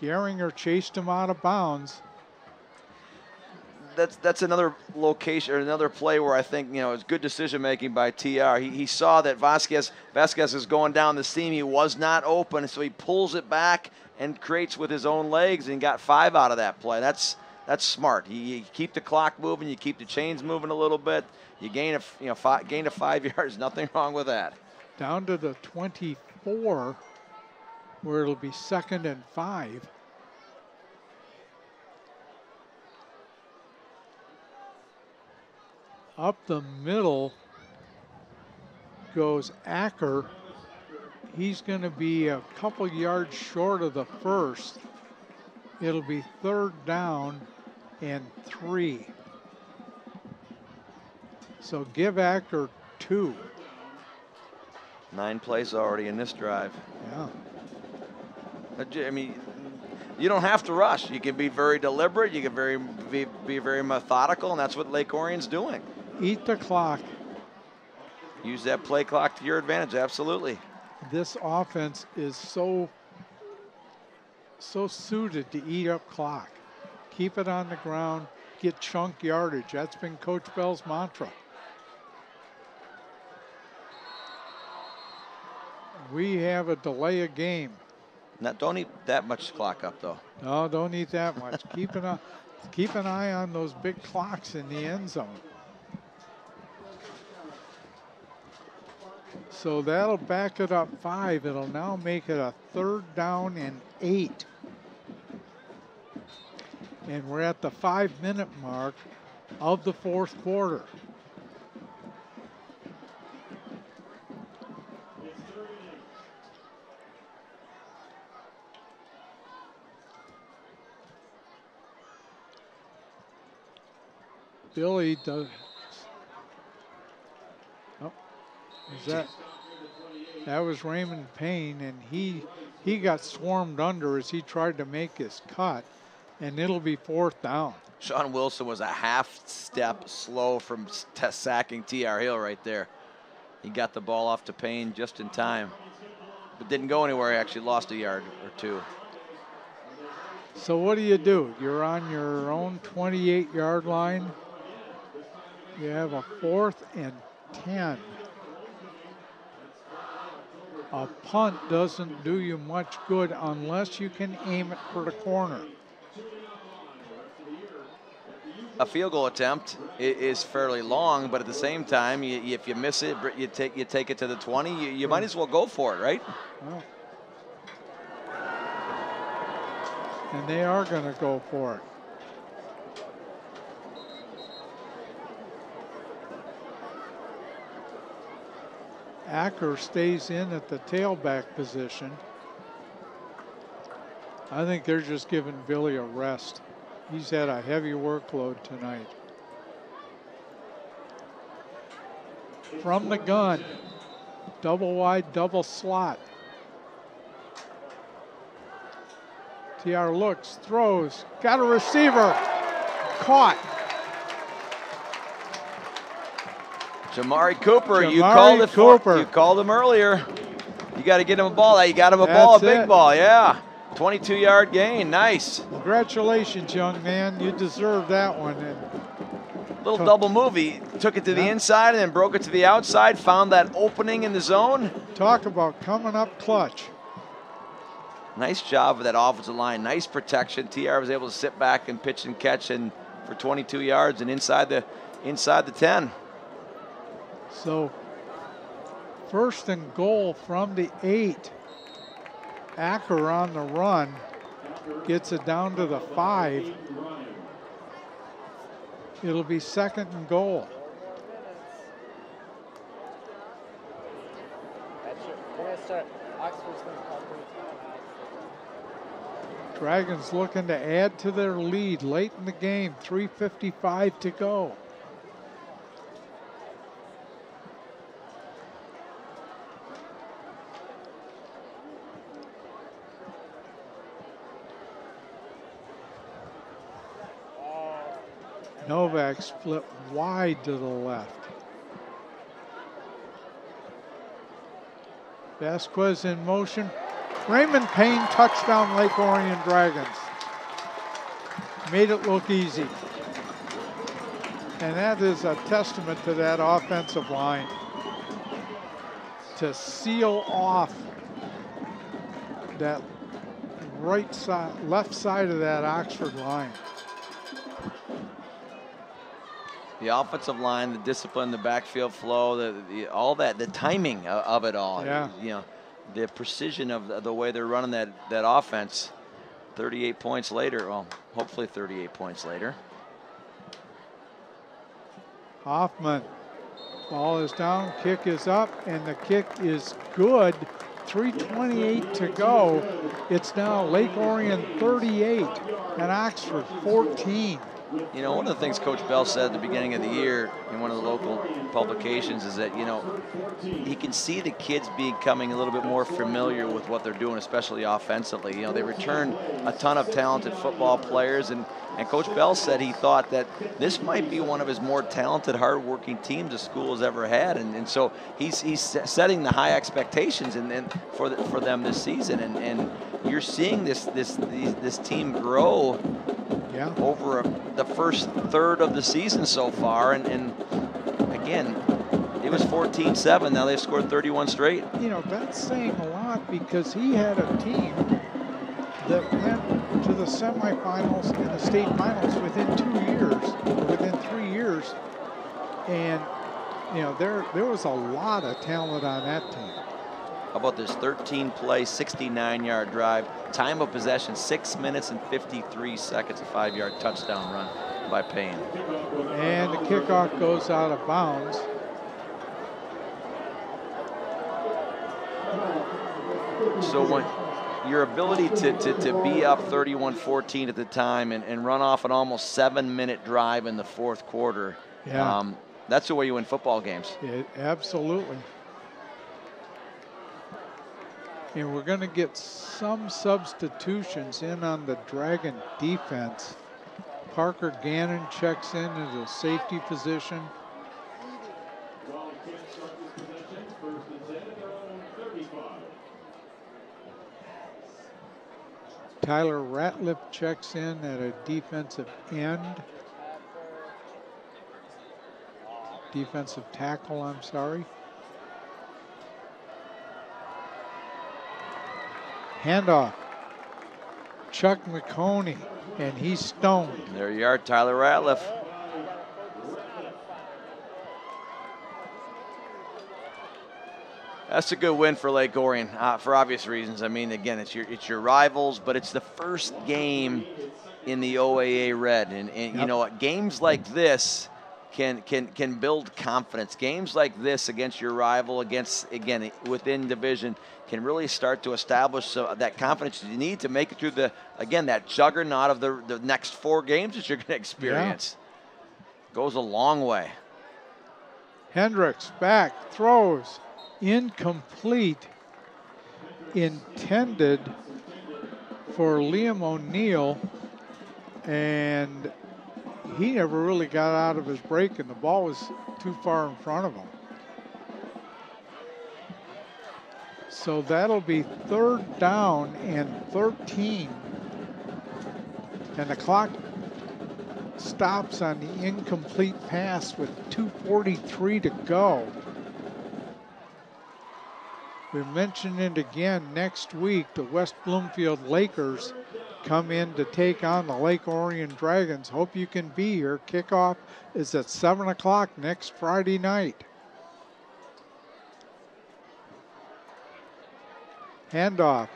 Geringer chased him out of bounds. That's that's another location or another play where I think you know it's good decision making by Tr. He, he saw that Vasquez Vasquez is going down the seam. He was not open, so he pulls it back and creates with his own legs and got five out of that play. That's that's smart. You, you keep the clock moving, you keep the chains moving a little bit. You gain a you know five, gain a five yards. Nothing wrong with that. Down to the 24 where it'll be second and five. Up the middle goes Acker, he's going to be a couple yards short of the first. It'll be third down and three. So give Acker two. Nine plays already in this drive. Yeah. Uh, I mean, you don't have to rush. You can be very deliberate. You can very be, be very methodical, and that's what Lake Orion's doing. Eat the clock. Use that play clock to your advantage. Absolutely. This offense is so so suited to eat up clock. Keep it on the ground. Get chunk yardage. That's been Coach Bell's mantra. We have a delay of game. Now, don't eat that much clock up, though. No, don't eat that much. *laughs* keep an eye, keep an eye on those big clocks in the end zone. So that'll back it up five. It'll now make it a third down and eight. And we're at the five minute mark of the fourth quarter. Billy does. Oh, is that? That was Raymond Payne, and he he got swarmed under as he tried to make his cut, and it'll be fourth down. Sean Wilson was a half step slow from sacking T.R. Hill right there. He got the ball off to Payne just in time, but didn't go anywhere. He actually lost a yard or two. So what do you do? You're on your own 28 yard line. You have a fourth and 10. A punt doesn't do you much good unless you can aim it for the corner. A field goal attempt is fairly long, but at the same time, you, if you miss it, you take you take it to the 20. You, you might as well go for it, right? And they are going to go for it. Acker stays in at the tailback position. I think they're just giving Billy a rest. He's had a heavy workload tonight. From the gun, double wide, double slot. TR looks, throws, got a receiver, caught. Jamari Cooper, Jamari you called it Cooper. For, you called him earlier. You got to get him a ball. You got him a That's ball, a big it. ball. Yeah, 22-yard gain. Nice. Congratulations, young man. You deserve that one. And Little double movie. Took it to yeah. the inside and then broke it to the outside. Found that opening in the zone. Talk about coming up clutch. Nice job of that offensive line. Nice protection. TR was able to sit back and pitch and catch and for 22 yards and inside the inside the 10. So first and goal from the eight. Acker on the run gets it down to the five. It'll be second and goal. Dragons looking to add to their lead late in the game. 3.55 to go. Novak split wide to the left. Vasquez in motion. Raymond Payne, touchdown Lake Orion Dragons. Made it look easy. And that is a testament to that offensive line to seal off that right side, left side of that Oxford line. The offensive line, the discipline, the backfield flow, the, the, all that, the timing of, it all. Yeah. You know, the precision of the, the, way they're running that, that offense. 38 points later, well, hopefully 38 points later. Hoffman, ball is down, kick is up, and the kick is good 3.28 to go. It's now Lake Orion 38 and Oxford 14. You know, one of the things Coach Bell said at the beginning of the year in one of the local publications is that, you know, he can see the kids becoming a little bit more familiar with what they're doing, especially offensively. You know, they returned a ton of talented football players, and, and Coach Bell said he thought that this might be one of his more talented, hardworking teams the school has ever had. And, and so he's, he's setting the high expectations and, for, the, for them this season. And, and you're seeing this, this, this team grow yeah. over the first third of the season so far. And, and again, it was 14-7. Now they've scored 31 straight. You know, that's saying a lot because he had a team that went to the semifinals and the state finals within two years, within three years. And, you know, there, there was a lot of talent on that team. How about this 13 play, 69 yard drive? Time of possession, six minutes and 53 seconds, a five yard touchdown run by Payne. And the kickoff goes out of bounds. So when your ability to, to, to be up 31-14 at the time and, and run off an almost seven minute drive in the fourth quarter, yeah. Um, that's the way you win football games. It, absolutely. And we're going to get some substitutions in on the Dragon defense. Parker Gannon checks in as a safety position. Tyler Ratliff checks in at a defensive end. Defensive tackle, I'm sorry. Handoff. Chuck McConey, and he's stoned. There you are, Tyler Ratliff. That's a good win for Lake Orion uh, for obvious reasons. I mean, again, it's your it's your rivals, but it's the first game in the OAA Red, and, and yep. you know what? games like this can can can build confidence. Games like this against your rival, against again within division, can really start to establish uh, that confidence you need to make it through the again that juggernaut of the the next four games that you're *laughs* going to experience. Yeah. Goes a long way. Hendricks back throws incomplete, intended for Liam O'Neill, and he never really got out of his break, and the ball was too far in front of him. So that'll be third down and 13. And the clock stops on the incomplete pass with 2.43 to go. We mentioned it again next week. The West Bloomfield Lakers come in to take on the Lake Orion Dragons. Hope you can be here. Kickoff is at 7 o'clock next Friday night. Handoff.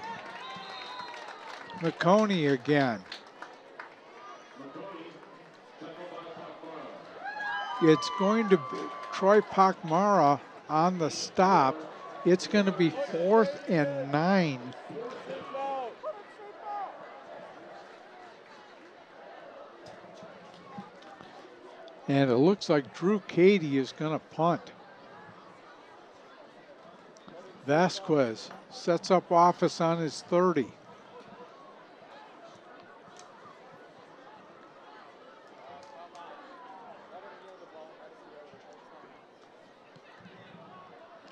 McConey again. It's going to be Troy Pakmara on the stop. It's going to be fourth and nine. And it looks like Drew Cady is going to punt. Vasquez sets up office on his 30.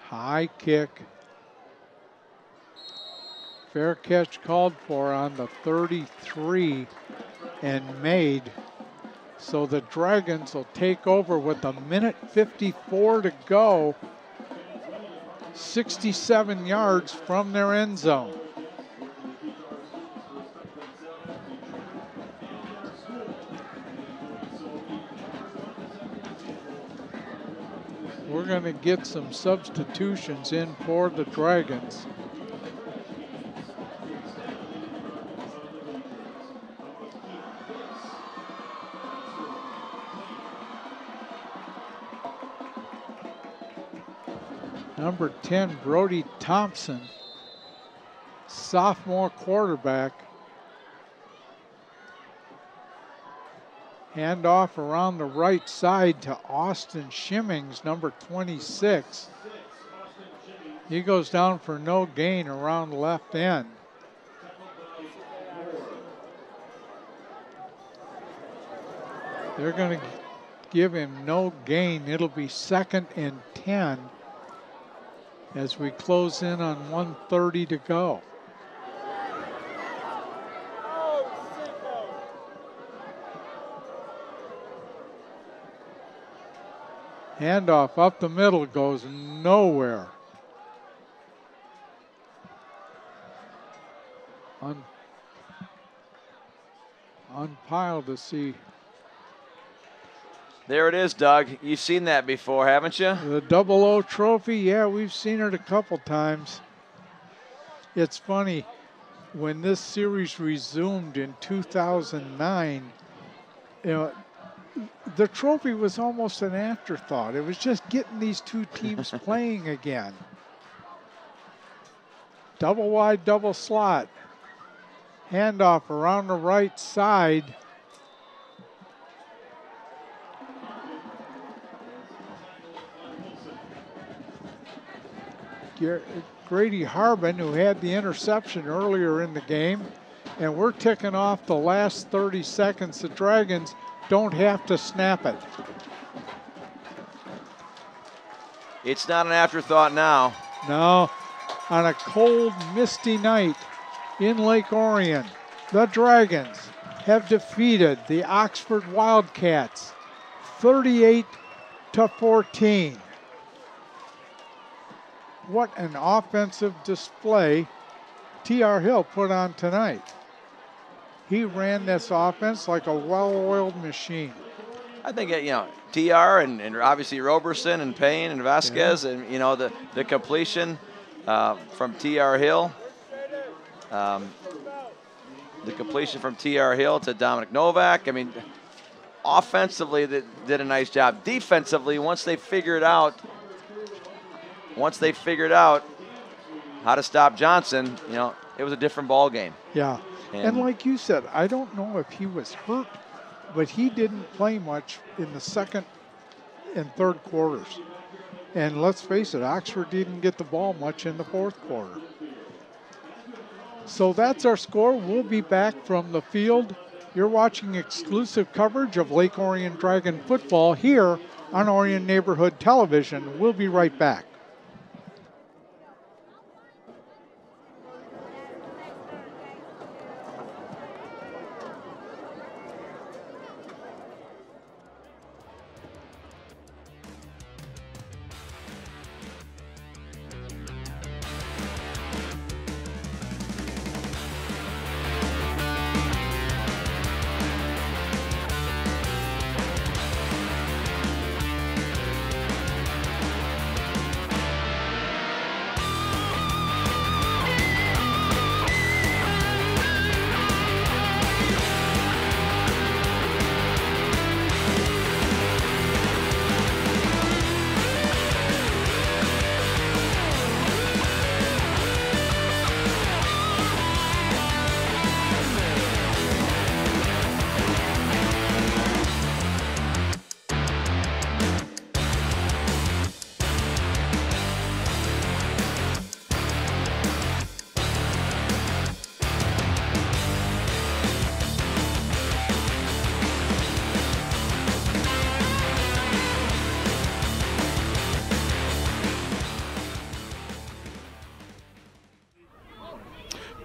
High kick. Fair catch called for on the 33 and made. So the Dragons will take over with a minute 54 to go. 67 yards from their end zone. We're going to get some substitutions in for the Dragons. Number 10, Brody Thompson, sophomore quarterback. Handoff around the right side to Austin Shimmings, number 26. He goes down for no gain around left end. They're going to give him no gain. It'll be second and 10 as we close in on 130 to go. Handoff up the middle goes nowhere. Un, unpiled to see there it is, Doug. You've seen that before, haven't you? The double O trophy, yeah, we've seen it a couple times. It's funny, when this series resumed in 2009, you know, the trophy was almost an afterthought. It was just getting these two teams *laughs* playing again. Double wide, double slot. Handoff around the right side. Grady Harbin, who had the interception earlier in the game. And we're ticking off the last 30 seconds. The Dragons don't have to snap it. It's not an afterthought now. No. On a cold, misty night in Lake Orion, the Dragons have defeated the Oxford Wildcats 38 to 14 what an offensive display T.R. Hill put on tonight. He ran this offense like a well oiled machine. I think, you know, TR and, and obviously Roberson and Payne and Vasquez yeah. and, you know, the, the completion uh, from TR Hill. Um, the completion from TR Hill to Dominic Novak. I mean, offensively, they did a nice job. Defensively, once they figured out once they figured out how to stop Johnson, you know, it was a different ball game. Yeah. And, and, like you said, I don't know if he was hurt, but he didn't play much in the second and third quarters. And let's face it, Oxford didn't get the ball much in the fourth quarter. So that's our score. We'll be back from the field. You're watching exclusive coverage of Lake Orion Dragon football here on Orion Neighborhood Television. We'll be right back.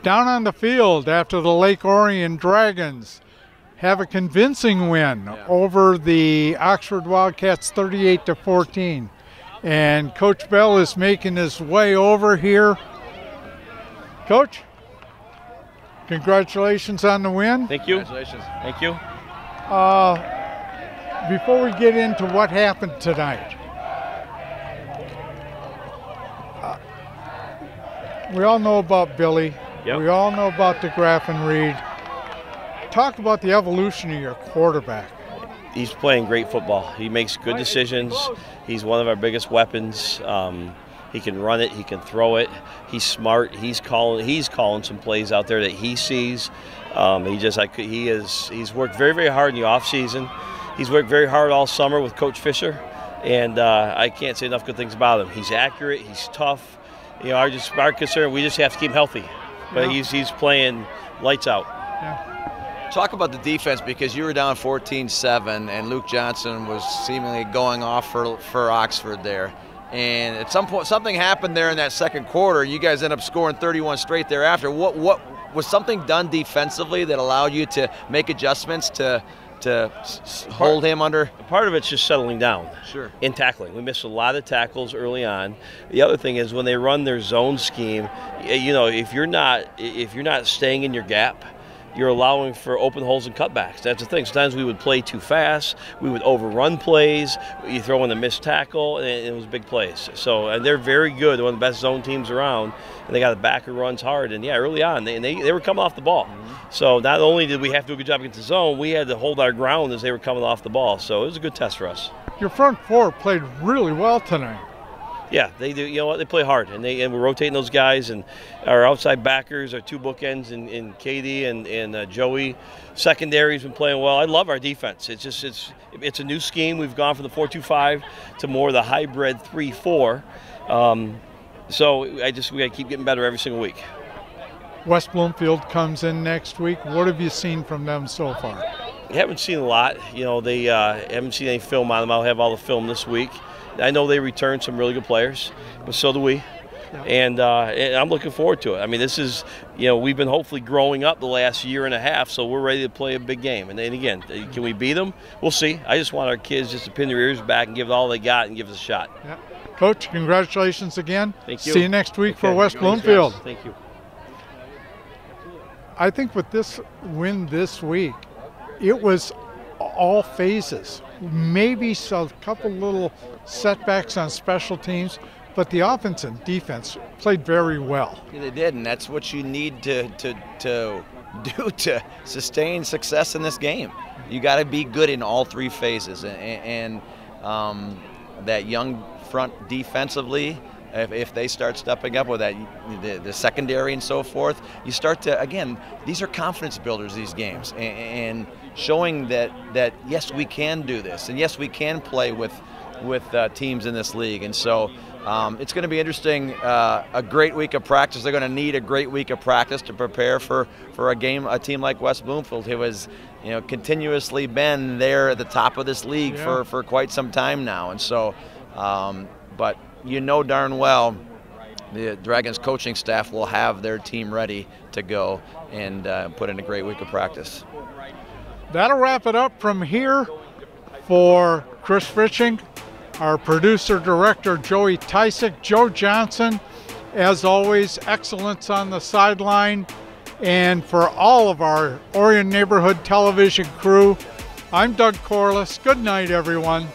Down on the field after the Lake Orion Dragons have a convincing win yeah. over the Oxford Wildcats 38 to 14. And Coach Bell is making his way over here. Coach, congratulations on the win. Thank you. Congratulations. Thank you. Uh, before we get into what happened tonight, uh, we all know about Billy. Yep. We all know about the DeGraffenried. Talk about the evolution of your quarterback. He's playing great football. He makes good decisions. He's one of our biggest weapons. Um, He can run it. He can throw it. He's smart. He's calling. He's calling some plays out there that he sees. Um, he just like he is. He's worked very very hard in the off season. He's worked very hard all summer with Coach Fisher, and uh, I can't say enough good things about him. He's accurate. He's tough. You know, our just our concern we just have to keep him healthy. But Yeah. he's he's playing lights out. Talk about the defense because you were down 14-7 and Luke Johnson was seemingly going off for for Oxford there. And at some point something happened there in that second quarter. You guys end up scoring 31 straight thereafter. What what was something done defensively that allowed you to make adjustments to to s- s- hold him under? Part of it's just settling down. Sure. In tackling, we missed a lot of tackles early on. The other thing is when they run their zone scheme, you know, if you're not if you're not staying in your gap, you're allowing for open holes and cutbacks. That's the thing. Sometimes we would play too fast. We would overrun plays. You throw in a missed tackle, and it was big plays. So, and they're very good. They're one of the best zone teams around, and they got a back who runs hard. And yeah, early on, they, they, they were coming off the ball. Mm-hmm. So not only did we have to do a good job against the zone, we had to hold our ground as they were coming off the ball. So it was a good test for us. Your front four played really well tonight. Yeah, they do. You know what? They play hard, and they and we're rotating those guys. And our outside backers, our two bookends, and, and Cady and and uh, Joey. Secondary's been playing well. I love our defense. It's just it's it's a new scheme. We've gone from the four-two-five to more the hybrid three-four. Um, so I just we got to keep getting better every single week. West Bloomfield comes in next week. What have you seen from them so far? haven't seen a lot. You know, they uh, haven't seen any film on them. I'll have all the film this week. I know they returned some really good players, but so do we. And, uh, and I'm looking forward to it. I mean, this is, you know, we've been hopefully growing up the last year and a half, so we're ready to play a big game. And then again, can we beat them? We'll see. I just want our kids just to pin their ears back and give it all they got and give us a shot. Yeah. Coach, congratulations again. Thank you. See you next week for West Bloomfield. Thank you. I think with this win this week, it was all phases. Maybe a couple little setbacks on special teams, but the offense and defense played very well. Yeah, they did, and that's what you need to to to *laughs* do to sustain success in this game. You got to be good in all three phases, and, and um, that young front defensively. If, if they start stepping up with that, the, the secondary and so forth, you start to again. These are confidence builders. These games, and, and showing that that yes, we can do this, and yes, we can play with with uh, teams in this league. And so um, it's going to be interesting. Uh, a great week of practice. They're going to need a great week of practice to prepare for, for a game, a team like West Bloomfield, who has you know continuously been there at the top of this league Yeah. for, for quite some time now. And so, um, but you know darn well. The Dragons coaching staff will have their team ready to go and uh, put in a great week of practice. That'll wrap it up from here for Chris Fritching, our producer director Joey Tysick, Joe Johnson. As always, excellence on the sideline. And for all of our Orion Neighborhood Television crew, I'm Doug Corliss. Good night, everyone.